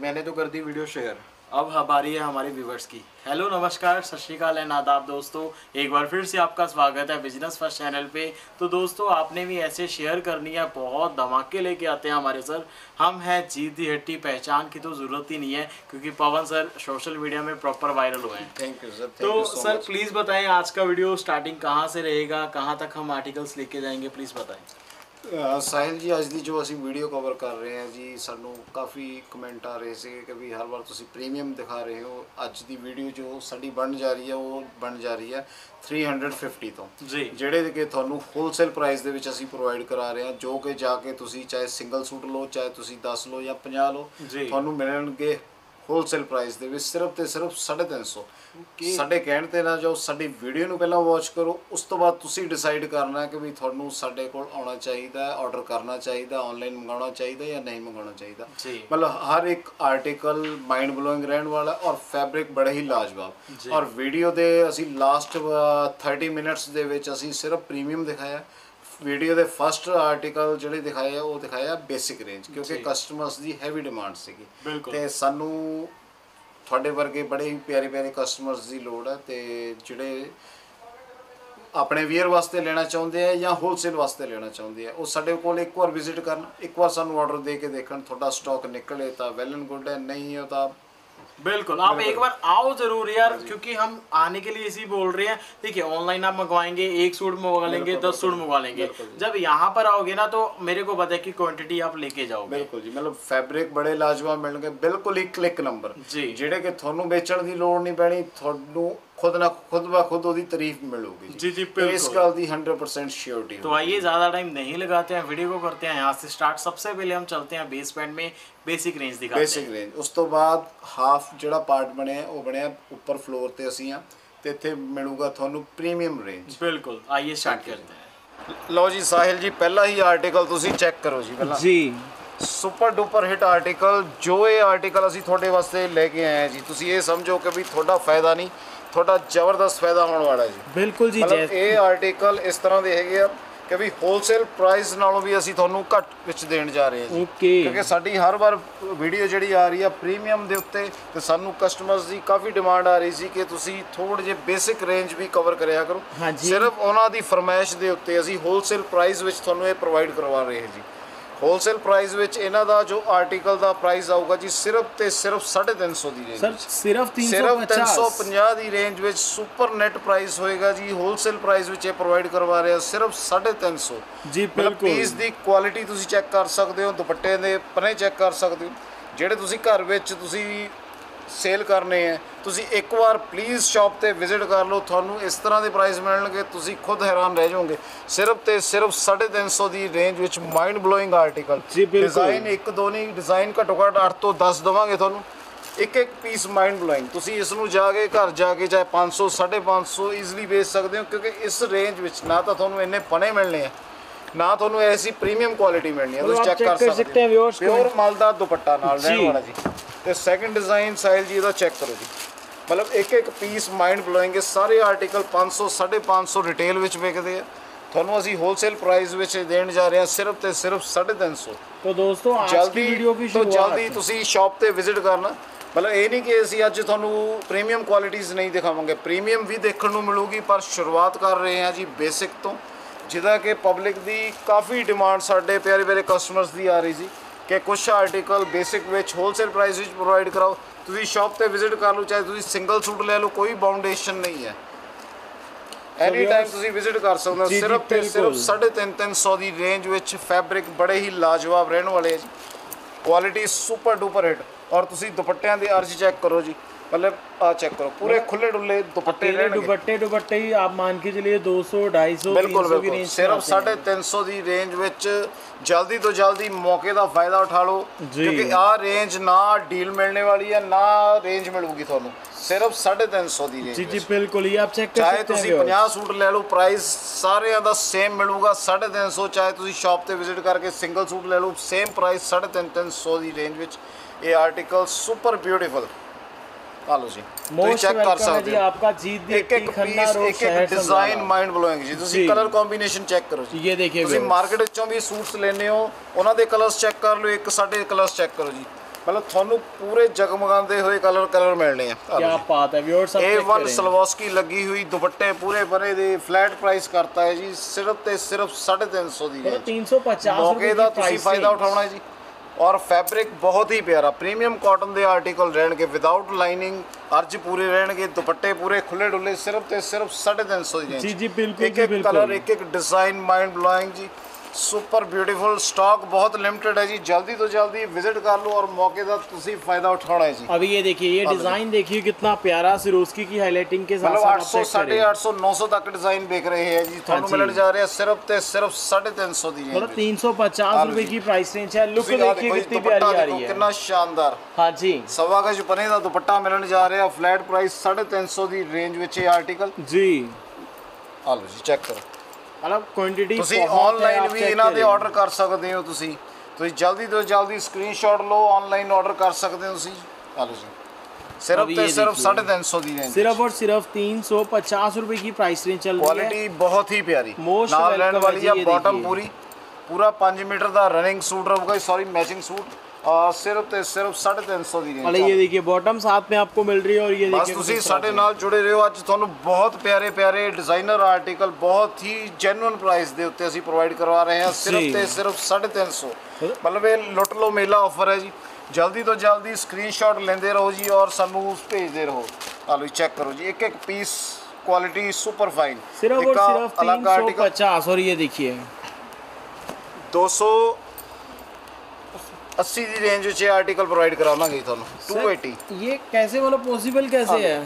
मैंने तो कर दी वीडियो शेयर। अब हमारी है हमारे व्यूवर्स की। हेलो नमस्कार सत श्रीकाल एंड आदाब दोस्तों। एक बार फिर से आपका स्वागत है बिज़नेस फ़र्स्ट चैनल पे। तो दोस्तों आपने भी ऐसे शेयर करनी है बहुत धमाके लेके आते हैं हमारे सर हम हैं जीत दी हट्टी पहचान की तो ज़रूरत ही नहीं है क्योंकि पवन सर सोशल मीडिया में प्रॉपर वायरल हुए हैं। थैंक यू सर तो सर प्लीज़ बताएँ आज का वीडियो स्टार्टिंग कहाँ से रहेगा कहाँ तक हम आर्टिकल्स लेके जाएँगे प्लीज़ बताएँ। ਸਾਹਿਲ ਜੀ ਅੱਜ ਦੀ ਜੋ ਅਸੀਂ ਵੀਡੀਓ ਕਵਰ ਕਰ ਰਹੇ ਹਾਂ ਜੀ ਸਾਨੂੰ ਕਾਫੀ ਕਮੈਂਟ ਆ ਰਹੇ ਸੀ ਕਿ ਵੀ ਹਰ ਵਾਰ ਤੁਸੀਂ ਪ੍ਰੀਮੀਅਮ ਦਿਖਾ ਰਹੇ ਹੋ। ਅੱਜ ਦੀ ਵੀਡੀਓ ਜੋ ਸਾਡੀ ਬਣ ਜਾ ਰਹੀ ਹੈ ਉਹ ਬਣ ਜਾ ਰਹੀ ਹੈ 350 ਤੋਂ। ਜੀ। ਜਿਹੜੇ ਕਿ ਤੁਹਾਨੂੰ ਹੋਲਸੇਲ ਪ੍ਰਾਈਸ ਦੇ ਵਿੱਚ ਅਸੀਂ ਪ੍ਰੋਵਾਈਡ ਕਰਾ ਰਹੇ ਹਾਂ ਜੋ ਕਿ ਜਾ ਕੇ ਤੁਸੀਂ ਚਾਹੇ ਸਿੰਗਲ ਸੂਟ ਲਓ ਚਾਹੇ ਤੁਸੀਂ 10 ਲਓ ਜਾਂ 50 ਲਓ। ਤੁਹਾਨੂੰ ਮਿਲਣਗੇ ਹੋਲਸੇਲ ਪ੍ਰਾਈਸ ਦੇ ਵਿੱਚ ਸਿਰਫ ਤੇ ਸਿਰਫ 350 ਸਾਡੇ ਕਹਿਣ ਤੇ ਨਾ ਜਾਓ ਸਾਡੀ ਵੀਡੀਓ ਨੂੰ ਪਹਿਲਾਂ ਵਾਚ ਕਰੋ ਉਸ ਤੋਂ ਬਾਅਦ ਤੁਸੀਂ ਡਿਸਾਈਡ ਕਰਨਾ ਕਿ ਵੀ ਤੁਹਾਨੂੰ ਸਾਡੇ ਕੋਲ ਆਉਣਾ ਚਾਹੀਦਾ ਹੈ ਆਰਡਰ ਕਰਨਾ ਚਾਹੀਦਾ ਆਨਲਾਈਨ ਮੰਗਾਉਣਾ ਚਾਹੀਦਾ ਜਾਂ ਨਹੀਂ ਮੰਗਾਉਣਾ ਚਾਹੀਦਾ। ਮਤਲਬ ਹਰ ਇੱਕ ਆਰਟੀਕਲ ਮਾਈਂਡ ਬਲੋਇੰਗ ਰਹਿਣ ਵਾਲਾ ਔਰ ਫੈਬਰਿਕ ਬੜਾ ਹੀ ਲਾਜਵਾਬ। ਔਰ ਵੀਡੀਓ ਦੇ ਅਸੀਂ ਲਾਸਟ 30 ਮਿੰਟਸ ਦੇ ਵਿੱਚ ਅਸੀਂ ਸਿਰਫ ਪ੍ਰੀਮੀਅਮ ਦਿਖਾਇਆ। ਵੀਡੀਓ ਦੇ ਫਸਟ ਆਰਟੀਕਲ ਜਿਹੜੇ ਦਿਖਾਏ ਆ ਉਹ ਦਿਖਾਇਆ ਬੇਸਿਕ ਰੇਂਜ ਕਿਉਂਕਿ। ਕਸਟਮਰਸ ਦੀ ਹੈਵੀ ਡਿਮਾਂਡ ਸੀਗੀ ਤੇ ਸਾਨੂੰ ਤੁਹਾਡੇ ਵਰਗੇ ਬੜੇ ਹੀ ਪਿਆਰੇ ਪਿਆਰੇ ਕਸਟਮਰਸ ਦੀ ਲੋੜ ਹੈ ਤੇ ਜਿਹੜੇ ਆਪਣੇ ਵੀਅਰ ਵਾਸਤੇ ਲੈਣਾ ਚਾਹੁੰਦੇ ਆ ਜਾਂ ਹੋਲਸੇਲ ਵਾਸਤੇ ਲੈਣਾ ਚਾਹੁੰਦੇ ਆ ਉਹ ਸਾਡੇ ਕੋਲ ਇੱਕ ਵਾਰ ਵਿਜ਼ਿਟ ਕਰਨ ਇੱਕ ਵਾਰ ਸਾਨੂੰ ਆਰਡਰ ਦੇ ਕੇ ਦੇਖਣ ਤੁਹਾਡਾ ਸਟਾਕ ਨਿਕਲੇ ਤਾਂ ਵੈਲ ਐਂਡ ਗੁੱਡ ਹੈ ਨਹੀਂ ਹੈ ਤਾਂ बिल्कुल आप एक बार आओ जरूर यार क्योंकि हम आने के लिए इसी बोल रहे हैं देखिए ऑनलाइन आप मंगवाएंगे एक सूट मंगवा लेंगे बिल्कुल, दस सूट मंगवा लेंगे बिल्कुल जी। जब यहाँ पर आओगे ना तो मेरे को पता है कि क्वांटिटी आप लेके जाओगे ਬਿਲਕੁਲ ਜੀ ਮਤਲਬ ਫੈਬਰਿਕ ਬੜੇ ਲਾਜਵਾਬ ਮਿਲਣਗੇ ਬਿਲਕੁਲ ਹੀ ਕਲਿੱਕ ਨੰਬਰ ਜੀ ਜਿਹੜੇ ਕਿ ਤੁਹਾਨੂੰ ਵੇਚਣ ਦੀ ਲੋੜ ਨਹੀਂ ਪੈਣੀ ਤੁਹਾਨੂੰ ਖੁਦ ਨਾ ਖੁਦ ਬਾ ਖੁਦ ਉਹਦੀ ਤਾਰੀਫ ਮਿਲੂਗੀ जी जी ਤੇ ਇਸ बिल्कुल ਗੱਲ ਦੀ 100% श्योरिटी तो आइए ज़्यादा टाइम नहीं लगाते हैं वीडियो को करते हैं यहाँ से स्टार्ट सबसे पहले हम चलते हैं बेस पैंट में बेसिक रेंज दिखाते हैं ਬੇਸਿਕ ਰੇਂਜ ਉਸ ਤੋਂ ਬਾਅਦ ਹਾਫ ਜਿਹੜਾ ਪਾਰਟ ਬਣਿਆ ਉਹ ਬਣਿਆ ਉੱਪਰ ਫਲੋਰ ਤੇ ਅਸੀਂ ਆ ਤੇ ਇੱਥੇ ਮਿਲੂਗਾ ਤੁਹਾਨੂੰ ਪ੍ਰੀਮੀਅਮ ਰੇਂਜ बिल्कुल आइए स्टार्ट करते हैं ਲਓ ਜੀ ਸਾਹਿਲ ਜੀ ਪਹਿਲਾ ਹੀ ਆਰਟੀਕਲ ਤੁਸੀਂ ਚੈੱਕ ਕਰੋ ਜੀ ਪਹਿਲਾਂ जी ਸੁਪਰ ਡੂਪਰ ਹਿੱਟ ਆਰਟੀਕਲ ਜੋ ਇਹ ਆਰਟੀਕਲ ਅਸੀਂ ਤੁਹਾਡੇ ਵਾਸਤੇ ਲੈ ਕੇ ਆਏ ਹਾਂ ਜੀ ਤੁਸੀਂ ਇਹ ਸਮਝੋ ਕਿ ਵੀ ਤੁਹਾਡਾ ਫਾਇਦਾ ਨਹੀਂ ਤੁਹਾਡਾ ਜ਼ਬਰਦਸਤ ਫਾਇਦਾ ਹੋਣ ਵਾਲਾ ਜੀ। ਬਿਲਕੁਲ ਜੀ ਮਤਲਬ ਇਹ ਆਰਟੀਕਲ ਇਸ ਤਰ੍ਹਾਂ ਦੇ ਹੈਗੇ ਆ ਕਿ ਵੀ ਹੋਲਸੇਲ ਪ੍ਰਾਈਸ ਨਾਲੋਂ ਵੀ ਅਸੀਂ ਤੁਹਾਨੂੰ ਘੱਟ ਵਿੱਚ ਦੇਣ ਜਾ ਰਹੇ ਹਾਂ ਜੀ। ਕਿਉਂਕਿ ਸਾਡੀ ਹਰ ਵਾਰ ਵੀਡੀਓ ਜਿਹੜੀ ਆ ਰਹੀ ਆ ਪ੍ਰੀਮੀਅਮ ਦੇ ਉੱਤੇ ਤੇ ਸਾਨੂੰ ਕਸਟਮਰਸ ਦੀ ਕਾਫੀ ਡਿਮਾਂਡ ਆ ਰਹੀ ਸੀ ਕਿ ਤੁਸੀਂ ਥੋੜੇ ਜੇ ਬੇਸਿਕ ਰੇਂਜ ਵੀ ਕਵਰ ਕਰਿਆ ਕਰੋ। ਸਿਰਫ ਉਹਨਾਂ ਦੀ ਫਰਮਾਇਸ਼ ਦੇ ਉੱਤੇ ਅਸੀਂ ਹੋਲਸੇਲ ਪ੍ਰਾਈਸ ਵਿੱਚ ਤੁਹਾਨੂੰ ਇਹ ਪ੍ਰੋਵਾਈਡ ਕਰਵਾ ਰਹੇ ਹਾਂ ਜੀ। ਹੋਲਸੇਲ ਪ੍ਰਾਈਸ ਵਿੱਚ ਇਹਨਾਂ ਦਾ ਜੋ ਆਰਟੀਕਲ ਦਾ ਪ੍ਰਾਈਸ ਆਊਗਾ ਜੀ ਸਿਰਫ ਤੇ ਸਿਰਫ 350 ਦੀ ਰੇਂਜ ਸਰ ਸਿਰਫ 350 ਸਿਰਫ 350 ਦੀ ਰੇਂਜ ਵਿੱਚ ਸੁਪਰ ਨੈਟ ਪ੍ਰਾਈਸ ਹੋਏਗਾ ਜੀ ਹੋਲਸੇਲ ਪ੍ਰਾਈਸ ਵਿੱਚ ਇਹ ਪ੍ਰੋਵਾਈਡ ਕਰਵਾ ਰਿਹਾ ਆ ਸਿਰਫ 350 ਜੀ ਬਿਲਕੁਲ। ਪੀਸ ਦੀ ਕੁਆਲਿਟੀ ਤੁਸੀਂ ਚੈੱਕ ਕਰ ਸਕਦੇ ਹੋ ਦੁਪੱਟੇ ਦੇ ਪਨੇ ਚੈੱਕ ਕਰ ਸਕਦੇ ਹੋ। ਜਿਹੜੇ ਤੁਸੀਂ ਘਰ ਵਿੱਚ ਤੁਸੀਂ ਸੇਲ ਕਰਨੇ ਹੈ। ਤੁਸੀਂ ਇੱਕ ਵਾਰ ਪਲੀਜ਼ ਸ਼ਾਪ ਤੇ ਵਿਜ਼ਿਟ ਕਰ ਲਓ। ਤੁਹਾਨੂੰ ਇਸ ਤਰ੍ਹਾਂ ਦੇ ਪ੍ਰਾਈਸ ਮਿਲਣਗੇ। ਤੁਸੀਂ ਖੁਦ ਹੈਰਾਨ ਰਹਿ ਜਾਓਗੇ। ਸਿਰਫ ਤੇ ਸਿਰਫ 350 ਦੀ ਰੇਂਜ ਵਿੱਚ ਮਾਈਂਡ ਬਲੋਇੰਗ ਆਰਟੀਕਲ ਡਿਜ਼ਾਈਨ ਇੱਕ ਦੋ ਨਹੀਂ ਡਿਜ਼ਾਈਨ ਘੱਟੋ ਘੱਟ 8 ਤੋਂ 10 ਦਵਾਂਗੇ ਤੁਹਾਨੂੰ। ਇੱਕ ਇੱਕ ਪੀਸ ਮਾਈਂਡ ਬਲੋਇੰਗ ਤੁਸੀਂ ਇਸ ਨੂੰ ਜਾ ਕੇ ਘਰ ਜਾ ਕੇ ਚਾਹੇ 500 550 ਈਜ਼ਲੀ ਵੇਚ ਸਕਦੇ ਹੋ ਕਿਉਂਕਿ ਇਸ ਰੇਂਜ ਵਿੱਚ ਨਾ ਤਾਂ ਤੁਹਾਨੂੰ ਇੰਨੇ ਪਣੇ ਮਿਲਣੇ ਆ ਨਾ ਤੁਹਾਨੂੰ ਐਸੀ ਪ੍ਰੀਮੀਅਮ ਕੁਆਲਿਟੀ ਮਿਲਣੀ ਹੈ ਤੁਸੀਂ ਚੈੱਕ ਕਰ ਸਕਦੇ ਹੋ। ਪਿਓਰ ਮਾਲ ਦਾ ਦੁਪੱਟਾ ਨਾਲ ਰਹਿਣ ਵਾਲਾ ਜੀ। ਤੇ ਸੈਕੰਡ ਡਿਜ਼ਾਈਨ ਸਾਈਲ ਜੀ ਇਹਦਾ ਚੈੱਕ ਕਰੋ ਜੀ। ਮਤਲਬ ਇੱਕ ਇੱਕ ਪੀਸ ਮਾਈਂਡ ਬਲੋਇੰਗ ਹੈ ਸਾਰੇ ਆਰਟੀਕਲ 500 550 ਰਿਟੇਲ ਵਿੱਚ ਵਿਕਦੇ ਆ। ਤੁਹਾਨੂੰ ਅਸੀਂ ਹੋਲਸੇਲ ਪ੍ਰਾਈਸ ਵਿੱਚ ਦੇਣ ਜਾ ਰਹੇ ਹਾਂ ਸਿਰਫ ਤੇ ਸਿਰਫ 350 ਤਾਂ ਦੋਸਤੋ ਅੱਜ ਦੀ ਵੀਡੀਓ ਵੀ ਸ਼ੁਰੂ ਜਲਦੀ ਤੁਸੀਂ ਸ਼ਾਪ ਤੇ ਵਿਜ਼ਿਟ ਕਰਨਾ। ਮਤਲਬ ਇਹ ਨਹੀਂ ਕਿ ਅਸੀਂ ਅੱਜ ਤੁਹਾਨੂੰ ਪ੍ਰੀਮੀਅਮ ਕੁਆਲਿਟੀਆਂ ਨਹੀਂ ਦਿਖਾਵਾਂਗੇ। ਪ੍ਰੀਮੀਅਮ ਵੀ ਦੇਖਣ ਨੂੰ ਮਿਲੂਗੀ ਪਰ ਸ਼ੁਰੂਆਤ ਕਰ ਰਹੇ ਹਾਂ ਜੀ ਬੇਸਿਕ ਤੋਂ। ਜਿਹਦਾ ਕਿ ਪਬਲਿਕ ਦੀ ਕਾਫੀ ਡਿਮਾਂਡ ਸਾਡੇ ਪਿਆਰੇ ਪਿਆਰੇ ਕਸਟਮਰਸ ਦੀ ਆ ਰਹੀ ਸੀ। ਕਿ ਕੁਝ ਆਰਟੀਕਲ ਬੇਸਿਕ ਵਿੱਚ ਹੋਲਸੇਲ ਪ੍ਰਾਈਸ ਵਿੱਚ ਪ੍ਰੋਵਾਈਡ ਕਰਾਓ ਤੁਸੀਂ ਸ਼ਾਪ ਤੇ ਵਿਜ਼ਿਟ ਕਰ ਲਓ ਚਾਹੇ ਤੁਸੀਂ ਸਿੰਗਲ ਸੂਟ ਲੈ ਲਓ ਕੋਈ ਬਾਉਂਡੇਸ਼ਨ ਨਹੀਂ ਹੈ ਐਨੀ ਟਾਈਮ ਤੁਸੀਂ ਵਿਜ਼ਿਟ ਕਰ ਸਕਦੇ ਹੋ ਜੀ, ਜੀ, ਸਿਰਫ ਤੇ ਸਿਰਫ ਬਿਲਕੁਲ। 350 ਦੀ ਰੇਂਜ ਵਿੱਚ ਫੈਬਰਿਕ ਬੜੇ ਹੀ ਲਾਜਵਾਬ ਰਹਿਣ ਵਾਲੇ ਹੈ ਜੀ ਕੁਆਲਿਟੀ ਸੁਪਰ ਡੂਪਰ ਹਿੱਟ ਔਰ ਤੁਸੀਂ ਦੁਪੱਟਿਆਂ ਦੇ ਅਰਜ ਚੈੱਕ ਕਰੋ ਜੀ ਮਤਲਬ ਆ ਚੈੱਕ ਕਰੋ ਪੂਰੇ ਖੁੱਲੇ ਡੁੱਲੇ ਦੁਪੱਟੇ अकेले ਰਹਿਣਗੇ दुपट्टे दुपट्टे ही आप मान के चलिए 200 250 ਬਿਲਕੁਲ 300 की ਬਿਲਕੁਲ रेंज ਸਿਰਫ 350 ਦੀ ਰੇਂਜ ਵਿੱਚ ਜਲਦੀ ਤੋਂ ਜਲਦੀ ਮੌਕੇ ਦਾ ਫਾਇਦਾ ਉਠਾ ਲਓ ਕਿਉਂਕਿ ਆ ਰੇਂਜ ਨਾ ਡੀਲ ਮਿਲਣੇ ਵਾਲੀ ਹੈ ਨਾ ਰੇਂਜ ਮਿਲੂਗੀ ਤੁਹਾਨੂੰ। ਸਿਰਫ 350 ਦੀ ਰੇਂਜ ਜੀ ਜੀ ਬਿਲਕੁਲ ਹੀ ਆਪ ਚੈੱਕ ਕਰ ਚਾਹੇ ਤੁਸੀਂ 50 ਸੂਟ ਲੈ ਲਓ ਪ੍ਰਾਈਸ ਸਾਰਿਆਂ ਦਾ ਸੇਮ ਮਿਲੂਗਾ 350 ਚਾਹੇ ਤੁਸੀਂ ਸ਼ਾਪ ਤੇ ਵਿਜ਼ਿਟ ਕਰਕੇ ਸਿੰਗਲ ਸੂਟ ਲੈ ਲਓ ਸੇਮ ਪ੍ਰਾਈਸ 350 ਦੀ ਰੇਂਜ ਵਿੱਚ। ਇਹ ਆਰਟੀਕਲ ਸੁਪਰ ਬਿਊਟੀਫੁਲ ਆ ਲਓ ਜੀ ਤੁਸੀਂ मोस्ट ਚੈੱਕ ਕਰ वेलकम है ਸਕਦੇ जी ਹੋ आपका जीत दी ਇੱਕ ਇੱਕ खन्ना ਪੀਸ रोड ਇੱਕ शहर ਇੱਕ ਡਿਜ਼ਾਈਨ समझाना। ਮਾਈਂਡ ਬਲੋਇੰਗ ਜੀ ਤੁਸੀਂ ਜੀ। ਕਲਰ ਕੰਬੀਨੇਸ਼ਨ ਚੈੱਕ ਕਰੋ ਜੀ ये देखिए ਤੁਸੀਂ viewers। ਮਾਰਕੀਟ ਵਿੱਚੋਂ ਵੀ ਸੂਟਸ ਲੈਣੇ ਹੋ ਉਹਨਾਂ ਦੇ ਕਲਰਸ ਚੈੱਕ ਕਰ ਲਓ ਇੱਕ ਸਾਡੇ ਕਲਰਸ ਚੈੱਕ ਕਰੋ ਜੀ ਮਤਲਬ ਤੁਹਾਨੂੰ ਪੂਰੇ ਜਗਮਗਾਉਂਦੇ ਹੋਏ ਕਲਰ ਕਲਰ ਮਿਲਣੇ ਆ ਆਹ ਲਓ क्या बात है व्यूअर्स आप ਇਹ check ਵਨ करें। ਸਲਵਾਸਕੀ ਲੱਗੀ ਹੋਈ ਦੁਪੱਟੇ ਪੂਰੇ ਬਰੇ ਦੇ ਫਲੈਟ ਪ੍ਰਾਈਸ ਕਰਤਾ ਹੈ ਜੀ ਸਿਰਫ ਤੇ ਸਿਰਫ 350 ਦੀ मतलब ਰੇਂਜ तीन सौ पचास ਮੌਕੇ ਦਾ ਤੁਸੀਂ ਫਾਇਦਾ ਉਠਾਉਣਾ ਹੈ ਜੀ ਔਰ ਫੈਬਰਿਕ ਬਹੁਤ ਹੀ ਪਿਆਰਾ। ਪ੍ਰੀਮੀਅਮ ਕਾਟਨ ਦੇ ਆਰਟੀਕਲ ਰਹਿਣਗੇ ਵਿਦਆਊਟ ਲਾਈਨਿੰਗ ਅਰਜ ਪੂਰੇ ਰਹਿਣਗੇ ਦੁਪੱਟੇ ਪੂਰੇ ਖੁੱਲੇ ਡੁੱਲੇ ਸਿਰਫ ਤੇ ਸਿਰਫ 350 ਦੀ ਰੇਂਜ ਜੀ, ਜੀ, ਬਿਲਕੁਲ ਇੱਕ ਇੱਕ। ਕਲਰ ਇੱਕ ਇੱਕ ਡਿਜ਼ਾਈਨ ਮਾਈਂਡ ਬਲੋਇੰਗ ਜੀ। सुपर ब्यूटीफुल स्टॉक बहुत लिमिटेड है जी। जल्दी तो जल्दी विज़िट कर लो और मौके का फ़ायदा उठाना है जी। अभी ये देखिए ये डिज़ाइन देखिए। कितना प्यारा सिरोस्की की हाईलाइटिंग के साथ 800 मतलब साढ़े आठ सौ नौ सौ तक डिज़ाइन बेच रहे हैं जी। ਤੁਹਾਨੂੰ ਮਿਲਣ ਜਾ ਰਿਹਾ सिर्फ़ साढ़े तीन सौ दी तीन सौ पचास हाँ रूपए की प्राइस रेंज है। लुक हाँ देखिए कितनी प्यारी आ रही है। कितना शानदार। हाँ जी। सवा गज बने ਦਾ ਦੁਪੱਟਾ ਮਿਲਣ ਜਾ ਰਿਹਾ ਫਲੈਟ ਪ੍ਰਾਈਸ 350 ਦੀ ਰੇਂਜ ਵਿੱਚ रेंज में आर्टिकल जी। ਲਓ जी चेक करो। ਮਤਲਬ ਕੁਆਂਟੀਟੀ ਤੁਸੀਂ ਆਨਲਾਈਨ ਵੀ ਇਹਨਾਂ ਦੇ ਆਰਡਰ ਕਰ ਸਕਦੇ ਹੋ ਤੁਸੀਂ ਤੁਸੀਂ ਜਲਦੀ ਤੋਂ ਜਲਦੀ ਸਕਰੀਨਸ਼ਾਟ ਲਓ ਆਨਲਾਈਨ ਆਰਡਰ ਕਰ ਸਕਦੇ ਹੋ ਤੁਸੀਂ ਹਲੋ ਜੀ सिर्फ तो सिर्फ साढ़े तीन सौ की रेंज सिर्फ और सिर्फ तीन सौ पचास रुपए की प्राइस रेंज चल रही है क्वालिटी बहुत ही प्यारी नाम लैंड वाली है बॉटम पूरी पूरा पाँच मीटर का रनिंग सूट रहूगा sorry matching suit running suit ਰਹੂਗਾ ਸੌਰੀ ਮੈਚਿੰਗ ਸੂਟ ਆ ਸਿਰਫ ਤੇ ਸਿਰਫ 350 ਦੀ मतलब ये ਰੇਂਜ देखिए बॉटम साथ में आपको मिल रही है और ये ਬਸ देखिए ਤੁਸੀਂ किस तरह ਸਾਡੇ से। ਨਾਲ ਜੁੜੇ ਰਹੋ ਅੱਜ ਤੁਹਾਨੂੰ ਬਹੁਤ ਪਿਆਰੇ ਪਿਆਰੇ ਡਿਜ਼ਾਈਨਰ ਆਰਟੀਕਲ ਬਹੁਤ ਹੀ ਜੈਨੂਇਨ ਪ੍ਰਾਈਸ ਦੇ ਉੱਤੇ ਅਸੀਂ ਪ੍ਰੋਵਾਈਡ ਕਰਵਾ ਰਹੇ ਹਾਂ ਜੀ। ਸਿਰਫ ਤੇ ਸਿਰਫ 350 ਮਤਲਬ ਇਹ ਲੁੱਟ ਲਓ ਮੇਲਾ ਆਫਰ ਹੈ ਜੀ ਜਲਦੀ ਤੋਂ ਜਲਦੀ ਸਕਰੀਨਸ਼ਾਟ ਲੈਂਦੇ ਰਹੋ ਜੀ ਔਰ ਸਾਨੂੰ ਭੇਜਦੇ ਰਹੋ ਆ ਲਓ ਚੈੱਕ ਕਰੋ ਜੀ ਇੱਕ ਇੱਕ ਪੀਸ ਕੁਆਲਿਟੀ ਸੁਪਰ ਫਾਈਨ सिर्फ और सिर्फ तीन सौ पचास और ये देखिए 200 80 ਦੀ ਰੇਂਜ ਵਿੱਚ ਇਹ ਆਰਟੀਕਲ ਪ੍ਰੋਵਾਈਡ ਕਰਾਵਾਂਗੇ ਤੁਹਾਨੂੰ 280 ਇਹ ਕੈਸੇ ਵਾਲਾ ਪੋਸੀਬਲ ਕੈਸੇ ਹੈ।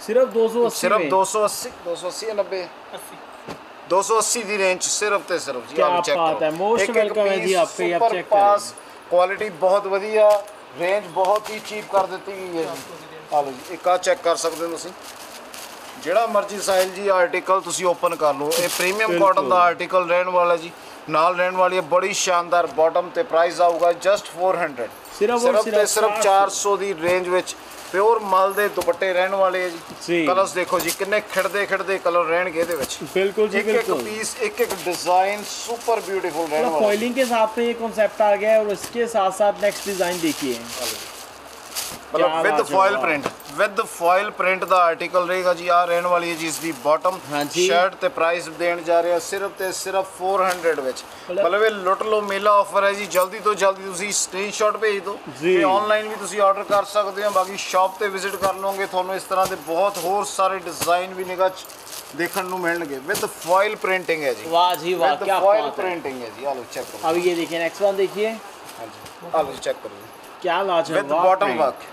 ਸਿਰਫ 280 ਸਿਰਫ 280 280 90 80 280 ਦੀ ਰੇਂਜ ਸਿਰਫ ਤੇ ਸਿਰਫ ਜੀ ਆਪ ਚੈੱਕ ਕਰੋ। ਕੀ ਬਾਤ ਹੈ ਮੋਸਟ ਵੈਲਕਮ ਹੈ ਜੀ ਆਪ ਪੇ ਆਪ ਚੈੱਕ ਕਰੋ ਪਾਸ ਕੁਆਲਿਟੀ ਬਹੁਤ ਵਧੀਆ ਰੇਂਜ ਬਹੁਤ ਹੀ ਚੀਪ ਕਰ ਦਿੱਤੀ ਗਈ ਹੈ ਆ ਲਓ ਜੀ ਇੱਕ ਆ ਚੈੱਕ ਕਰ ਸਕਦੇ ਹੋ ਤੁਸੀਂ। ਜਿਹੜਾ ਮਰਜ਼ੀ ਸਾਈਲ ਜੀ ਆਰਟੀਕਲ ਤੁਸੀਂ ਓਪਨ ਕਰ ਲਓ ਇਹ ਪ੍ਰੀਮੀਅਮ ਕਾਟਨ ਦਾ ਆਰਟੀਕਲ ਰਹਿਣ ਵਾਲਾ ਜੀ। ਨਾਲ ਰਹਿਣ ਵਾਲੀ ਹੈ ਬੜੀ ਸ਼ਾਨਦਾਰ ਬਾਟਮ ਤੇ ਪ੍ਰਾਈਸ ਆਊਗਾ ਜਸਟ 400 ਸਿਰਫ ਔਰ ਸਿਰਫ ਤੇ ਸਿਰਫ ਸਿਰਫ 400 ਦੀ ਰੇਂਜ ਵਿੱਚ ਪਿਓਰ ਮਲ ਦੇ ਦੁਪੱਟੇ ਰਹਿਣ ਵਾਲੇ ਹੈ ਜੀ ਜੀ। ਕਲਰਸ ਦੇਖੋ ਜੀ ਕਿੰਨੇ ਖਿੜਦੇ ਖਿੜਦੇ ਕਲਰ ਰਹਿਣਗੇ ਇਹਦੇ ਵਿੱਚ बिल्कुल जी ਇੱਕ ਇੱਕ बिल्कुल ਪੀਸ ਇੱਕ ਇੱਕ ਡਿਜ਼ਾਈਨ ਸੁਪਰ ਬਿਊਟੀਫੁਲ ਰਹਿਣ मतलब ਵਾਲਾ फॉइलिंग के साथ में ये कॉन्सेप्ट आ गया है और इसके साथ साथ नेक्स्ट डिजाइन देखिए ਮਤਲਬ ਕਿਆ ਵਿਦ ਬਾਤ ਹੈ, ਫੋਇਲ ਵਾਹ। ਪ੍ਰਿੰਟ ਵਿਦ ਫੋਇਲ ਪ੍ਰਿੰਟ ਦਾ ਆਰਟੀਕਲ ਰਹੇਗਾ ਜੀ ਆ ਰਹਿਣ ਵਾਲੀ ਹੈ ਜੀ ਇਸ ਦੀ ਬਾਟਮ ਹਾਂਜੀ। ਸ਼ਰਟ ਤੇ ਪ੍ਰਾਈਸ ਦੇਣ ਜਾ ਰਿਹਾ ਸਿਰਫ ਤੇ ਸਿਰਫ 400 ਵਿੱਚ ਮਤਲਬ- ਮਤਲਬ ਇਹ ਲੁੱਟ ਲਓ ਮੇਲਾ ਆਫਰ ਹੈ ਜੀ ਜਲਦੀ ਤੋਂ ਜਲਦੀ ਤੁਸੀਂ ਸਕਰੀਨਸ਼ਾਟ ਭੇਜ ਦਿਓ ਜੀ। ਤੇ ਆਨਲਾਈਨ ਵੀ ਤੁਸੀਂ ਆਰਡਰ ਕਰ ਸਕਦੇ ਹੋ ਬਾਕੀ ਸ਼ਾਪ ਤੇ ਵਿਜ਼ਿਟ ਕਰ ਲਓਗੇ ਤੁਹਾਨੂੰ ਇਸ ਤਰ੍ਹਾਂ ਦੇ ਬਹੁਤ ਹੋਰ ਸਾਰੇ ਡਿਜ਼ਾਈਨ ਵੀ ਨਿਗਾਹ 'ਚ ਦੇਖਣ ਨੂੰ ਮਿਲਣਗੇ ਵਿਦ ਫੋਇਲ ਪ੍ਰਿੰਟਿੰਗ ਹੈ ਜੀ वाह जी वाह ਵਿਦ क्या ਫੋਇਲ बात है ਪ੍ਰਿੰਟਿੰਗ ਹੈ ਜੀ ਆ ਲਓ ਚੈੱਕ ਕਰੋ अब ये देखिए नेक्स्ट वन देखिए ਹਾਂਜੀ ਆ ਲਓ ਚੈੱਕ ਕਰੋ ਜੀ क्या ਵਿਦ लाजवाब ਬਾਟਮ print। ਵਰਕ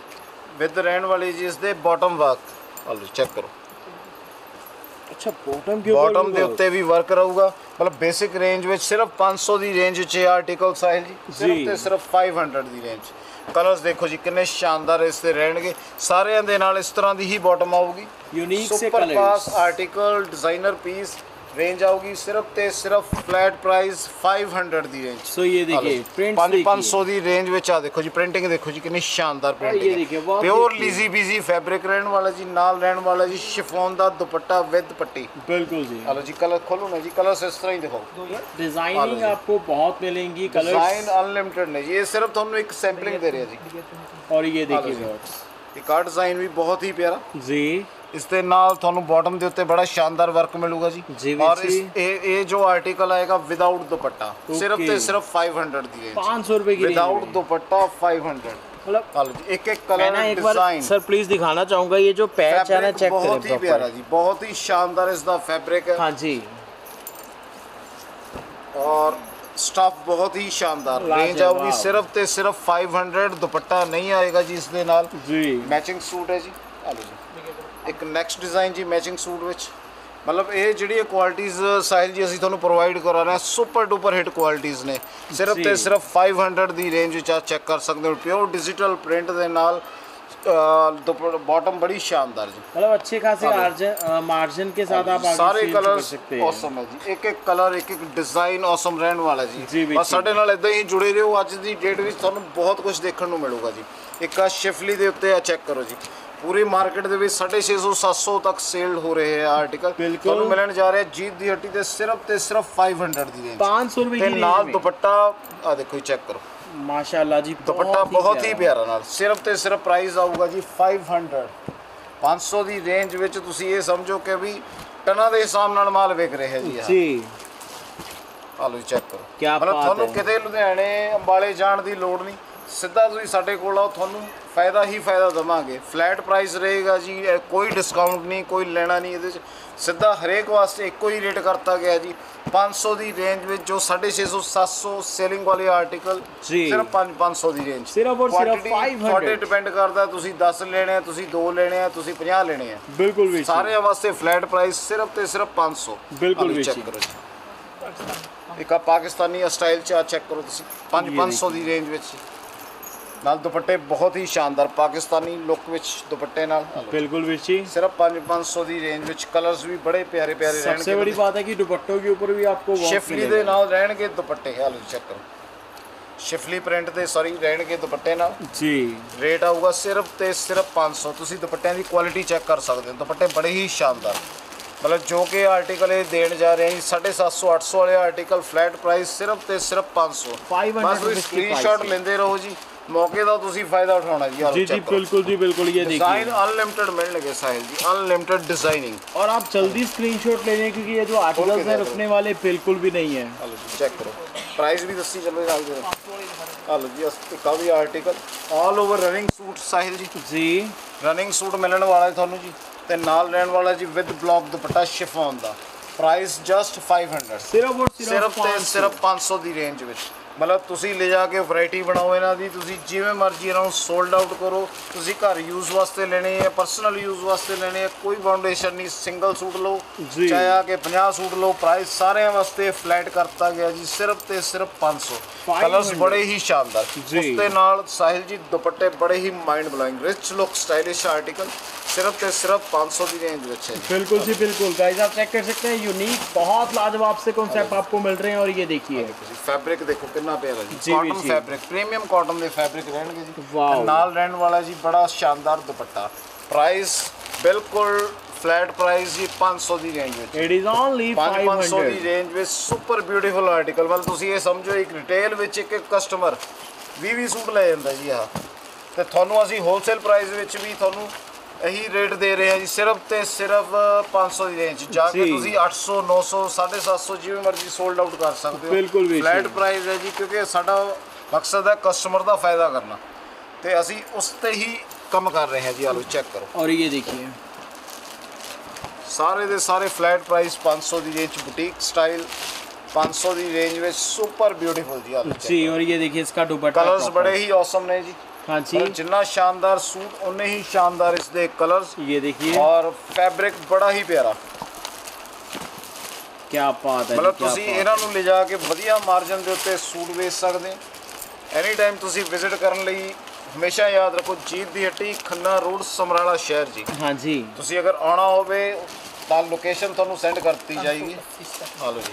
ਵਿਦ ਰਹਿਣ ਵਾਲੀ ਜੀ ਇਸ ਦੇ ਬਾਟਮ ਵਰਕ ਆਲੋ ਚੈੱਕ ਕਰੋ ਅੱਛਾ ਬਾਟਮ ਦੇ ਬਾਟਮ ਦੇ ਉੱਤੇ ਵੀ ਵਰਕ ਰਹੂਗਾ ਮਤਲਬ ਬੇਸਿਕ ਰੇਂਜ ਵਿੱਚ ਸਿਰਫ 500 ਦੀ ਰੇਂਜ ਵਿੱਚ ਇਹ ਆਰਟੀਕਲ ਸਾਹਿਲ ਜੀ ਸਿਰਫ ਤੇ ਸਿਰਫ 500 ਦੀ ਰੇਂਜ ਕਲਰਸ ਦੇਖੋ ਜੀ ਕਿੰਨੇ ਸ਼ਾਨਦਾਰ ਇਸ ਤੇ ਰਹਿਣਗੇ ਸਾਰਿਆਂ ਦੇ ਨਾਲ ਇਸ ਤਰ੍ਹਾਂ ਦੀ ਹੀ ਬਾਟਮ ਆਊਗੀ ਯੂਨੀਕ ਸੇ colour super pass article designer piece range ਆਊਗੀ ਸਿਰਫ ਤੇ ਸਿਰਫ ਫਲੈਟ ਪ੍ਰਾਈਸ 500 ਦੀ ਰੇਂਜ सो ये देखिए प्रिंट 500 ਦੀ ਰੇਂਜ ਵਿੱਚ ਆ ਦੇਖੋ ਜੀ ਪ੍ਰਿੰਟਿੰਗ ਦੇਖੋ ਜੀ ਕਿੰਨੀ ਸ਼ਾਨਦਾਰ ਇਹ ਦੇਖਿਏ, ਪ੍ਰਿੰਟਿੰਗ ਬਹੁਤ ਪਿਓਰ ਦੇਖੀਏ। ਲੀਜ਼ੀ ਬੀਜ਼ੀ ਫੈਬਰਿਕ ਰਹਿਣ ਵਾਲਾ ਜੀ ਨਾਲ ਰਹਿਣ ਵਾਲਾ ਜੀ ਸ਼ਿਫੋਨ ਦਾ ਦੁਪੱਟਾ ਵਿਦ ਪੱਟੀ बिल्कुल जी ਹਲੋ ਜੀ ਕਲਰ ਖੋਲੋ ਨਾ ਜੀ ਕਲਰ ਇਸ ਤਰ੍ਹਾਂ ਹੀ ਦਿਖਾਓ डिजाइनिंग जी। आपको बहुत मिलेंगी कलर्स ਡਿਜ਼ਾਈਨ ਅਨਲਿਮਿਟਿਡ ਨੇ ਜੀ ਇਹ ਸਿਰਫ ਤੁਹਾਨੂੰ ਇੱਕ ਸੈਂਪਲਿੰਗ ਦੇ ਰਿਹਾ ਜੀ और ये देखिए जी। works। ਇੱਕ ਆ ਡਿਜ਼ਾਈਨ ਵੀ ਬਹੁਤ ਹੀ ਪਿਆਰਾ जी ਇਸ ਦੇ ਨਾਲ ਤੁਹਾਨੂੰ ਬਾਟਮ ਦੇ ਉੱਤੇ ਬੜਾ ਸ਼ਾਨਦਾਰ ਵਰਕ ਮਿਲੂਗਾ ਜੀ ਜੀ ਵੀ ਔਰ ਇਸ ਜੀ। ਇਹ ਇਹ ਜੋ ਆਰਟੀਕਲ ਆਏਗਾ ਵਿਦਆਊਟ ਦੁਪੱਟਾ ਸਿਰਫ ਤੇ Okay। ਸਿਰਫ 500 ਦੀ ਰੇਂਜ 500 रुपए की range ਵਿਦਆਊਟ में। ਦੁਪੱਟਾ 500 मतलब ਹਲੋ ਜੀ ਇੱਕ ਇੱਕ मैं ਕਲਰ ना एक बार ਡਿਜ਼ਾਈਨ सर प्लीज दिखाना चाहूंगा ये जो पैच है ना फैब्रिक चेक बहुत ही करें प्यारा proper। जी बहुत ही शानदार इसका फैब्रिक है हाँ जी और स्टफ बहुत ही शानदार लाजवाब। रेंज आऊगी सिर्फ ਤੇ ਸਿਰਫ 500 ਦੁਪੱਟਾ ਨਹੀਂ ਆਏਗਾ ਜੀ ਇਸ ਦੇ ਨਾਲ जी ਮੈਚਿੰਗ ਸੂਟ ਹੈ ਜੀ ਆ ਲਓ ਜੀ ਇੱਕ ਨੈਕਸਟ ਡਿਜ਼ਾਈਨ ਜੀ ਮੈਚਿੰਗ ਸੂਟ ਵਿੱਚ ਮਤਲਬ ਇਹ ਜਿਹੜੀ ਕੁਆਲਿਟੀਆਂ ਸਾਹਿਲ ਜੀ ਅਸੀਂ ਤੁਹਾਨੂੰ ਪ੍ਰੋਵਾਈਡ ਕਰਾ ਰਹੇ ਹਾਂ ਸੁਪਰ ਡੂਪਰ ਹਿੱਟ ਕੁਆਲਿਟੀਆਂ ਨੇ ਸਿਰਫ ਤੇ ਜੀ। ਸਿਰਫ 500 ਦੀ ਰੇਂਜ ਵਿੱਚ ਆ ਚੈੱਕ ਕਰ ਸਕਦੇ ਹੋ ਪਿਓਰ ਡਿਜੀਟਲ ਪ੍ਰਿੰਟ ਦੇ ਨਾਲ ਬਾਟਮ ਬੜੀ ਸ਼ਾਨਦਾਰ ਜੀ मतलब अच्छे खासे मार्जिन मार्जिन के साथ आप आगे ਸਾਰੇ सेल कर ਕਲਰ सकते हैं ਔਸਮ ਹੈ ਜੀ ਇੱਕ ਇੱਕ ਕਲਰ ਇੱਕ ਇੱਕ ਡਿਜ਼ਾਈਨ ਔਸਮ ਰਹਿਣ ਵਾਲਾ ਜੀ ਜੀ ਵੀ ਬਸ ਜੀ। ਸਾਡੇ ਨਾਲ ਇਦਾਂ ਹੀ ਜੁੜੇ ਰਹੋ ਅੱਜ ਦੀ ਡੇਟ ਵਿੱਚ ਤੁਹਾਨੂੰ ਬਹੁਤ ਕੁਝ ਦੇਖਣ ਨੂੰ ਮਿਲੂਗਾ ਜੀ ਇੱਕ ਆ ਸ਼ਿਫਲੀ ਦੇ ਉੱਤੇ ਆ ਚੈੱਕ ਕਰੋ ਜੀ ਪੂਰੀ ਮਾਰਕੀਟ ਦੇ ਵਿੱਚ 650 700 ਤੱਕ ਸੇਲ ਹੋ ਰਹੇ ਆ ਆਰਟੀਕਲ ਤੁਹਾਨੂੰ ਮਿਲਣ ਜਾ ਰਿਹਾ ਜੀਤ ਦੀ ਹੱਟੀ ਤੇ ਸਿਰਫ ਤੇ ਸਿਰਫ 500 ਦੀ ਰੇਂਜ 500 ਰੁਪਏ ਦੀ ਤੇ ਨਾਲ ਦੁਪੱਟਾ ਆ ਦੇਖੋ ਚੈੱਕ ਕਰੋ। ਮਾਸ਼ਾਅੱਲਾ ਜੀ ਦੁਪੱਟਾ ਬਹੁਤ ਹੀ। ਪਿਆਰਾ ਨਾਲ। ਸਿਰਫ ਤੇ ਸਿਰਫ ਪ੍ਰਾਈਸ ਆਊਗਾ ਜੀ 500 500 ਦੀ ਰੇਂਜ ਵਿੱਚ ਤੁਸੀਂ ਇਹ ਸਮਝੋ ਕਿ ਵੀ ਟਨਾਂ ਦੇ ਹਿਸਾਬ ਨਾਲ ਮਾਲ ਵਿਕ ਰਿਹਾ ਜੀ ਜੀ। ਆ ਲਓ ਚੈੱਕ ਕਰੋ। ਕੀ ਬਾਤ ਹੈ। ਤੁਹਾਨੂੰ ਕਿਤੇ ਲੁਧਿਆਣੇ ਅੰਬਾਲੇ ਜਾਣ ਦੀ ਲੋੜ ਨਹੀਂ। ਸਿੱਧਾ ਤੁਸੀਂ ਸਾਡੇ ਕੋਲ ਆਓ ਤੁਹਾਨੂੰ ਫਾਇਦਾ ਹੀ ਫਾਇਦਾ ਦਵਾਂਗੇ। ਫਲੈਟ ਪ੍ਰਾਈਸ ਰਹੇਗਾ ਜੀ ਕੋਈ ਡਿਸਕਾਊਂਟ ਨਹੀਂ ਕੋਈ ਲੈਣਾ ਨਹੀਂ ਇਹਦੇ 'ਚ। ਸਿੱਧਾ ਹਰੇਕ ਵਾਸਤੇ ਇੱਕੋ ਹੀ ਰੇਟ ਕਰਤਾ ਗਿਆ ਜੀ। 500 ਦੀ ਰੇਂਜ ਵਿੱਚ ਜੋ 650 700 ਸੇਲਿੰਗ ਵਾਲੇ ਆਰਟੀਕਲ ਸਿਰਫ 500 ਦੀ ਰੇਂਜ ਸਿਰਫ ਔਰ ਸਿਰਫ 500 ਤੁਹਾਡੇ ਡਿਪੈਂਡ ਕਰਦਾ ਤੁਸੀਂ 10 ਲੈਣੇ ਆ ਤੁਸੀਂ 2 ਲੈਣੇ ਆ ਤੁਸੀਂ 50 ਲੈਣੇ ਆ। ਬਿਲਕੁਲ ਵੀ ਸਾਰਿਆਂ ਵਾਸਤੇ ਫਲੈਟ ਪ੍ਰਾਈਸ ਸਿਰਫ ਤੇ ਸਿਰਫ 500 ਬਿਲਕੁਲ ਵੀ ਚੈੱਕ ਕਰੋ ਇੱਕ ਆ ਪਾਕਿਸਤਾਨੀ ਸਟਾਈਲ ਚ ਆ ਚੈੱਕ ਕਰੋ ਤੁਸੀਂ। 5 500 ਦੀ ਰੇਂਜ ਵਿੱਚ। ਨਾਲ ਦੁਪੱਟੇ ਬਹੁਤ ਹੀ ਸ਼ਾਨਦਾਰ ਪਾਕਿਸਤਾਨੀ ਲੁੱਕ ਵਿੱਚ ਦੁਪੱਟੇ ਨਾਲ ਆਹ ਲਓ। बिल्कुल भी ਸਿਰਫ 5 500 ਦੀ ਰੇਂਜ ਵਿੱਚ ਕਲਰਸ ਵੀ ਬੜੇ ਪਿਆਰੇ ਪਿਆਰੇ सबसे बड़ी ਰਹਿਣਗੇ बात है कि दुपट्टों के ऊपर भी आपको work ਸ਼ਿਫਲੀ मिलेगा। ਦੇ ਨਾਲ ਰਹਿਣਗੇ ਦੁਪੱਟੇ ਆ ਲਓ ਚੈੱਕ ਕਰੋ ਸ਼ਿਫਲੀ ਪ੍ਰਿੰਟ ਦੇ ਸੌਰੀ ਰਹਿਣਗੇ ਦੁਪੱਟੇ ਨਾਲ जी ਰੇਟ ਆਊਗਾ ਸਿਰਫ ਤੇ ਸਿਰਫ 500 ਤੁਸੀਂ ਦੁਪੱਟਿਆਂ ਦੀ ਕੁਆਲਿਟੀ ਚੈੱਕ ਕਰ ਸਕਦੇ ਹੋ ਦੁਪੱਟੇ ਬੜੇ ਹੀ ਸ਼ਾਨਦਾਰ ਮਤਲਬ ਜੋ ਕਿ ਆਰਟੀਕਲ ਇਹ ਦੇਣ ਜਾ ਰਹੇ ਹਾਂ 750 800 ਵਾਲੇ ਆਰਟੀਕਲ ਫਲੈਟ ਪ੍ਰਾਈਸ ਸਿਰਫ ਤੇ ਸਿਰਫ 500 500 ਬਸ ਤੁਸੀਂ rupees की ਸਕਰੀਨਸ਼ਾਟ price ਲੈਂਦੇ ਰਹੋ ਜੀ ਮੌਕੇ ਦਾ ਤੁਸੀਂ ਫਾਇਦਾ ਉਠਾਉਣਾ ਜੀ ਆਹ जी जी check ਕਰੋ। बिल्कुल जी बिल्कुल ये डिजाइन देखिए अनलिमिटेड मिलने साहिल जी अनलिमिटेड डिजाइनिंग और आप जल्दी स्क्रीनशॉट ले लें क्योंकि ये जो के आर्टिकल्स हैं देखो। रुकने वाले बिल्कुल भी नहीं है ਹਲੋ ਜੀ ਚੈੱਕ ਕਰੋ ਪ੍ਰਾਈਸ ਵੀ ਦੱਸੀ ਚੱਲੋ ਨਾਲ ਦੇ ਹਲੋ ਜੀ ਇੱਕ ਆ ਵੀ article all over running suit Sahil ji ji running suit ਮਿਲਣ ਵਾਲਾ ਹੈ ਤੁਹਾਨੂੰ ਜੀ ਤੇ ਨਾਲ ਰਹਿਣ ਵਾਲਾ ਜੀ ਵਿਦ ਬਲੌਕ ਦੁਪੱਟਾ ਸ਼ਿਫੋਨ ਦਾ ਪ੍ਰਾਈਸ ਜਸਟ 500 सिर्फ और सिर्फ ਸਿਰਫ ਤੇ 500 ਸਿਰਫ 500 ਦੀ ਰੇਂਜ ਵਿੱਚ ਮਤਲਬ ਤੁਸੀਂ ਲੈ ਜਾ ਕੇ ਵੈਰਾਈਟੀ ਬਣਾਓ ਇਹਨਾਂ ਦੀ ਤੁਸੀਂ ਜਿਵੇਂ ਮਰਜ਼ੀ ਇਹਨਾਂ ਨੂੰ ਸੋਲਡ ਆਊਟ ਕਰੋ ਤੁਸੀਂ ਘਰ ਯੂਜ਼ ਵਾਸਤੇ ਲੈਣੇ ਆ ਪਰਸਨਲ ਯੂਜ਼ ਵਾਸਤੇ ਲੈਣੇ ਆ ਕੋਈ ਬਾਉਂਡੇਸ਼ਨ ਨਹੀਂ ਸਿੰਗਲ ਸੂਟ ਲਓ ਜੀ। ਚਾਹੇ ਆ ਕੇ 50 ਸੂਟ ਲਓ ਪ੍ਰਾਈਸ ਸਾਰਿਆਂ ਵਾਸਤੇ ਫਲੈਟ ਕਰਤਾ ਗਿਆ ਜੀ ਸਿਰਫ ਤੇ ਸਿਰਫ 500 ਕਲਰਸ 500 ਬੜੇ ਹੀ ਸ਼ਾਨਦਾਰ ਜੀ। ਉਸ ਦੇ ਨਾਲ ਸਾਹਿਲ ਜੀ ਦੁਪੱਟੇ ਬੜੇ ਹੀ mind blowing rich look stylish article ਸਿਰਫ ਤੇ ਸਿਰਫ 500 ਦੀ ਰੇਂਜ ਵਿੱਚ ਹੈ ਜੀ बिल्कुल जी बिल्कुल गाइस आप चेक कर सकते हैं यूनिक बहुत लाजवाब से कॉन्सेप्ट आपको मिल रहे हैं और ये देखिए ਤੁਸੀਂ ਫੈਬਰਿਕ ਦੇਖੋ ਕਰਨਾ ਪਿਆ ਜੀ? ਕਾਟਨ ਫੈਬਰਿਕ ਪ੍ਰੀਮੀਅਮ ਕਾਟਨ ਦੇ ਫੈਬਰਿਕ ਰਹਿਣਗੇ ਜੀ। ਤੇ ਨਾਲ ਰਹਿਣ ਵਾਲਾ ਜੀ ਬੜਾ ਸ਼ਾਨਦਾਰ ਦੁਪੱਟਾ। ਪ੍ਰਾਈਸ ਬਿਲਕੁਲ ਫਲੈਟ ਪ੍ਰਾਈਸ ਜੀ 500 ਦੀ ਰੇਂਜ ਵਿੱਚ। ਇਟ ਇਜ਼ ਓਨਲੀ 500 ਦੀ ਰੇਂਜ ਵਿੱਚ ਸੁਪਰ ਬਿਊਟੀਫੁਲ ਆਰਟੀਕਲ ਮਤਲਬ ਤੁਸੀਂ ਇਹ ਸਮਝੋ ਇੱਕ ਰਿਟੇਲ ਵਿੱਚ ਇੱਕ ਕਸਟਮਰ 20 20 ਸੂਟ ਲੈ ਜਾਂਦਾ ਜੀ ਆ ਤੇ ਤੁਹਾਨੂੰ ਅਸੀਂ ਹੋਲਸੇਲ ਪ੍ਰਾਈਸ ਵਿੱਚ ਵੀ ਤੁਹਾਨੂੰ ਇਹੀ ਰੇਟ ਦੇ ਰਹੇ ਹਾਂ ਜੀ ਸਿਰਫ ਤੇ ਸਿਰਫ 500 ਦੀ ਰੇਂਜ ਜਾ ਕੇ ਜੀ। ਤੁਸੀਂ 800 900 750 ਜਿਵੇਂ ਮਰਜ਼ੀ ਸੋਲਡ ਆਊਟ ਕਰ ਸਕਦੇ ਹੋ ਬਿਲਕੁਲ ਵੀ ਫਲੈਟ ਸਹੀ। ਪ੍ਰਾਈਸ ਹੈ ਜੀ ਕਿਉਂਕਿ ਸਾਡਾ ਮਕਸਦ ਹੈ ਕਸਟਮਰ ਦਾ ਫਾਇਦਾ ਕਰਨਾ ਤੇ ਅਸੀਂ ਉਸ ਤੇ ਹੀ ਕੰਮ ਕਰ ਰਹੇ ਹਾਂ ਜੀ ਆਲੋ ਚੈੱਕ ਕਰੋ और ये देखिए ਸਾਰੇ ਦੇ ਸਾਰੇ ਫਲੈਟ ਪ੍ਰਾਈਸ 500 ਦੀ ਰੇਂਜ ਬੁਟੀਕ ਸਟਾਈਲ 500 ਦੀ ਰੇਂਜ ਵਿੱਚ ਸੁਪਰ ਬਿਊਟੀਫੁਲ ਜੀ ਆਲੋ जी और ये देखिए इसका दुपट्टा ਕਲਰਸ proper। ਬੜੇ ਹੀ ਔਸਮ ਨੇ ਜੀ हाँ जी ਮਤਲਬ ਜਿੰਨਾ ਸ਼ਾਨਦਾਰ ਸੂਟ ਉਨੇ ਹੀ ਸ਼ਾਨਦਾਰ ਇਸ ਦੇ ਕਲਰਸ ये देखिए ਔਰ ਫੈਬਰਿਕ ਬੜਾ ਹੀ ਪਿਆਰਾ क्या बात है ਮਤਲਬ क्या ਤੁਸੀਂ बात ਇਹਨਾਂ ਨੂੰ ਲਿਜਾ ਕੇ ਵਧੀਆ ਮਾਰਜਨ ਦੇ ਉੱਤੇ ਸੂਟ ਵੇਚ ਸਕਦੇ ਐਨੀ ਟਾਈਮ ਤੁਸੀਂ ਵਿਜ਼ਿਟ ਕਰਨ ਲਈ ਹਮੇਸ਼ਾ ਯਾਦ ਰੱਖੋ ਜੀਤ ਦੀ ਹੱਟੀ ਖੰਨਾ ਰੋਡ ਸਮਰਾਲਾ ਸ਼ਹਿਰ ਜੀ है। हाँ जी ਤੁਸੀਂ ਅਗਰ ਆਉਣਾ ਹੋਵੇ ਤਾਂ ਲੋਕੇਸ਼ਨ ਤੁਹਾਨੂੰ ਸੈਂਡ ਕਰਤੀ ਜਾਏਗੀ ਆ ਲਓ ਜੀ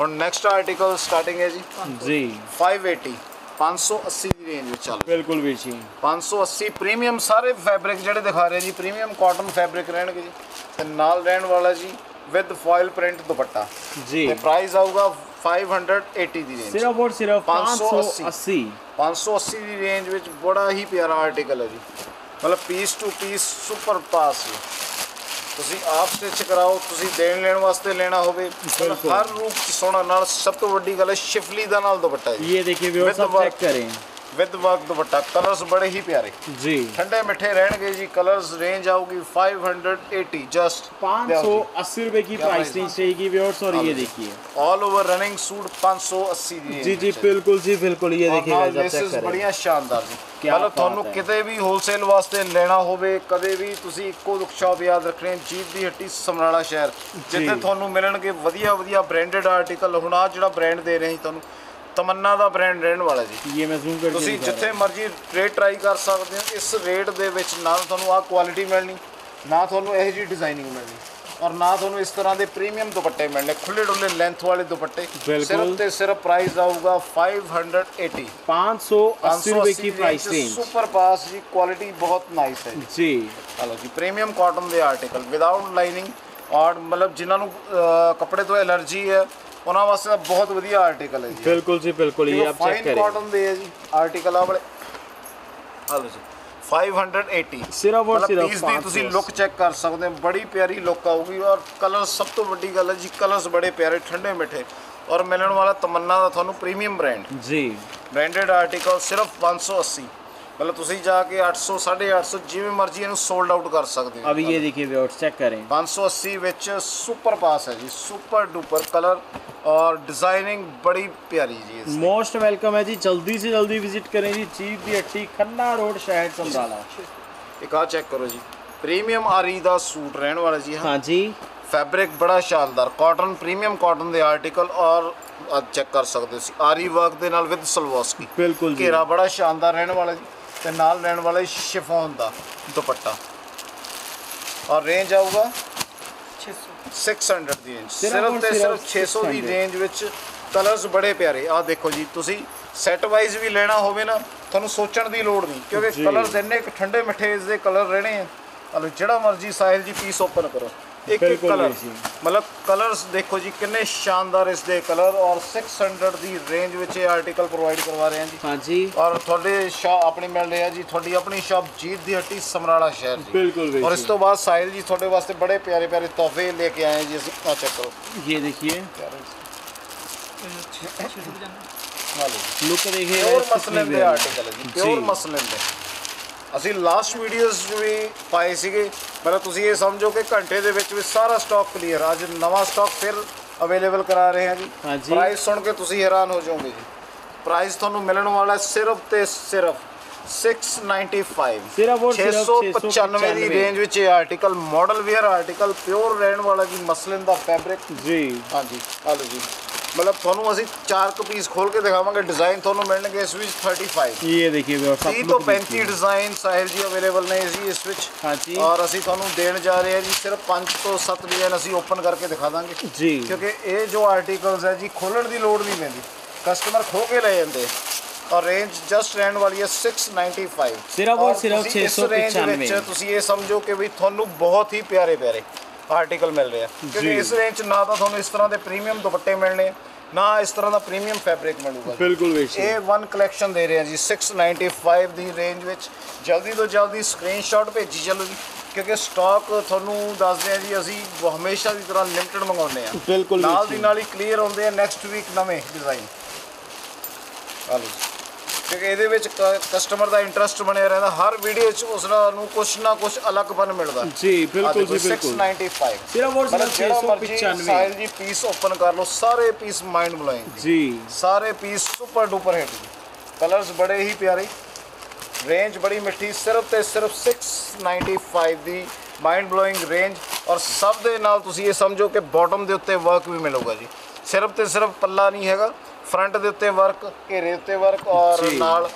ਹੁਣ ਨੈਕਸਟ ਆਰਟੀਕਲ ਸਟਾਰਟਿੰਗ ਹੈ ਜੀ जी 580 580 ਦੀ ਰੇਂਜ ਵਿੱਚ ਚੱਲ। ਬਿਲਕੁਲ ਵੀਰ ਜੀ। 580 ਪ੍ਰੀਮੀਅਮ ਸਾਰੇ ਫੈਬਰਿਕ ਜਿਹੜੇ ਦਿਖਾ ਰਹੇ ਜੀ ਪ੍ਰੀਮੀਅਮ ਕਾਟਨ ਫੈਬਰਿਕ ਰਹਿਣਗੇ ਜੀ। ਤੇ ਨਾਲ ਰਹਿਣ ਵਾਲਾ ਜੀ ਵਿਦ ਫੋਇਲ ਪ੍ਰਿੰਟ ਦੁਪੱਟਾ। ਜੀ। ਤੇ ਪ੍ਰਾਈਸ ਆਊਗਾ 580 ਦੀ ਰੇਂਜ ਸਿਰਫ ਔਰ ਸਿਰਫ 580 580 ਦੀ ਰੇਂਜ ਵਿੱਚ ਬੜਾ ਹੀ ਪਿਆਰਾ ਆਰਟੀਕਲ ਹੈ ਜੀ। ਮਤਲਬ piece two piece super pass ਹੈ ਤੁਸੀਂ ਆਪ ਸਟਿਚ ਕਰਾਓ ਤੁਸੀਂ ਦੇਣ ਲੈਣ ਵਾਸਤੇ ਲੈਣਾ ਹੋਵੇ ਮਤਲਬ ਬਿਲਕੁਲ। ਹਰ ਰੂਪ ਚ ਸੋਹਣਾ ਨਾਲ ਸਭ ਤੋਂ ਵੱਡੀ ਗੱਲ ਹੈ ਸ਼ਿਫਲੀ ਦਾ ਨਾਲ ਦੁਪੱਟਾ ਹੈ ये देखिए व्यूअर्स With आप चेक work। करें ਵਿਦ ਵਰਕ ਦੁਪੱਟਾ ਕਲਰਸ ਬੜੇ ਹੀ ਪਿਆਰੇ जी ਠੰਡੇ ਮਿੱਠੇ ਰਹਿਣਗੇ ਜੀ ਕਲਰਸ ਰੇਂਜ ਆਊਗੀ 580 ਜਸਟ पाँच सौ अस्सी रुपए की क्या प्राइस price? रेंज रहेगी व्यूअर्स और ये देखिए ਆਲ ਓਵਰ ਰਨਿੰਗ ਸੂਟ 580 ਦੀ जी जी बिल्कुल जी बिल्कुल ये देखिए ਨਾਲ guys, आप चेक ਲੇਸਿਸ करें ਬੜੀਆਂ ਸ਼ਾਨਦਾਰ ਜੀ ਕਿਆ ਮਤਲਬ ਬਾਤ ਤੁਹਾਨੂੰ ਹੈ। ਕਿਤੇ ਵੀ ਹੋਲਸੇਲ ਵਾਸਤੇ ਲੈਣਾ ਹੋਵੇ ਕਦੇ ਵੀ ਤੁਸੀਂ ਇੱਕੋ ਦੁੱਖ ਸ਼ਾਪ ਯਾਦ ਰੱਖਣੇ ਜੀਤ ਦੀ ਹੱਟੀ ਸਮਰਾਲਾ ਸ਼ਹਿਰ ਜਿੱਥੇ ਤੁਹਾਨੂੰ ਮਿਲਣਗੇ ਵਧੀਆ ਵਧੀਆ ਬ੍ਰਾਂਡਡ ਆਰਟੀਕਲ ਹੁਣ ਆ ਜਿਹੜਾ ਬ੍ਰਾਂਡ ਦੇ ਰਹੇ ਹਾਂ ਜੀ ਤੁਹਾਨੂੰ ਤਮੰਨਾ ਦਾ ਬ੍ਰਾਂਡ ਰਹਿਣ ਵਾਲਾ ਜੀ। ਇਹ ਮੈਂ ਜ਼ੂਮ ਕਰਕੇ ਤੁਸੀਂ ਜਿੱਥੇ ਮਰਜ਼ੀ ਰੇਟ ਟਰਾਈ ਕਰ ਸਕਦੇ ਹੋ ਇਸ ਰੇਟ ਦੇ ਵਿੱਚ ਨਾ ਤੁਹਾਨੂੰ ਆਹ ਕੁਆਲਿਟੀ ਮਿਲਣੀ ਨਾ ਤੁਹਾਨੂੰ ਇਹੋ ਜੀ ਡਿਜ਼ਾਈਨਿੰਗ ਮਿਲਣੀ ਔਰ ਨਾ ਤੁਹਾਨੂੰ ਇਸ ਤਰ੍ਹਾਂ ਦੇ ਪ੍ਰੀਮੀਅਮ ਦੁਪੱਟੇ ਮਿਲਣੇ ਖੁੱਲੇ ਡੁੱਲੇ ਲੈਂਥ ਵਾਲੇ ਦੁਪੱਟੇ। ਸਿਰਫ ਤੇ ਸਿਰਫ ਪ੍ਰਾਈਸ ਆਊਗਾ 580 580 ਰੁਪਏ ਕੀ ਪ੍ਰਾਈਸ ਰੇਂਜ ਸੁਪਰ ਪਾਸ ਜੀ ਕੁਆਲਿਟੀ ਬਹੁਤ ਨਾਈਸ ਹੈ ਜੀ। ਹਲੋ ਜੀ ਪ੍ਰੀਮੀਅਮ ਕਾਟਨ ਦੇ ਆਰਟੀਕਲ ਵਿਦਆਊਟ ਲਾਈਨਿੰਗ ਔਰ ਮਤਲਬ ਜਿਨ੍ਹਾਂ ਨੂੰ ਕੱਪੜੇ ਤੋਂ ਐਲਰਜੀ ਹੈ ਉਹਨਾਂ ਵਾਸਤੇ ਤਾਂ ਬਹੁਤ ਵਧੀਆ ਆਰਟੀਕਲ ਹੈ ਜੀ। ਬਿਲਕੁਲ ਜੀ ਬਿਲਕੁਲ ਇਹ ਆਪ ਚੈੱਕ ਕਰੇ ਫਾਈਨ ਕਾਟਨ ਦੇ ਹੈ ਜੀ ਆਰਟੀਕਲ ਆ ਵਾਲੇ। ਆ ਲਓ ਜੀ। 580 ਸਿਰਫ ਔਰ ਸਿਰਫ ਪੀਸ ਦੀ ਤੁਸੀਂ ਲੁੱਕ ਚੈੱਕ ਕਰ ਸਕਦੇ ਹੋ ਬੜੀ ਪਿਆਰੀ ਲੁੱਕ ਆਊਗੀ ਔਰ ਕਲਰ ਸਭ ਤੋਂ ਵੱਡੀ ਗੱਲ ਹੈ ਜੀ ਕਲਰਸ ਬੜੇ ਪਿਆਰੇ ਠੰਡੇ ਮਿੱਠੇ। ਔਰ ਮਿਲਣ ਵਾਲਾ ਤਮੰਨਾ ਦਾ ਤੁਹਾਨੂੰ ਪ੍ਰੀਮੀਅਮ ਬ੍ਰਾਂਡ ਜੀ। ਬ੍ਰਾਂਡਡ ਆਰਟੀਕਲ ਸਿਰਫ 580 ਮਤਲਬ ਤੁਸੀਂ ਜਾ ਕੇ 800 850 ਜਿਵੇਂ ਮਰਜ਼ੀ ਇਹਨੂੰ ਸੋਲਡ ਆਊਟ ਕਰ ਸਕਦੇ ਹੋ अभी ये देखिए व्यूअर्स चेक करें 580 ਵਿੱਚ ਸੁਪਰ ਪਾਸ ਹੈ ਜੀ ਸੁਪਰ ਡੂਪਰ ਕਲਰ ਔਰ ਡਿਜ਼ਾਈਨਿੰਗ ਬੜੀ ਪਿਆਰੀ ਜੀ ਇਸ मोस्ट वेलकम है जी जल्दी से जल्दी विजिट करें जी चीप दी हट्टी खन्ना रोड शहर समराला ਇੱਕ ਆ ਚੈੱਕ ਕਰੋ ਜੀ ਪ੍ਰੀਮੀਅਮ ਆਰੀ ਦਾ ਸੂਟ ਰਹਿਣ ਵਾਲਾ ਜੀ ਹਾਂ हाँ जी ਫੈਬਰਿਕ ਬੜਾ ਸ਼ਾਨਦਾਰ ਕਾਟਨ ਪ੍ਰੀਮੀਅਮ ਕਾਟਨ ਦੇ ਆਰਟੀਕਲ ਔਰ ਆ ਚੈੱਕ ਕਰ ਸਕਦੇ ਹੋ ਸੀ ਆਰੀ ਵਰਕ ਦੇ ਨਾਲ ਵਿਦ ਸਲਵਾਸਕੀ बिल्कुल जी ਘੇਰਾ ਬੜਾ ਸ਼ਾਨਦਾਰ ਰਹਿਣ ਵਾਲਾ ਜੀ ਤੇ ਨਾਲ ਰਹਿਣ ਵਾਲਾ ਸ਼ਿਫੋਨ ਦਾ ਦੁਪੱਟਾ। ਔਰ ਰੇਂਜ ਆਊਗਾ 600 ਦੀ ਰੇਂਜ ਸਿਰਫ ਤੇ ਸਿਰਫ ਸਿਰਫ 600 ਦੀ 600 ਰੇਂਜ ਵਿੱਚ ਕਲਰਸ ਬੜੇ ਪਿਆਰੇ। ਆ ਦੇਖੋ ਜੀ ਤੁਸੀਂ ਸੈੱਟ ਵਾਈਜ਼ ਵੀ ਲੈਣਾ ਹੋਵੇ ਨਾ ਤੁਹਾਨੂੰ ਸੋਚਣ ਦੀ ਲੋੜ ਨਹੀਂ ਕਿਉਂਕਿ। ਕਲਰਸ ਇੰਨੇ ਕੁ ਠੰਡੇ ਮਿੱਠੇ ਇਸ ਦੇ ਕਲਰ ਰਹਿਣੇ ਆ। ਹਲੋ ਜਿਹੜਾ ਮਰਜ਼ੀ ਸਾਹਿਲ ਜੀ ਪੀਸ ਓਪਨ ਕਰੋ। ਇੱਕ ਇੱਕ ਬਿਲਕੁਲ ਕਲਰ ਵੀਰ ਜੀ। ਮਤਲਬ ਕਲਰਸ ਦੇਖੋ ਜੀ ਕਿੰਨੇ ਸ਼ਾਨਦਾਰ ਇਸ ਦੇ ਕਲਰ ਔਰ 600 ਦੀ ਰੇਂਜ ਵਿੱਚ ਇਹ ਆਰਟੀਕਲ ਪ੍ਰੋਵਾਈਡ ਕਰਵਾ ਰਹੇ ਹਾਂ ਜੀ हाँ जी ਔਰ ਤੁਹਾਡੇ ਸ਼ਾਪ ਆਪਣੀ ਮਿਲ ਰਿਹਾ ਜੀ ਤੁਹਾਡੀ ਆਪਣੀ ਸ਼ਾਪ ਜੀਤ ਦੀ ਹੱਟੀ ਸਮਰਾਲਾ ਸ਼ਹਿਰ ਜੀ बिल्कुल ਔਰ बिल्कुल ਇਸ ਤੋਂ ਬਾਅਦ ਸਾਹਿਲ ਜੀ ਤੁਹਾਡੇ ਵਾਸਤੇ ਬੜੇ ਪਿਆਰੇ ਪਿਆਰੇ ਤੋਹਫੇ ਲੈ ਕੇ ਆਏ ਜੀ ਅਸੀਂ ਆ ਚੈੱਕ ਕਰੋ ये देखिए ਲੁੱਕ लुक देखिए ਪਿਓਰ guys, कितनी ਮਸਲਿਨ ਦੇ प्यारी। ਆਰਟੀਕਲ ਹੈ ਜੀ ਪਿਓਰ ਜੀ। ਮਸਲਿਨ ਦੇ ਅਸੀਂ ਲਾਸਟ ਵੀਡੀਓਜ਼ ਵੀ ਪਾਏ ਸੀਗੇ ਮਤਲਬ ਤੁਸੀਂ ਇਹ ਸਮਝੋ ਕਿ ਘੰਟੇ ਦੇ ਵਿੱਚ ਵੀ ਸਾਰਾ ਸਟਾਕ ਕਲੀਅਰ ਅੱਜ ਨਵਾਂ ਸਟਾਕ ਫਿਰ ਅਵੇਲੇਬਲ ਕਰਾ ਰਹੇ ਹਾਂ ਜੀ। ਜੀ। ਪ੍ਰਾਈਸ ਸੁਣ ਕੇ ਤੁਸੀਂ ਹੈਰਾਨ ਹੋ ਜਾਓਗੇ ਜੀ। ਪ੍ਰਾਈਸ ਤੁਹਾਨੂੰ ਮਿਲਣ ਵਾਲਾ ਸਿਰਫ ਤੇ ਸਿਰਫ 695 ਸਿਰਫ ਔਰ ਸਿਰਫ 695 ਦੀ 695 ਰੇਂਜ ਵਿੱਚ ਇਹ article model wear article pure ਰਹਿਣ ਵਾਲਾ ਜੀ ਮਸਲਿਨ ਦਾ ਫੈਬਰਿਕ जी ਹਾਂਜੀ ਆ ਲਓ ਜੀ। ਮਤਲਬ ਤੁਹਾਨੂੰ ਅਸੀਂ 4 ਕੁ ਪੀਸ ਖੋਲ ਕੇ ਦਿਖਾਵਾਂਗੇ ਡਿਜ਼ਾਈਨ ਤੁਹਾਨੂੰ ਮਿਲਣਗੇ ਇਸ ਵਿੱਚ 35 ਇਹ ਦੇਖੀਏ ਵੀਰ ਸਾਹਿਬ 30 ਤੋਂ 35 ਡਿਜ਼ਾਈਨ ਸਾਹਿਲ ਜੀ ਅਵੇਲੇਬਲ ਨੇ ਜੀ ਇਸ ਵਿੱਚ। ਹਾਂਜੀ। ਔਰ ਅਸੀਂ ਤੁਹਾਨੂੰ ਦੇਣ ਜਾ ਰਹੇ ਹਾਂ ਜੀ ਸਿਰਫ 5 ਤੋਂ 7 ਡਿਜ਼ਾਈਨ ਅਸੀਂ ਓਪਨ ਕਰਕੇ ਦਿਖਾ ਦਾਂਗੇ। ਜੀ। ਕਿਉਂਕਿ ਇਹ ਜੋ ਆਰਟੀਕਲਸ ਹੈ ਜੀ ਖੋਲਣ ਦੀ ਲੋੜ ਨਹੀਂ ਪੈਂਦੀ। ਕਸਟਮਰ ਖੋ ਕੇ ਲੈ ਜਾਂਦੇ। ਔਰ ਰੇਂਜ ਜਸਟ ਰਹਿਣ ਵਾਲੀ ਹੈ 695 ਸਿਰਫ ਔਰ ਸਿਰਫ 695 ਤੁਸੀਂ ਇਹ ਸਮਝੋ ਕਿ ਵੀ ਤੁਹਾਨੂੰ ਬਹੁਤ ਹੀ ਪਿਆਰੇ ਪਿਆਰੇ ਆਰਟੀਕਲ ਮਿਲ ਰਿਹਾ ਕਿਉਂਕਿ ਇਸ ਰੇਂਜ ਚ ਨਾ ਤਾਂ ਤੁਹਾਨੂੰ ਇਸ ਤਰ੍ਹਾਂ ਦੇ ਪ੍ਰੀਮੀਅਮ ਦੁਪੱਟੇ ਮਿਲਣੇ ਨਾ ਇਸ ਤਰ੍ਹਾਂ ਦਾ ਪ੍ਰੀਮੀਅਮ ਫੈਬਰਿਕ ਮਿਲੂਗਾ ਬਿਲਕੁਲ ਵੇਖੀ ਇਹ ਵਨ ਕਲੈਕਸ਼ਨ ਦੇ ਰਹੇ ਆ ਜੀ 695 ਦੀ ਰੇਂਜ ਵਿੱਚ। ਜਲਦੀ ਤੋਂ ਜਲਦੀ ਸਕਰੀਨਸ਼ਾਟ ਭੇਜੀ ਚੱਲੋ ਜੀ ਕਿਉਂਕਿ ਸਟਾਕ ਤੁਹਾਨੂੰ ਦੱਸਦੇ ਆ ਜੀ ਅਸੀਂ ਹਮੇਸ਼ਾ ਦੀ ਤਰ੍ਹਾਂ ਲਿਮਟਿਡ ਮੰਗਾਉਂਦੇ ਆ। ਬਿਲਕੁਲ ਨਾਲ ਦੀ ਨਾਲ ਹੀ ਕਲੀਅਰ ਹੁੰਦੇ ਆ ਨੈਕਸਟ ਵੀਕ ਨਵੇਂ ਡਿਜ਼ਾਈਨ ਆਲੋ ਕਿਉਂਕਿ ਇਹਦੇ ਵਿੱਚ ਕਸਟਮਰ ਦਾ ਇੰਟਰਸਟ ਬਣਿਆ ਰਹਿੰਦਾ। ਹਰ ਵੀਡੀਓ 'ਚ ਉਸ ਨੂੰ ਕੁਛ ਨਾ ਕੁਛ ਅਲੱਗਪਨ ਮਿਲਦਾ। ਜੀ ਬਿਲਕੁਲ ਜੀ ਬਿਲਕੁਲ। 695 ਸਿਰਫ 695 ਜੀ ਪੀਸ ਓਪਨ ਕਰ ਲਓ ਸਾਰੇ ਪੀਸ ਮਾਈਂਡ ਬਲਾਈਂਗ ਜੀ। ਸਾਰੇ piece super duper hit colours ਬੜੇ ਹੀ ਪਿਆਰੇ। ਰੇਂਜ ਬੜੀ ਮਿੱਠੀ ਸਿਰਫ ਤੇ ਸਿਰਫ 695 ਦੀ ਮਾਈਂਡ ਬਲੋਇੰਗ ਰੇਂਜ ਔਰ ਸਭ ਦੇ ਨਾਲ ਤੁਸੀਂ ਇਹ ਸਮਝੋ ਕਿ ਬਾਟਮ ਦੇ ਉੱਤੇ ਵਰਕ ਵੀ ਮਿਲੂਗਾ ਜੀ। ਸਿਰਫ ਤੇ ਸਿਰਫ ਪੱਲਾ ਨਹੀਂ ਹੈਗਾ। ਫਰੰਟ ਦੇ ਉੱਤੇ ਵਰਕ ਘੇਰੇ ਉੱਤੇ ਵਰਕ ਔਰ ਜੀ। ਨਾਲ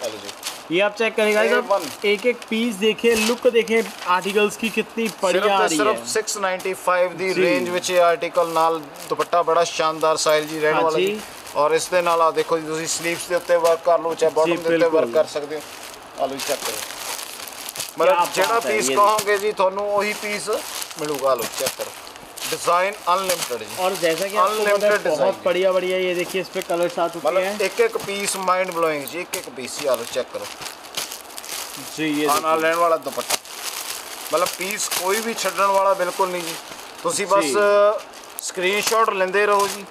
ਚਲੋ ਜੀ ये आप चेक करें गाइस A1. आप एक एक पीस देखें लुक देखें आर्टिकल्स की कितनी बढ़िया आ ਸਿਰਫ ਤੇ रही ਸਿਰਫ है 695 ਦੀ ਜੀ। ਰੇਂਜ ਵਿੱਚ ਇਹ ਆਰਟੀਕਲ ਨਾਲ ਦੁਪੱਟਾ ਬੜਾ ਸ਼ਾਨਦਾਰ ਸਾਈਜ਼ ਜੀ ਰਹਿਣ ਹਾਂ ਵਾਲਾ ਜੀ। ਜੀ ਔਰ ਇਸ ਦੇ ਨਾਲ ਆ ਦੇਖੋ ਜੀ ਤੁਸੀਂ ਸਲੀਵਸ ਦੇ ਉੱਤੇ ਵਰਕ ਕਰ ਲਓ ਚਾਹੇ ਬਾਟਮ ਦੇ ਉੱਤੇ ਬਿਲਕੁਲ। ਵਰਕ ਕਰ ਸਕਦੇ ਹੋ ਆ ਲਓ ਚੈੱਕ ਕਰੋ ਮਤਲਬ ਬਾਤ ਜਿਹੜਾ ਹੈ, ਪੀਸ ਇਹ ਕਹੋਗੇ ਜੀ ਤੁਹਾਨੂੰ ਉਹੀ ਪੀਸ ਮਿਲੂਗਾ ਆ ਲਓ ਚੈੱਕ ਕਰੋ ਡਿਜ਼ਾਈਨ ਅਨਲਿਮਿਟਡ ਜੀ और जैसा कि आपको पता है Unlimited बहुत design। बढ़िया बढ़िया ये देखिए इस पे कलर्स आ चुके हैं ਮਤਲਬ ਇੱਕ ਇੱਕ ਪੀਸ ਮਾਈਂਡ ਬਲੋਇੰਗ ਜੀ ਇੱਕ ਇੱਕ ਪੀਸ ਹੀ ਆ ਲਓ ਚੈੱਕ ਕਰੋ जी ये ਆ ਨਾਲ देखिए। ਲੈਣ ਵਾਲਾ ਦੁਪੱਟਾ ਮਤਲਬ ਪੀਸ ਕੋਈ ਵੀ ਛੱਡਣ ਵਾਲਾ ਬਿਲਕੁਲ ਨਹੀਂ ਜੀ ਤੁਸੀਂ ਬਸ ਜੀ। ਸਕਰੀਨਸ਼ਾਟ ਲੈਂਦੇ ਰਹੋ ਜੀ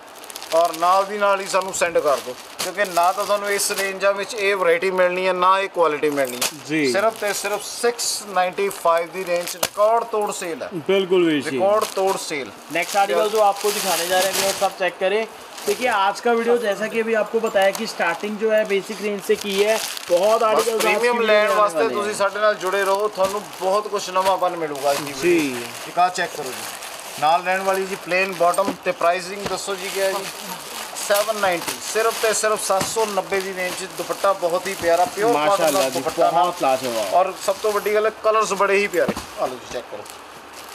ਔਰ ਨਾਲ ਦੀ ਨਾਲ ਹੀ ਸਾਨੂੰ ਸੈਂਡ ਕਰ ਦਿਓ ਕਿਉਂਕਿ ਨਾ ਤਾਂ ਤੁਹਾਨੂੰ ਇਸ ਰੇਂਜਾਂ ਵਿੱਚ ਇਹ ਵੈਰਾਈਟੀ ਮਿਲਣੀ ਹੈ ਨਾ ਇਹ ਕੁਆਲਿਟੀ ਮਿਲਣੀ ਹੈ ਜੀ। ਸਿਰਫ ਤੇ ਸਿਰਫ 695 ਦੀ ਰੇਂਜ 'ਚ ਰਿਕਾਰਡ ਤੋੜ ਸੇਲ ਹੈ बिल्कुल वीर जी रिकॉर्ड तोड़ सेल नेक्स्ट आर्टिकल जो आपको दिखाने जा रहे हैं और सब चेक करें देखिए आज का वीडियो जैसा कि अभी आपको बताया कि स्टार्टिंग जो है बेसिक रेंज से की है बहुत ਬਸ आर्टिकल ਪ੍ਰੀਮੀਅਮ ਲੈਣ ਵਾਸਤੇ ਤੁਸੀਂ ਸਾਡੇ ਨਾਲ ਜੁੜੇ ਰਹੋ ਤੁਹਾਨੂੰ ਬਹੁਤ ਕੁਝ ਨਵਾਂਪਨ ਮਿਲੂਗਾ ਇਸ ਦੀ ਜੀ। video 'ਚ। ਇੱਕ ਆਹ ਚੈੱਕ ਕਰੋ ਜੀ ਨਾਲ ਲੈਣ ਵਾਲੀ ਜੀ ਪਲੇਨ ਬਾਟਮ ਤੇ ਪ੍ਰਾਈਸਿੰਗ ਦੱਸੋ ਜੀ ਕਿਆ ਹੈ ਜੀ 790 ਸਿਰਫ ਤੇ ਸਿਰਫ 790 ਦੀ ਰੇਂਜ 'ਚ ਦੁਪੱਟਾ ਬਹੁਤ ਹੀ ਪਿਆਰਾ ਪਿਓਰ ਕਾਟਨ ਦਾ माशाल्लाह जी ਦੁਪੱਟਾ ਨਾਲ बहुत लाजवाब ਔਰ ਸਭ ਤੋਂ ਵੱਡੀ ਗੱਲ ਹੈ ਕਲਰਸ ਬੜੇ ਹੀ ਪਿਆਰੇ ਆ ਲਓ ਜੀ ਚੈੱਕ ਕਰੋ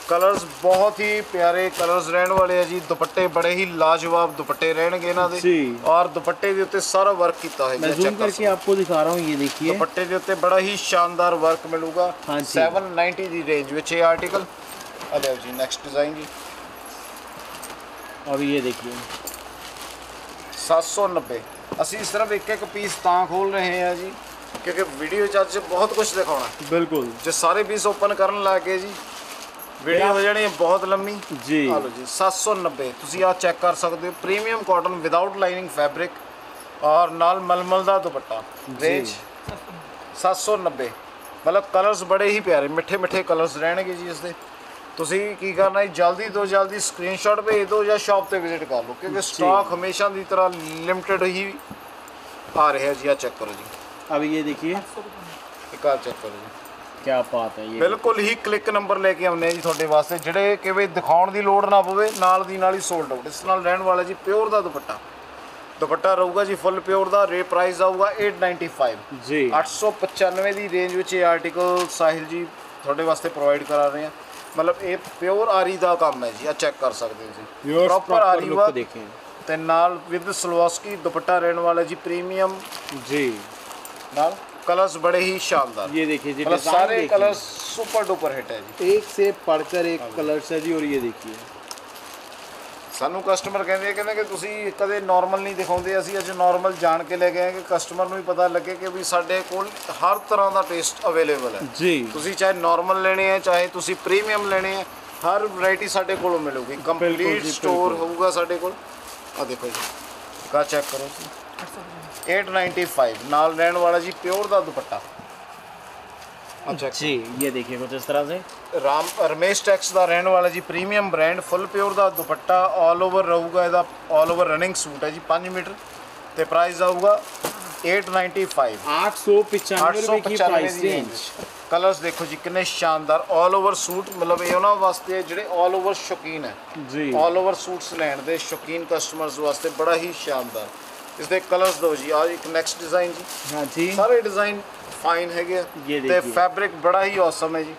ਕਲਰਸ ਬਹੁਤ ਹੀ ਪਿਆਰੇ ਕਲਰਸ ਰਹਿਣ ਵਾਲੇ ਆ ਜੀ ਦੁਪੱਟੇ ਬੜੇ ਹੀ ਲਾਜਵਾਬ ਦੁਪੱਟੇ ਰਹਿਣਗੇ ਇਹਨਾਂ ਦੇ ਜੀ। ਔਰ ਦੁਪੱਟੇ ਦੇ ਉੱਤੇ ਸਾਰਾ ਵਰਕ ਕੀਤਾ ਹੋਇਆ मैं ਜੀ जूम check कर करके आपको दिखा रहा हूँ ये देखिए ਦੁਪੱਟੇ ਦੇ ਉੱਤੇ ਬੜਾ ਹੀ ਸ਼ਾਨਦਾਰ ਵਰਕ ਮਿਲੂਗਾ ਹਾਂਜੀ। 790 ਦੀ ਰੇਂਜ ਵਿੱਚ ਇਹ ਆਰਟੀਕਲ ਆ ਲਿਓ ਜੀ ਨੈਕਸਟ ਡਿਜ਼ਾਈਨ ਜੀ अभी ये देखिए 790 ਅਸੀਂ ਸਿਰਫ ਇੱਕ ਇੱਕ ਪੀਸ ਤਾਂ ਖੋਲ ਰਹੇ ਹਾਂ ਜੀ ਕਿਉਂਕਿ ਵੀਡੀਓ ਚ ਅੱਜ ਬਹੁਤ ਕੁਝ ਦਿਖਾਉਣਾ। ਬਿਲਕੁਲ। ਜੇ ਸਾਰੇ ਪੀਸ ਓਪਨ ਕਰਨ ਲੱਗ ਗਏ ਜੀ ਵੀਡੀਓ ਹੋ ਜਾਣੀ ਬਹੁਤ ਲੰਮੀ। ਜੀ। ਆ ਲਓ ਜੀ 790 ਤੁਸੀਂ ਆ ਚੈੱਕ ਕਰ ਸਕਦੇ ਹੋ premium cotton without lining fabric ਔਰ ਨਾਲ ਮਲਮਲ ਦਾ ਦੁਪੱਟਾ। ਰੇਂਜ 790 ਮਤਲਬ ਕਲਰਸ ਬੜੇ ਹੀ ਪਿਆਰੇ ਮਿੱਠੇ ਮਿੱਠੇ ਕਲਰਸ ਰਹਿਣਗੇ ਜੀ ਇਸ ਦੇ। ਤੁਸੀਂ ਕੀ ਕਰਨਾ ਹੈ ਜਲਦੀ ਤੋਂ ਜਲਦੀ ਸਕਰੀਨਸ਼ਾਟ ਭੇਜ ਦਿਓ ਜਾਂ ਸ਼ਾਪ ਤੇ ਵਿਜ਼ਿਟ ਕਰ ਲਓ ਕਿਉਂਕਿ ਸਟਾਕ ਹਮੇਸ਼ਾ ਦੀ ਤਰ੍ਹਾਂ ਲਿਮਟਿਡ ਹੀ ਆ ਰਿਹਾ ਜੀ ਆ ਚੈੱਕ ਕਰੋ ਜੀ अभी ये देखिए ਇੱਕ ਆ ਚੈੱਕ ਕਰੋ ਜੀ क्या बात है ये ਬਿਲਕੁਲ ਹੀ ਕਲਿੱਕ ਨੰਬਰ ਲੈ ਕੇ ਆਉਂਦੇ ਆ ਜੀ ਤੁਹਾਡੇ ਵਾਸਤੇ ਜਿਹੜੇ ਕਿਵੇਂ ਦਿਖਾਉਣ ਦੀ ਲੋੜ ਨਾ ਪਵੇ ਨਾਲ ਦੀ ਨਾਲ ਹੀ ਸੋਲਡ ਆਊਟ ਇਸ ਨਾਲ ਰਹਿਣ ਵਾਲਾ ਜੀ ਪਿਓਰ ਦਾ ਦੁਪੱਟਾ ਦੁਪੱਟਾ ਰਹੂਗਾ ਜੀ ਫੁੱਲ ਪਿਓਰ ਦਾ ਰੇ ਪ੍ਰਾਈਸ ਆਊਗਾ 895 जी 895 ਦੀ ਰੇਂਜ ਵਿੱਚ ਇਹ ਆਰਟੀਕਲ ਸਾਹਿਲ ਜੀ ਤੁਹਾਡੇ ਵਾਸਤੇ ਪ੍ਰੋਵਾਈਡ ਕਰਾ ਰਹੇ ਆ ਮਤਲਬ ਇਹ ਪਿਓਰ ਆਰੀ ਦਾ ਕੰਮ ਹੈ ਜੀ ਆ ਚੈੱਕ ਕਰ ਸਕਦੇ ਹੋ ਜੀ Yours ਪ੍ਰੋਪਰ proper ਆਰੀ look ਵਾ देखें ਤੇ ਨਾਲ ਵਿਦ ਸਲਵਾਸਕੀ ਦੁਪੱਟਾ ਰਹਿਣ ਵਾਲਾ ਜੀ ਪ੍ਰੀਮੀਅਮ जी ਨਾਲ ਕਲਰਸ ਬੜੇ ਹੀ ਸ਼ਾਨਦਾਰ ये देखिए जी ਮਤਲਬ डिजाइन ਸਾਰੇ देखिए। ਕਲਰਸ ਸੁਪਰ ਡੁਪਰ ਹਿੱਟ ਹੈ ਜੀ एक से पढ़कर एक कलर है जी और ये देखिए ਸਾਨੂੰ ਕਸਟਮਰ ਕਹਿੰਦੇ ਆ ਕਹਿੰਦੇ ਕਿ ਤੁਸੀਂ ਕਦੇ ਨਾਰਮਲ ਨਹੀਂ ਦਿਖਾਉਂਦੇ ਅਸੀਂ ਅੱਜ ਨਾਰਮਲ ਜਾਣ ਕੇ ਲੈ ਕੇ ਆਏ ਕਿ ਕਸਟਮਰ ਨੂੰ ਵੀ ਪਤਾ ਲੱਗੇ ਕਿ ਵੀ ਸਾਡੇ ਕੋਲ ਹਰ ਤਰ੍ਹਾਂ ਦਾ ਟੇਸਟ ਅਵੇਲੇਬਲ ਹੈ। जी ਤੁਸੀਂ ਚਾਹੇ ਨਾਰਮਲ ਲੈਣੇ ਆ ਚਾਹੇ ਤੁਸੀਂ ਪ੍ਰੀਮੀਅਮ ਲੈਣੇ ਆ ਹਰ ਵੈਰਾਈਟੀ ਸਾਡੇ ਕੋਲੋਂ ਮਿਲੂਗੀ। ਕੰਪਲੀਟ ਜੀ, ਸਟੋਰ। ਹੋਊਗਾ ਸਾਡੇ ਕੋਲ। ਆ ਦੇਖੋ ਜੀ ਕਾ ਚੈੱਕ ਕਰੋ ਜੀ। 895 ਨਾਲ ਰਹਿਣ ਵਾਲਾ ਜੀ ਪਿਓਰ ਦਾ ਦੁਪੱਟਾ। ਅੱਛਾ जी ये देखिए कुछ इस तरह से ਰਾਮ ਰਮੇਸ਼ ਟੈਕਸ ਦਾ ਰਹਿਣ ਵਾਲਾ ਜੀ ਪ੍ਰੀਮੀਅਮ ਬ੍ਰਾਂਡ ਫੁੱਲ ਪਿਓਰ ਦਾ ਦੁਪੱਟਾ 올 ਓਵਰ ਰਹੂਗਾ ਇਹਦਾ 올 ਓਵਰ ਰਨਿੰਗ ਸੂਟ ਹੈ ਜੀ 5 ਮੀਟਰ ਤੇ ਪ੍ਰਾਈਸ ਆਊਗਾ 895 आठ सौ पचानवे रुपए की 895 प्राइस ਦੀ रेंज range। ਕਲਰਸ ਦੇਖੋ ਜੀ ਕਿੰਨੇ ਸ਼ਾਨਦਾਰ 올 ਓਵਰ ਸੂਟ ਮਤਲਬ ਇਹ ਉਹਨਾਂ ਵਾਸਤੇ ਹੈ ਜਿਹੜੇ 올 ਓਵਰ ਸ਼ੌਕੀਨ ਹੈ जी 올 ਓਵਰ ਸੂਟਸ ਲੈਣ ਦੇ ਸ਼ੌਕੀਨ ਕਸਟਮਰਸ ਵਾਸਤੇ ਬੜਾ ਹੀ ਸ਼ਾਨਦਾਰ ਇਸ ਦੇ ਕਲਰਸ ਦਿਓ ਜੀ ਆ ਇੱਕ ਨੈਕਸਟ ਡਿਜ਼ਾਈਨ ਜੀ हाँ जी ਸਾਰੇ ਡਿਜ਼ਾਈਨ ਫਾਈਨ ਹੈਗੇ ਆ। ਇਹ ਤੇ। ਫੈਬਰਿਕ ਬੜਾ ਹੀ ਔਸਮ ਹੈ ਜੀ।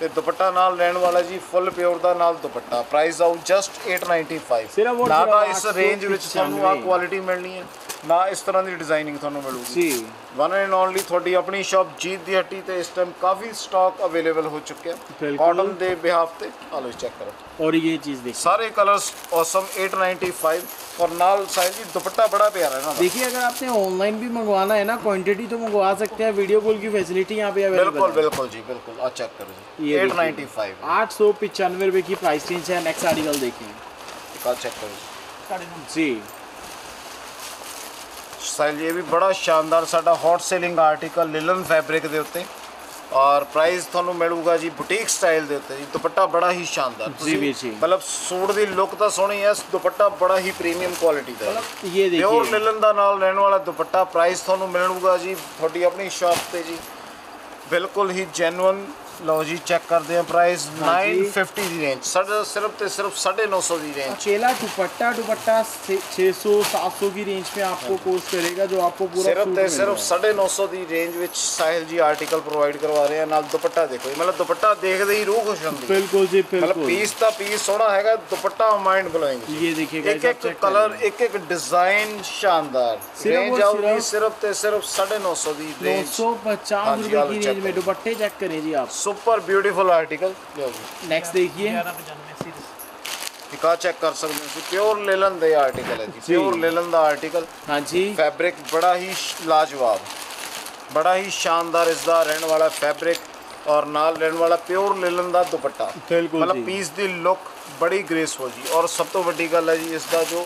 ਤੇ ਦੁਪੱਟਾ ਨਾਲ ਲੈਣ ਵਾਲਾ ਜੀ ਫੁੱਲ ਪਿਓਰ ਦਾ ਨਾਲ ਦੁਪੱਟਾ। ਪ੍ਰਾਈਸ ਆਊ ਜਸਟ 895 ਸਿਰਫ ਔਰ ਨਾ ਸਿਰਫ ਤਾਂ ਇਸ ਰੇਂਜ ਵਿੱਚ ਤੁਹਾਨੂੰ ਆ 895 ਕੁਆਲਿਟੀ ਮਿਲਣੀ ਹੈ। ਨਾ ਇਸ ਤਰ੍ਹਾਂ ਦੀ ਡਿਜ਼ਾਈਨਿੰਗ ਤੁਹਾਨੂੰ ਮਿਲੂਗੀ। जी ਵਨ ਐਂਡ ਓਨਲੀ ਤੁਹਾਡੀ ਆਪਣੀ ਸ਼ਾਪ ਜੀਤ ਦੀ ਹੱਟੀ ਤੇ ਇਸ ਟਾਈਮ ਕਾਫੀ ਸਟਾਕ ਅਵੇਲੇਬਲ ਹੋ ਚੁੱਕਿਆ। ਬਿਲਕੁਲ। ਕਾਟਨ ਦੇ ਬਿਹਾਫ ਤੇ। ਆ ਲਓ ਚੈੱਕ ਕਰੋ। और ये चीज़ देखिए। सारे कलर्स ऑसम 895 और नाल साइज़ की दुपट्टा बड़ा प्यारा है ना देखिए अगर आपने ऑनलाइन भी मंगवाना है ना क्वांटिटी तो मंगवा सकते हैं। वीडियो कॉल की फैसिलिटी यहाँ पे अवेलेबल है। बिल्कुल बिल्कुल जी बिल्कुल। और चेक करो जी। एट 895 फाइव आठ की प्राइस रेंज है। नेक्स्ट आर्टिकल देखिए। चेक करो जी। साइज़ ये भी बड़ा शानदार साडा hot selling article linen fabric के ऊपर ਔਰ ਪ੍ਰਾਈਸ ਤੁਹਾਨੂੰ ਮਿਲੂਗਾ ਜੀ ਬੁਟੀਕ ਸਟਾਈਲ ਦੇ ਉੱਤੇ ਜੀ ਦੁਪੱਟਾ ਬੜਾ ਹੀ ਸ਼ਾਨਦਾਰ। ਜੀ ਵੀਰ ਜੀ। ਮਤਲਬ ਸੂਟ ਦੀ ਲੁੱਕ ਤਾਂ ਸੋਹਣੀ ਹੈ ਦੁਪੱਟਾ ਬੜਾ ਹੀ ਪ੍ਰੀਮੀਅਮ ਕੁਆਲਿਟੀ ਦਾ ਹੈ। ਇਹ ਦੇਖੀਏ। ਪਿਓਰ ਲਿਲਨ ਦਾ ਨਾਲ ਰਹਿਣ ਵਾਲਾ ਦੁਪੱਟਾ ਪ੍ਰਾਈਸ ਤੁਹਾਨੂੰ ਮਿਲੂਗਾ ਜੀ ਤੁਹਾਡੀ ਆਪਣੀ ਸ਼ਾਪ ਤੇ ਜੀ। ਬਿਲਕੁਲ ਹੀ ਜੈਨੂਇਨ ਲਓ ਜੀ ਚੈੱਕ ਕਰਦੇ ਆ ਪ੍ਰਾਈਸ ਹਾਂਜੀ। 950 ਦੀ ਰੇਂਜ ਸਾਡਾ ਸਿਰਫ ਤੇ ਸਿਰਫ 950 ਦੀ ਰੇਂਜ अकेला दुपट्टा दुपट्टा छः सौ सात सौ की रेंज पे आपको कोर्स करेगा जो आपको पूरा ਸਿਰਫ सूट ਤੇ मिल ਸਿਰਫ जाएगा। 950 ਦੀ ਰੇਂਜ ਵਿੱਚ ਸਾਹਿਲ ਜੀ ਆਰਟੀਕਲ ਪ੍ਰੋਵਾਈਡ ਕਰਵਾ ਰਹੇ ਆ ਨਾਲ ਦੁਪੱਟਾ ਦੇਖੋ ਜੀ ਮਤਲਬ ਦੁਪੱਟਾ ਦੇਖਦੇ ਹੀ ਰੂਹ ਖੁਸ਼ ਹੁੰਦੀ ਹੈ बिल्कुल जी ਮਤਲਬ बिल्कुल ਪੀਸ ਤਾਂ ਪੀਸ ਸੋਹਣਾ ਹੈਗਾ ਦੁਪੱਟਾ ਮਾਈਂਡ ਬਲੋਇੰਗ ये देखिए guys, ਇੱਕ आप ਇੱਕ check ਕਲਰ करेंगे। ਇੱਕ ਇੱਕ ਡਿਜ਼ਾਈਨ ਸ਼ਾਨਦਾਰ ਸਿਰਫ ਰੇਂਜ और ਆਊਗੀ सिर्फ- ਸਿਰਫ ਤੇ ਸਿਰਫ 950 ਦੀ नौ ਰੇਂਜ सौ पचास हाँ जी, रुपए आलू की check रेंज में करो। दुपट्टे चेक करें जी आप ਸੁਪਰ ਬਿਊਟੀਫੁਲ ਆਰਟੀਕਲ ਲਿਓ ਜੀ नेक्स्ट देखिए ਇੱਕ ਆ ਚੈੱਕ ਕਰ ਸਕਦੇ ਹੋ ਤੁਸੀਂ ਪਿਓਰ ਲੇਲਨ ਦੇ ਆਰਟੀਕਲ ਹੈ ਜੀ ਜੀ। ਪਿਓਰ ਲੇਲਨ ਦਾ ਆਰਟੀਕਲ हाँ जी ਫੈਬਰਿਕ ਬੜਾ ਹੀ ਸ਼- ਲਾਜਵਾਬ ਬੜਾ ਹੀ ਸ਼ਾਨਦਾਰ ਇਸ ਦਾ ਰਹਿਣ ਵਾਲਾ ਫੈਬਰਿਕ ਔਰ ਨਾਲ ਰਹਿਣ ਵਾਲਾ ਪਿਓਰ ਲੇਲਨ ਦਾ ਦੁਪੱਟਾ ਬਿਲਕੁਲ ਮਤਲਬ ਜੀ। ਪੀਸ ਦੀ ਲੁੱਕ ਬੜੀ ਗ੍ਰੇਸਫੁਲ ਜੀ ਔਰ ਸਭ ਤੋਂ ਵੱਡੀ ਗੱਲ ਹੈ ਜੀ ਇਸ ਦਾ ਜੋ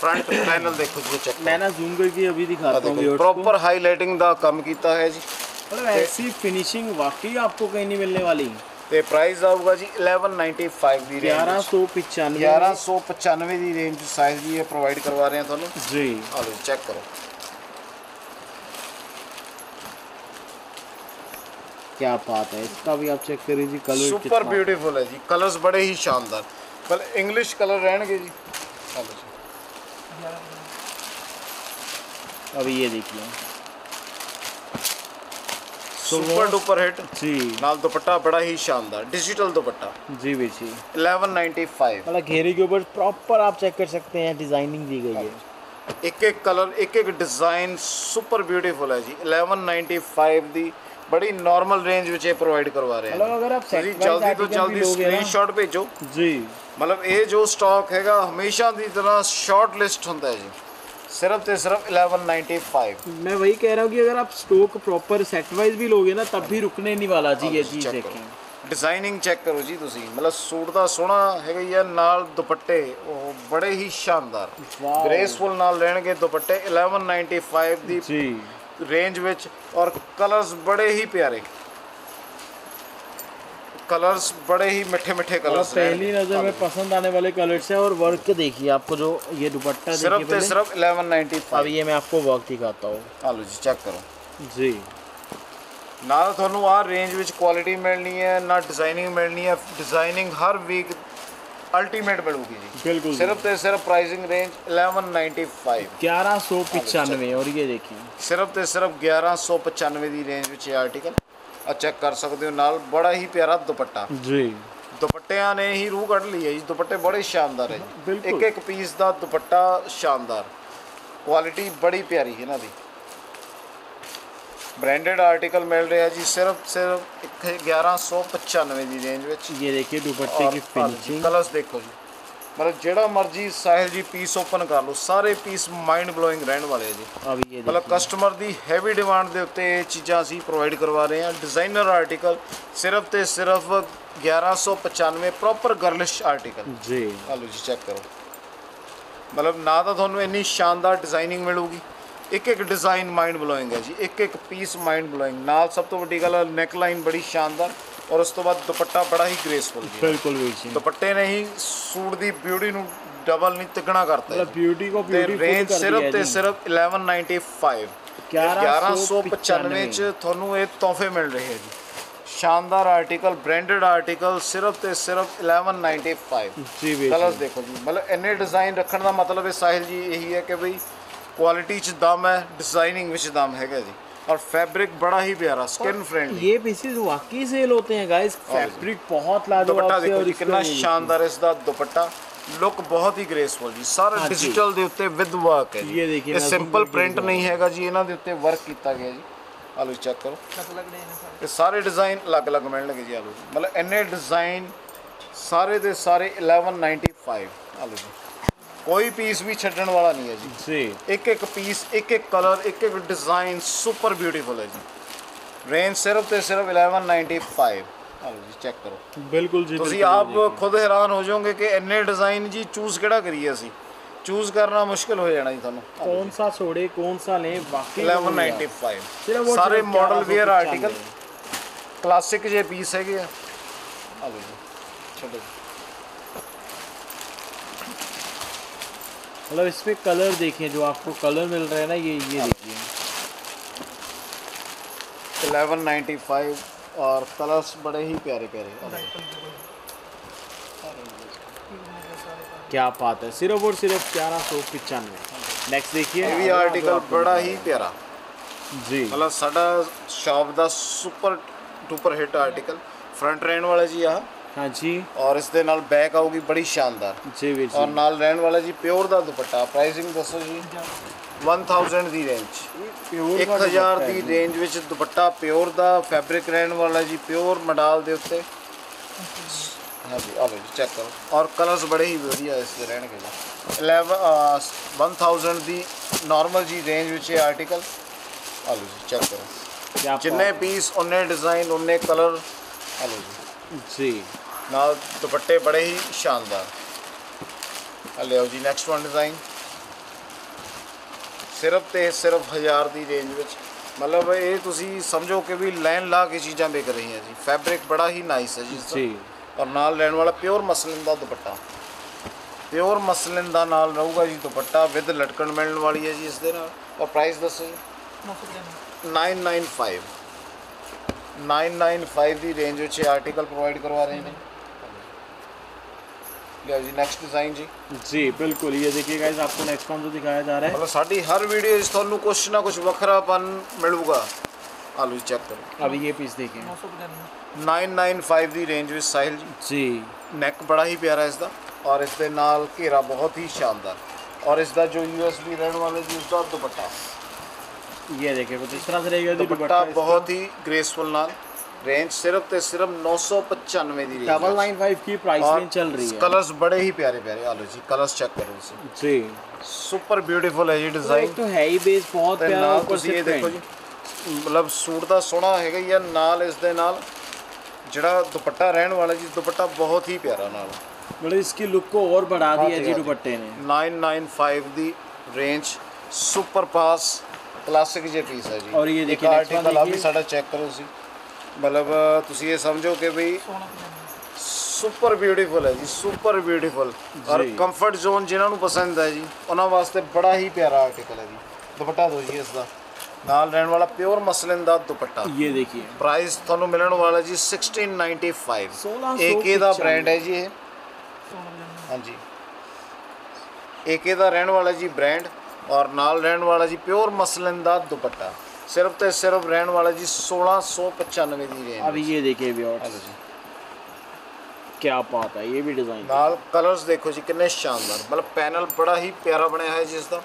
ਫਰੰਟ ਪੈਨਲ ਦੇਖੋ ਜੀ ਚੈੱਕ मैं ना जूम करके अभी दिखाता हूँ viewers को। ਪ੍ਰੋਪਰ ਹਾਈਲਾਈਟਿੰਗ ਦਾ ਕੰਮ ਕੀਤਾ ਹੈ ਜੀ मतलब ऐसी फिनिशिंग वाकई आपको कहीं नहीं मिलने वाली ਤੇ ਪ੍ਰਾਈਸ ਆਊਗਾ ਜੀ 1195 ਦੀ ਰੇਂਜ ग्यारह सौ पचानवे 1195 ਦੀ ਰੇਂਜ ਸਾਈਜ਼ ਜੀ ਇਹ ਪ੍ਰੋਵਾਈਡ ਕਰਵਾ ਰਹੇ ਹਾਂ ਤੁਹਾਨੂੰ जी ਆ ਲਓ ਚੈੱਕ ਕਰੋ क्या बात है इसका भी आप चेक करिए जी कलर ਸੁਪਰ ਬਿਊਟੀਫੁਲ ਹੈ ਜੀ ਕਲਰਸ ਬੜੇ ਹੀ ਸ਼ਾਨਦਾਰ ਪਰ ਇੰਗਲਿਸ਼ ਕਲਰ ਰਹਿਣਗੇ ਜੀ ਆ ਲਓ ਜੀ अभी ये देखिए ਸੁਪਰ ਡੁਪਰ ਹਿੱਟ जी ਨਾਲ ਦੁਪੱਟਾ ਬੜਾ ਹੀ ਸ਼ਾਨਦਾਰ ਡਿਜੀਟਲ ਦੁਪੱਟਾ जी बेची 1195 मतलब घेरे के ऊपर प्रॉपर आप चेक कर सकते हैं डिजाइनिंग दी गई है ਇੱਕ ਇੱਕ ਕਲਰ ਇੱਕ ਇੱਕ ਡਿਜ਼ਾਈਨ ਸੁਪਰ ਬਿਊਟੀਫੁਲ ਹੈ ਜੀ 1195 ਦੀ ਬੜੀ ਨਾਰਮਲ ਰੇਂਜ ਵਿੱਚ ਇਹ ਪ੍ਰੋਵਾਈਡ ਕਰਵਾ ਰਹੇ ਮਤਲਬ ਹਾਂ ਅਗਰ ਆਪ ਤੁਸੀਂ set wise ਜਲਦੀ ਤੋਂ article ਵੀ ਜਲਦੀ ਲੋਗੇ ਨਾ- ਸਕਰੀਨਸ਼ਾਟ ਭੇਜੋ जी ਮਤਲਬ ਇਹ ਜੋ ਸਟਾਕ ਹੈਗਾ ਹਮੇਸ਼ਾ ਦੀ ਤਰ੍ਹਾਂ ਸ਼ਾਰਟ ਲਿਸਟ ਹੁੰਦਾ ਹੈ ਜੀ ਸਿਰਫ ਤੇ ਸਿਰਫ 1195 मैं वही कह रहा हूँ कि अगर आप स्टॉक प्रॉपर सेट वाइज भी लोगे ना तब भी रुकने नहीं वाला जी ये चीज़ check देखें ਡਿਜ਼ਾਈਨਿੰਗ ਚੈੱਕ ਕਰੋ ਜੀ ਤੁਸੀਂ ਮਤਲਬ ਸੂਟ ਦਾ ਸੋਹਣਾ ਹੈਗਾ ਹੀ ਆ ਨਾਲ ਦੁਪੱਟੇ ਉਹ ਬੜੇ ਹੀ ਸ਼ਾਨਦਾਰ Wow. ਗ੍ਰੇਸਫੁਲ ਨਾਲ ਲੈਣਗੇ ਦੁਪੱਟੇ 1195 ਦੀ जी ਰੇਂਜ ਵਿੱਚ ਔਰ ਕਲਰਸ ਬੜੇ ਹੀ ਪਿਆਰੇ ਕਲਰਸ ਬੜੇ ਹੀ ਮਿੱਠੇ ਮਿੱਠੇ और ਕਲਰਸ पहली नज़र में पसंद आने वाले कलर्स है और वर्क देखिए आपको जो ये दुपट्टा देखिए ਸਿਰਫ ਤੇ पहले ਸਿਰਫ 1195 अब ये मैं आपको वर्क दिखाता हूँ ਆ ਲਓ ਜੀ ਚੈੱਕ ਕਰੋ जी ਨਾਲ ਤੁਹਾਨੂੰ ਆ ਰੇਂਜ ਵਿੱਚ ਕੁਆਲਿਟੀ ਮਿਲਣੀ ਹੈ ਨਾ ਡਿਜ਼ਾਈਨਿੰਗ ਮਿਲਣੀ ਹੈ ਡਿਜ਼ਾਈਨਿੰਗ ਹਰ ਵੀਕ ਅਲਟੀਮੇਟ ਮਿਲੂਗੀ ਜੀ बिल्कुल ਸਿਰਫ ਤੇ ਸਿਰਫ ਪ੍ਰਾਈਸਿੰਗ ਰੇਂਜ 1195 ग्यारह सौ पचानवे और ये देखिए ਸਿਰਫ ਤੇ ਸਿਰਫ 1195 ਦੀ ਰੇਂਜ ਵਿੱਚ ਇਹ ਆਰਟੀਕਲ ਆ ਚੈੱਕ ਕਰ ਸਕਦੇ ਹੋ ਨਾਲ ਬੜਾ ਹੀ ਪਿਆਰਾ ਦੁਪੱਟਾ जी ਦੁਪੱਟਿਆਂ ਨੇ ਹੀ ਰੂਹ ਕੱਢ ਲਈ ਹੈ ਜੀ ਦੁਪੱਟੇ ਬੜੇ ਸ਼ਾਨਦਾਰ ਹੈ ਜੀ ਬਿਲਕੁਲ। ਇੱਕ ਇੱਕ ਪੀਸ ਦਾ ਦੁਪੱਟਾ ਸ਼ਾਨਦਾਰ ਕੁਆਲਿਟੀ ਬੜੀ ਪਿਆਰੀ ਹੈ ਇਹਨਾਂ ਦੀ ਬ੍ਰਾਂਡਡ ਆਰਟੀਕਲ ਮਿਲ ਰਿਹਾ ਜੀ ਸਿਰਫ ਸਿਰਫ ਇੱਕ 1195 ਦੀ ਰੇਂਜ ਵਿੱਚ ये देखिए दुपट्टे की फिनिशिंग ਕਲਰਸ ਦੇਖੋ ਜੀ ਮਤਲਬ ਜਿਹੜਾ ਮਰਜ਼ੀ ਸਾਹਿਲ ਜੀ ਪੀਸ ਓਪਨ ਕਰ ਲਓ ਸਾਰੇ ਪੀਸ ਮਾਈਂਡ ਬਲੋਇੰਗ ਰਹਿਣ ਵਾਲੇ ਆ ਜੀ। ਆ ਵੀ ਇਹ ਮਤਲਬ ਕਸਟਮਰ ਦੀ ਹੈਵੀ ਡਿਮਾਂਡ ਦੇ ਉੱਤੇ ਇਹ ਚੀਜ਼ਾਂ ਅਸੀਂ ਪ੍ਰੋਵਾਈਡ ਕਰਵਾ ਰਹੇ ਹਾਂ। ਡਿਜ਼ਾਈਨਰ ਆਰਟੀਕਲ ਸਿਰਫ ਤੇ ਸਿਰਫ 1195 ਪ੍ਰੋਪਰ ਗਰਲਿਸ਼ ਆਰਟੀਕਲ ਜੀ। ਆ ਲਓ ਜੀ ਚੈੱਕ ਕਰੋ। ਮਤਲਬ ਨਾ ਤਾਂ ਤੁਹਾਨੂੰ ਇੰਨੀ ਸ਼ਾਨਦਾਰ ਡਿਜ਼ਾਈਨਿੰਗ ਮਿਲੂਗੀ। ਇੱਕ ਇੱਕ ਡਿਜ਼ਾਈਨ ਮਾਈਂਡ ਬਲੋਇੰਗ ਹੈ ਜੀ। ਇੱਕ ਇੱਕ ਪੀਸ ਮਾਈਂਡ ਬਲੋਇੰਗ ਨਾਲ ਸਭ ਤੋਂ ਵੱਡੀ ਗੱਲ ਹੈ ਨੈਕ ਲਾਈਨ ਬੜੀ ਸ਼ਾਨਦਾਰ। ਔਰ ਉਸ ਤੋਂ ਬਾਅਦ ਦੁਪੱਟਾ ਬੜਾ ਹੀ ਗ੍ਰੇਸਫੁਲ ਹੈ। ਬਿਲਕੁਲ ਵੀਰ ਜੀ। ਦੁਪੱਟੇ ਨੇ ਹੀ ਸੂਟ ਦੀ ਬਿਊਟੀ ਨੂੰ ਡਬਲ ਨਹੀਂ ਤਿਗਣਾ ਕਰਤਾ ਬਿਊਟੀ ਕੋ ਬਿਊਟੀ ਰੇਂਜ ਸਿਰਫ ਤੇ ਸਿਰਫ 1195 1195 ਚ ਤੁਹਾਨੂੰ ਇਹ ਤੋਹਫੇ ਮਿਲ ਰਹੇ ਹੈ ਜੀ। ਸ਼ਾਨਦਾਰ ਆਰਟੀਕਲ ਬ੍ਰਾਂਡਡ ਆਰਟੀਕਲ ਸਿਰਫ ਤੇ ਸਿਰਫ 1195 ਜੀ ਵੀ ਕਲਰਸ ਦੇਖੋ ਜੀ। ਮਤਲਬ ਇੰਨੇ ਡਿਜ਼ਾਈਨ ਰੱਖਣ ਦਾ ਮਤਲਬ ਹੈ ਸਾਹਿਲ ਜੀ ਇਹੀ ਹੈ ਕਿ ਭਈ ਕੁਆਲਿਟੀ ਚ ਦਮ ਹੈ ਡਿਜ਼ਾਈਨਿੰਗ ਵਿੱਚ ਦਮ ਹੈਗਾ ਜੀ। ਔਰ ਫੈਬਰਿਕ ਬੜਾ ਹੀ ਪਿਆਰਾ ਸਕਿਨ ਫ੍ਰੈਂਡਲੀ ये पीसेस वाकई सेल होते हैं गाइस फैब्रिक बहुत ਦੁਪੱਟਾ लाजवाब से ਦੇਖੋ और ਜੀ इसका ਕਿੰਨਾ ये देखिए। ਸ਼ਾਨਦਾਰ ਇਸ ਦਾ ਦੁਪੱਟਾ ਲੁੱਕ ਬਹੁਤ ਹੀ ਗ੍ਰੇਸਫੁਲ ਜੀ ਸਾਰਾ ਹਾਂਜੀ। ਡਿਜੀਟਲ ਦੇ ਉੱਤੇ ਵਿਦ ਵਰਕ ਹੈ ਜੀ ਇਹ ਦੇਖੀਏ ਇਹ ਮੈਂ ਸਿੰਪਲ zoom ਪ੍ਰਿੰਟ ਕਰਕੇ ਨਹੀਂ ਹੈਗਾ ਜੀ ਇਹਨਾਂ ਦੇ ਉੱਤੇ ਵਰਕ ਕੀਤਾ ਗਿਆ ਜੀ ਆਲੋ ਚੈੱਕ ਕਰੋ ਇਹ ਸਾਰੇ ਡਿਜ਼ਾਈਨ ਅਲੱਗ-ਅਲੱਗ ਮਿਲਣਗੇ ਜੀ ਆਲੋ ਮਤਲਬ ਇੰਨੇ ਡਿਜ਼ਾਈਨ ਸਾਰੇ ਦੇ ਸਾਰੇ 1195 ਆਲੋ ਜੀ ਕੋਈ ਪੀਸ ਵੀ ਛੱਡਣ ਵਾਲਾ ਨਹੀਂ ਹੈ ਜੀ। ਜੀ। ਇੱਕ ਇੱਕ ਪੀਸ ਇੱਕ ਇੱਕ ਕਲਰ ਇੱਕ ਇੱਕ ਡਿਜ਼ਾਈਨ ਸੁਪਰ ਬਿਊਟੀਫੁਲ ਹੈ ਜੀ। ਰੇਂਜ ਸਿਰਫ ਤੇ ਸਿਰਫ 1195 ਆਓ ਜੀ ਚੈੱਕ ਕਰੋ। ਬਿਲਕੁਲ ਜੀ ਤੁਸੀਂ ਆਪ ਖੁਦ ਹੈਰਾਨ ਹੋ ਜਾਓਗੇ ਕਿ ਇੰਨੇ ਡਿਜ਼ਾਈਨ ਜੀ ਚੂਜ਼ ਕਿਹੜਾ ਕਰੀਏ ਅਸੀਂ? ਚੂਜ਼ ਕਰਨਾ ਮੁਸ਼ਕਲ ਹੋ ਜਾਣਾ ਜੀ ਤੁਹਾਨੂੰ। ਕੌਣ ਸਾ ਛੋੜੇ ਕੌਣ ਸਾ ਲੈ ਵਾਕਈ 1195 ਸਾਰੇ ਮਾਡਲ ਵੇਅਰ ਆਰਟੀਕਲ ਕਲਾਸਿਕ ਜੇ ਪੀਸ ਹੈਗੇ ਆ। ਆਓ ਜੀ ਛੱਡੋ मतलब इस पर कलर देखिए जो आपको कलर मिल रहा है ना ये ये देखिए। एलेवन नाइन्टी फाइव और कलर्स बड़े ही प्यारे प्यारे क्या बात है सिर्फ़ और सिर्फ़ ग्यारह सौ पचानवे। नेक्स्ट देखिए। आर्टिकल बड़ा ही प्यारा। जी। मतलब साढ़ा शॉप का super duper hit article front rain वाला जी ਆ ਹਾਂਜੀ। ਔਰ ਇਸ ਦੇ ਨਾਲ ਬੈਕ ਆਊਗੀ ਬੜੀ ਸ਼ਾਨਦਾਰ। ਜੀ ਵੀਰ ਜੀ। ਔਰ ਨਾਲ ਰਹਿਣ ਵਾਲਾ ਜੀ ਪਿਓਰ ਦਾ ਦੁਪੱਟਾ। ਪ੍ਰਾਈਸਿੰਗ ਦੱਸੋ ਜੀ। 1000 ਦੀ ਰੇਂਜ 1000 ਦੀ ਰੇਂਜ ਵਿੱਚ ਦੁਪੱਟਾ ਪਿਓਰ ਦਾ ਫੈਬਰਿਕ ਰਹਿਣ ਵਾਲਾ ਜੀ ਪਿਓਰ ਮਡਾਲ ਦੇ ਉੱਤੇ। ਹਾਂਜੀ ਆ ਲਓ ਚੈੱਕ ਕਰੋ। ਔਰ ਕਲਰਸ ਬੜੇ ਹੀ ਵਧੀਆ ਇਸ ਦੇ ਰਹਿਣਗੇ ਜੀ। 11 1000 ਦੀ ਨਾਰਮਲ ਜੀ ਰੇਂਜ ਵਿੱਚ ਇਹ ਆਰਟੀਕਲ ਆ ਲਓ ਜੀ ਚੈੱਕ ਕਰੋ। ਜਿੰਨੇ ਪੀਸ ਉਹਨੇ ਡਿਜ਼ਾਈਨ ਉਹਨੇ ਕਲਰ ਆ ਲਓ ਜੀ। ਜੀ। ਨਾਲ ਦੁਪੱਟੇ ਬੜੇ ਹੀ ਸ਼ਾਨਦਾਰ। ਆ ਲਿਓ ਜੀ ਨੈਕਸਟ ਵਨ ਡਿਜ਼ਾਈਨ ਸਿਰਫ ਤੇ ਸਿਰਫ 1000 ਦੀ ਰੇਂਜ ਵਿੱਚ। ਮਤਲਬ ਇਹ ਤੁਸੀਂ ਸਮਝੋ ਕਿ ਵੀ ਲਾਈਨ ਲਾ ਕੇ ਚੀਜ਼ਾਂ ਵਿਕ ਰਹੀਆਂ ਜੀ। ਫੈਬਰਿਕ ਬੜਾ ਹੀ ਨਾਈਸ ਹੈ ਜੀ जी ਔਰ ਨਾਲ ਲੈਣ ਵਾਲਾ ਪਿਓਰ ਮਸਲਿਨ ਦਾ ਦੁਪੱਟਾ। ਪਿਓਰ ਮਸਲਿਨ ਦਾ ਨਾਲ ਰਹੂਗਾ ਜੀ ਦੁਪੱਟਾ ਵਿਦ ਲਟਕਣ ਮਿਲਣ ਵਾਲੀ ਹੈ ਜੀ ਇਸ ਦੇ ਨਾਲ। ਔਰ ਪ੍ਰਾਈਸ ਦੱਸੋ ਜੀ। 995 995 ਦੀ ਰੇਂਜ ਵਿੱਚ ਇਹ ਆਰਟੀਕਲ ਪ੍ਰੋਵਾਈਡ ਕਰਵਾ ਰਹੇ ਨੇ। ਲਿਆ ਜੀ ਨੈਕਸਟ ਡਿਜ਼ਾਈਨ ਜੀ जी बिल्कुल ये देखिए गाइस आपको नेक्स्ट कौन सा दिखाया जा रहा है ਮਤਲਬ ਸਾਡੀ ਹਰ ਵੀਡੀਓ 'ਚ ਤੁਹਾਨੂੰ ਕੁਛ ਨਾ ਕੁਛ ਵੱਖਰਾਪਨ ਮਿਲੂਗਾ ਆਲੂ ਚੈੱਕ ਕਰੋ अभी ये पीस देखें 995 ਦੀ ਰੇਂਜ ਵਿੱਚ ਸਾਹਿਲ ਜੀ जी ਨੈਕ ਬੜਾ ਹੀ ਪਿਆਰਾ ਇਸ ਦਾ ਔਰ ਇਸ ਦੇ ਨਾਲ ਘੇਰਾ ਬਹੁਤ ਹੀ ਸ਼ਾਨਦਾਰ ਔਰ ਇਸ ਦਾ ਜੋ ਯੂਐਸਬੀ ਰਹਿਣ ਵਾਲੇ ਜੀ ਉਸ ਦਾ ਦੁਪੱਟਾ ये देखिए कुछ इस तरह से रहेगा जी ਦੁਪੱਟਾ दुपट्टा ਬਹੁਤ ਹੀ ਗ੍ਰੇਸਫੁਲ रेंज सिर्फ़ तो सिर्फ़ नौ सौ पचानवे की डबल नाइन फाइव की प्राइस रेंज चल रही है। कलर्स बड़े ही प्यारे प्यारे। आ लो जी कलर्स चेक करो जी। सुपर ब्यूटीफुल है जी डिज़ाइन तो है ही बेस बहुत प्यारा ऊपर से देखो जी ਮਤਲਬ ਸੂਟ ਦਾ ਸੋਹਣਾ ਹੈਗਾ ਹੀ ਆ ਨਾਲ ਇਸ ਦੇ ਨਾਲ ਜਿਹੜਾ ਦੁਪੱਟਾ ਰਹਿਣ ਵਾਲਾ ਜੀ ਦੁਪੱਟਾ ਬਹੁਤ ਹੀ ਪਿਆਰਾ ਨਾਲ मतलब इसकी लुक को और बढ़ा दिया जी दुपट्टे ने। 995 दी रेंज सुपर पास क्लासिक जे पीस है जी। और ये देखिए आर्टिकल आप भी साड़ा चेक करो जी। ਮਤਲਬ ਤੁਸੀਂ ਇਹ ਸਮਝੋ ਕਿ ਭਈ ਸੁਪਰ ਬਿਊਟੀਫੁਲ ਹੈ ਜੀ ਸੁਪਰ ਬਿਊਟੀਫੁਲ। ਔਰ ਕੰਫਰਟ ਜ਼ੋਨ ਜਿਹਨਾਂ ਨੂੰ ਪਸੰਦ ਹੈ ਜੀ ਉਹਨਾਂ ਵਾਸਤੇ ਬੜਾ ਹੀ ਪਿਆਰਾ ਆਰਟੀਕਲ ਹੈ ਜੀ। ਦੁਪੱਟਾ ਦੋ ਜੀ ਇਸ ਦਾ। ਨਾਲ ਰਹਿਣ ਵਾਲਾ ਪਿਓਰ ਮਸਲਿਨ ਦਾ ਦੁਪੱਟਾ। ਇਹ ਦੇਖੀਏ। ਪ੍ਰਾਈਸ ਤੁਹਾਨੂੰ ਮਿਲਣ ਵਾਲਾ ਜੀ 1695 ਏਕੇ ਦਾ ਬ੍ਰਾਂਡ ਹੈ ਜੀ ਇਹ। ਹਾਂਜੀ। ਏਕੇ ਦਾ ਰਹਿਣ ਵਾਲਾ ਜੀ ਬ੍ਰਾਂਡ ਔਰ ਨਾਲ ਰਹਿਣ ਵਾਲਾ ਜੀ ਪਿਓਰ ਮਸਲਿਨ ਦਾ ਦੁਪੱਟਾ। ਸਿਰਫ ਤੇ ਸਿਰਫ ਰਹਿਣ ਵਾਲਾ ਜੀ 1695 ਦੀ ਰੇਂਜ अभी ये देखिए व्यूअर्स ਹਲੋ ਜੀ क्या बात है ये भी डिजाइन ਨਾਲ ਕਲਰਸ ਦੇਖੋ ਜੀ ਕਿੰਨੇ ਸ਼ਾਨਦਾਰ ਮਤਲਬ ਪੈਨਲ ਬੜਾ ਹੀ ਪਿਆਰਾ ਬਣਿਆ ਹੈ ਜਿਸ ਦਾ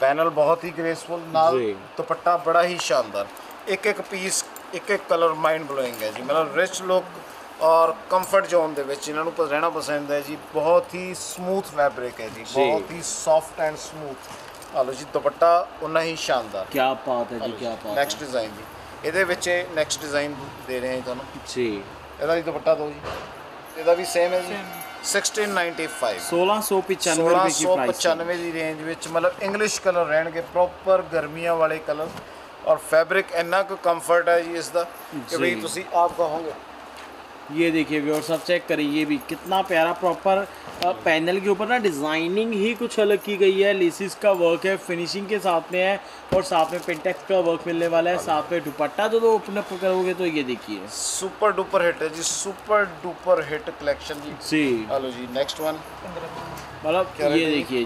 ਪੈਨਲ ਬਹੁਤ ਹੀ ਗ੍ਰੇਸਫੁਲ ਨਾਲ ਜੀ। ਦੁਪੱਟਾ ਬੜਾ ਹੀ ਸ਼ਾਨਦਾਰ ਇੱਕ ਇੱਕ ਪੀਸ ਇੱਕ ਇੱਕ ਕਲਰ ਮਾਈਂਡ ਬਲੋਇੰਗ ਹੈ ਜੀ ਮਤਲਬ ਰਿਚ ਲੁੱਕ ਔਰ ਕੰਫਰਟ ਜ਼ੋਨ ਦੇ ਵਿੱਚ ਇਹਨਾਂ ਨੂੰ ਪ- ਰਹਿਣਾ ਪਸੰਦ ਹੈ ਜੀ ਬਹੁਤ ਹੀ ਸਮੂਥ ਫੈਬਰਿਕ ਹੈ ਜੀ ਜੀ। ਬਹੁਤ ਹੀ ਸੌਫਟ ਐਂਡ ਸਮੂਥ ਆ ਲੋ ਜੀ ਦੁਪੱਟਾ ਉਨਾ ਹੀ ਸ਼ਾਨਦਾਰ। ਕੀ ਬਾਤ ਹੈ ਜੀ ਕੀ ਬਾਤ ਨੈਕਸਟ ਡਿਜ਼ਾਈਨ ਜੀ। ਇਹਦੇ ਵਿੱਚ ਨੈਕਸਟ ਡਿਜ਼ਾਈਨ ਦੇ ਰਹੇ ਹਾਂ ਤੁਹਾਨੂੰ। ਜੀ। ਇਹਦਾ ਵੀ ਦੁਪੱਟਾ ਦੋ ਜੀ। ਇਹਦਾ ਵੀ ਸੇਮ ਹੈ ਜੀ। 1695 1695 1695 ਦੀ ਰੇਂਜ ਵਿੱਚ ਮਤਲਬ ਇੰਗਲਿਸ਼ ਕਲਰ ਰਹਿਣਗੇ ਪ੍ਰੋਪਰ ਗਰਮੀਆਂ ਵਾਲੇ ਕਲਰ ਔਰ ਫੈਬਰਿਕ ਇੰਨਾ ਕੁ ਕੰਫਰਟ ਹੈ ਜੀ ਇਸ ਦਾ ਕਿ ਵੀ ਤੁਸੀਂ ਆਪ ਕਹੋਗੇ। ये देखिए व्यवर साहब चेक करें ये भी कितना प्यारा प्रॉपर पैनल के ऊपर ना डिज़ाइनिंग ही कुछ अलग की गई है। लेसिस का वर्क है फिनिशिंग के साथ में है और साथ में पेंटेक्स का वर्क मिलने वाला है साथ में दुपट्टा जो तो ओपन अप करोगे तो ये देखिए। सुपर डुपर हिट है जी सुपर डुपर हिट कलेक्शन जी। जी। हेलो जी नेक्स्ट वन मतलब ये देखिए जी।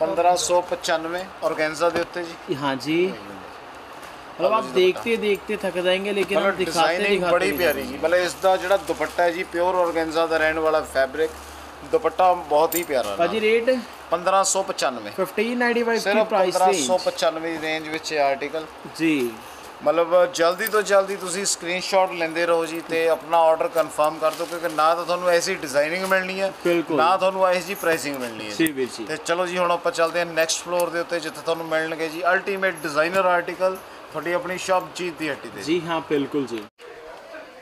पंद्रह सौ पचानवे। ऑर्गेन्जा देते जी। हाँ जी। मतलब आप देखते देखते थक जाएंगे लेकिन हम ਮਤਲਬ दिखाते ਡਿਜ਼ਾਈਨਿੰਗ दिखाते ਬੜੀ नहीं ਪਿਆਰੀ ਜੀ ਮਤਲਬ ਇਸ ਦਾ ਜਿਹੜਾ ਦੁਪੱਟਾ ਹੈ ਜੀ ਪਿਓਰ ਔਰਗੈਂਜ਼ਾ ਦਾ ਰਹਿਣ ਵਾਲਾ ਫੈਬਰਿਕ ਦੁਪੱਟਾ ਬਹੁਤ ਹੀ ਪਿਆਰਾ भाजी रेट 1595 फिफ्टीन नाइन्टी फाइव की ਸਿਰਫ प्राइस रेंज 1595 ਦੀ ਰੇਂਜ ਵਿੱਚ ਇਹ ਆਰਟੀਕਲ जी ਮਤਲਬ ਜਲਦੀ ਤੋਂ ਜਲਦੀ ਤੁਸੀਂ ਸਕਰੀਨਸ਼ਾਟ ਲੈਂਦੇ ਰਹੋ ਜੀ ਤੇ ਆਪਣਾ ਆਰਡਰ ਕਨਫਰਮ ਕਰ ਦਿਓ ਕਿਉਂਕਿ ਨਾ ਤਾਂ ਤੁਹਾਨੂੰ ਐਸੀ ਡਿਜ਼ਾਈਨਿੰਗ ਮਿਲਣੀ ਹੈ ਬਿਲਕੁਲ। ਨਾ ਤੁਹਾਨੂੰ ਐਸੀ ਪ੍ਰਾਈਸਿੰਗ ਮਿਲਣੀ ਹੈ जी ਵੀਰ ਜੀ ਤੇ ਚਲੋ ਜੀ ਹੁਣ ਆਪਾਂ ਚੱਲਦੇ ਹਾਂ ਨੈਕਸਟ ਫਲੋਰ ਦੇ ਉੱਤੇ ਜਿੱਥੇ ਤੁਹਾਨੂੰ ਮਿਲਣਗੇ ਜੀ ਅਲਟੀਮੇਟ ਡਿਜ਼ਾਈਨਰ ਆਰਟੀਕਲ ਤੁਹਾਡੀ ਆਪਣੀ ਸ਼ਾਪ ਜੀਤ ਦੀ ਹੱਟੀ ਤੇ। ਜੀ ਹਾਂ ਬਿਲਕੁਲ ਜੀ।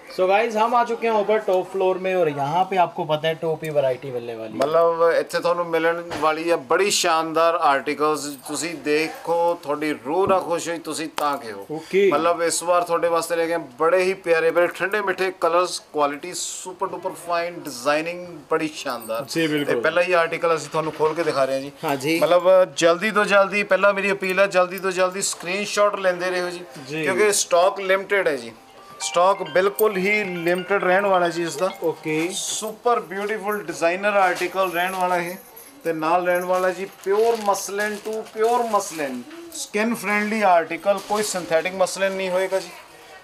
सो गाइज हम आ चुके हैं ऊपर टॉप फ्लोर में और यहाँ पे आपको पता है टॉप ही वैरायटी मिलने वाली है ਮਤਲਬ ਇੱਥੇ ਤੁਹਾਨੂੰ ਮਿਲਣ ਵਾਲੀ ਹੈ ਬੜੀ ਸ਼ਾਨਦਾਰ ਆਰਟੀਕਲਸ ਤੁਸੀਂ ਦੇਖੋ ਤੁਹਾਡੀ ਰੂਹ ਨਾ ਖੁਸ਼ ਹੋਈ ਤੁਸੀਂ ਤਾਂ ਕਿਹੋ Okay. ਮਤਲਬ ਇਸ ਵਾਰ ਤੁਹਾਡੇ ਵਾਸਤੇ ਲੈ ਕੇ ਆਏ ਬੜੇ ਹੀ ਪਿਆਰੇ ਪਿਆਰੇ ਠੰਡੇ ਮਿੱਠੇ colours quality super duper fine designing ਬੜੀ ਸ਼ਾਨਦਾਰ ਜੀ, ਬਿਲਕੁਲ। ਤੇ ਪਹਿਲਾ ਹੀ ਆਰਟੀਕਲ ਅਸੀਂ ਤੁਹਾਨੂੰ ਖੋਲ ਕੇ ਦਿਖਾ ਰਹੇ ਹਾਂ ਜੀ हाँ जी ਮਤਲਬ ਜਲਦੀ ਤੋਂ ਜਲਦੀ ਪਹਿਲਾਂ ਮੇਰੀ ਅਪੀਲ ਹੈ ਜਲਦੀ ਤੋਂ ਜਲਦੀ ਸਕਰੀਨਸ਼ਾਟ ਲੈਂਦੇ ਰਹੋ ਜੀ ਜੀ। ਕਿਉਂਕਿ ਸਟਾਕ ਲਿਮਟਿਡ ਹੈ ਜੀ ਸਟਾਕ ਬਿਲਕੁਲ ਹੀ ਲਿਮਟਿਡ ਰਹਿਣ ਵਾਲਾ ਜੀ ਇਸ ਦਾ okay super beautiful designer article ਰਹਿਣ ਵਾਲਾ ਹੈ ਤੇ ਨਾਲ ਰਹਿਣ ਵਾਲਾ ਜੀ pure muslin to pure muslin skin friendly article ਕੋਈ ਸਿੰਥੈਟਿਕ ਮਸਲਿਨ ਨਹੀਂ ਹੋਏਗਾ ਜੀ।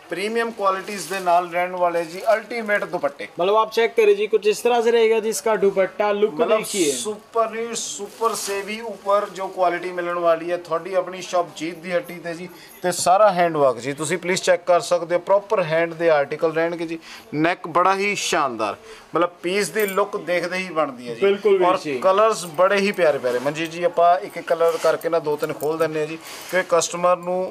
ਪ੍ਰੀਮੀਅਮ ਕੁਆਲਿਟੀਜ਼ ਦੇ ਨਾਲ ਰਹਿਣ ਵਾਲੇ ਜੀ ਅਲਟੀਮੇਟ ਦੁਪੱਟੇ मतलब आप चेक करिए जी कुछ इस तरह से रहेगा जी इसका दुपट्टा लुक ਮਤਲਬ देखिए ਸੁਪਰ ਹੀ ਸੁਪਰ ਸੇ ਵੀ ਉੱਪਰ ਜੋ ਕੁਆਲਿਟੀ ਮਿਲਣ ਵਾਲੀ ਹੈ ਤੁਹਾਡੀ ਆਪਣੀ ਸ਼ਾਪ ਜੀਤ ਦੀ ਹੱਟੀ ਤੇ ਜੀ ਤੇ ਸਾਰਾ ਹੈਂਡ ਵਰਕ ਜੀ ਤੁਸੀਂ ਪਲੀਜ਼ ਚੈੱਕ ਕਰ ਸਕਦੇ ਹੋ ਪ੍ਰੋਪਰ ਹੈਂਡ ਦੇ ਆਰਟੀਕਲ ਰਹਿਣਗੇ ਜੀ ਨੈਕ ਬੜਾ ਹੀ ਸ਼ਾਨਦਾਰ ਮਤਲਬ ਪੀਸ ਦੀ ਲੁੱਕ ਦੇਖਦੇ ਹੀ ਬਣਦੀ ਹੈ ਜੀ ਬਿਲਕੁਲ ਵੀਰ ਔਰ ਜੀ। ਕਲਰਸ ਬੜੇ ਹੀ ਪਿਆਰੇ ਪਿਆਰੇ ਮਨਜੀਤ ਜੀ ਆਪਾਂ ਇੱਕ ਇੱਕ ਕਲਰ ਕਰਕੇ ਨਾ ਦੋ ਤਿੰਨ ਖੋਲ ਦਿੰਨੇ ਆ ਜੀ ਕਿ ਕਸਟਮਰ ਨੂੰ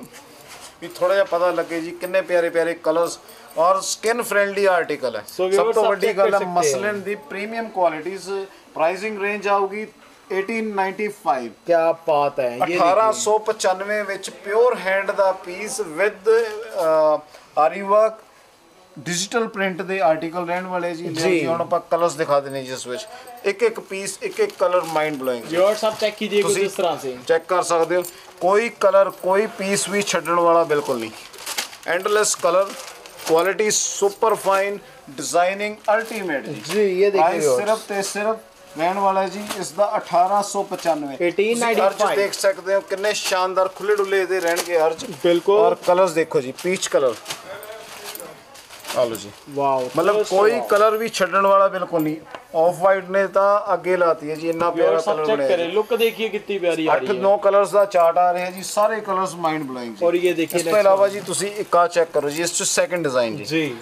ਵੀ ਥੋੜਾ ਜਿਹਾ ਪਤਾ ਲੱਗੇ ਜੀ ਕਿੰਨੇ ਪਿਆਰੇ ਪਿਆਰੇ ਕਲਰਸ ਔਰ ਸਕਿਨ ਫ੍ਰੈਂਡਲੀ ਆਰਟੀਕਲ ਹੈ। ਸਭ ਤੋਂ ਵੱਡੀ ਗੱਲ ਹੈ ਮਸਲਿਨ ਦੀ ਪ੍ਰੀਮੀਅਮ ਕੁਆਲਿਟੀਜ਼ ਪ੍ਰਾਈਸਿੰਗ ਰੇਂਜ ਆਊਗੀ 1895 ਕੀ ਬਾਤ ਹੈ ਇਹ 1895 ਵਿੱਚ ਪਿਓਰ ਹੈਂਡ ਦਾ ਪੀਸ ਵਿਦ ਆਰੀ ਵਰਕ ਡਿਜੀਟਲ ਪ੍ਰਿੰਟ ਦੇ ਆਰਟੀਕਲ ਰਹਿਣ ਵਾਲੇ ਜੀ। ਜੀ। ਹੁਣ ਆਪਾਂ ਕਲਰਸ ਦਿਖਾ ਦਿੰਨੇ ਜਿਸ ਵਿੱਚ ਇੱਕ ਇੱਕ ਪੀਸ ਇੱਕ ਇੱਕ ਕਲਰ ਮਾਈਂਡ ਬਲੋਇੰਗ ਜੀ ਔਰ ਚੈੱਕ ਕੀਜੀਏ ਕੁਝ ਇਸ ਤਰ੍ਹਾਂ ਸੇ। ਚੈੱਕ ਕਰ ਸਕਦੇ ਹੋ। ਕੋਈ ਕਲਰ ਕੋਈ ਪੀਸ ਵੀ ਛੱਡਣ ਵਾਲਾ ਬਿਲਕੁਲ ਨਹੀਂ endless colour quality super fine designing ultimate ਜੀ जी ये ਪ੍ਰਾਈਸ देखिए ਸਿਰਫ ਤੇ ਸਿਰਫ ਰਹਿਣ ਵਾਲਾ ਹੈ ਜੀ ਇਸ ਦਾ 1895 ਤੁਸੀਂ 1895 ਅਰਜ ਦੇਖ ਸਕਦੇ ਹੋ ਕਿੰਨੇ ਸ਼ਾਨਦਾਰ ਖੁੱਲੇ ਡੁੱਲੇ ਇਹਦੇ ਰਹਿਣਗੇ ਅਰਜ बिल्कुल ਔਰ ਕਲਰਸ ਦੇਖੋ ਜੀ ਪੀਚ ਕਲਰ ਆ ਲਓ ਜੀ ਵਾਓ ਮਤਲਬ ਕੋਈ ਕਲਰ ਵੀ ਛੱਡਣ ਵਾਲਾ ਬਿਲਕੁਲ ਨਹੀਂ। ਆਫ ਵਾਈਟ ਨੇ ਤਾਂ ਅੱਗੇ ਲਾਤੀ ਹੈ ਜੀ ਇੰਨਾ ਪਿਆਰਾ ਕਲਰ ਬਣਿਆ ਹੈ ਲੁੱਕ ਦੇਖੀਏ ਕਿੰਨੀ ਪਿਆਰੀ ਆ ਰਹੀ ਹੈ। 8-9 ਕਲਰਸ ਦਾ ਚਾਰਟ ਆ ਰਿਹਾ ਜੀ ਸਾਰੇ ਕਲਰਸ ਮਾਈਂਡ ਬਲੋਇੰਗ ਜੀ। ਔਰ ਇਹ ਦੇਖੀਏ ਇਸ ਤੋਂ ਇਲਾਵਾ ਜੀ ਤੁਸੀਂ ਇੱਕ ਆ ਚੈੱਕ ਕਰੋ ਜੀ ਇਸ ਚ ਸੈਕੰਡ ਡਿਜ਼ਾਈਨ ਜੀ। ਜੀ।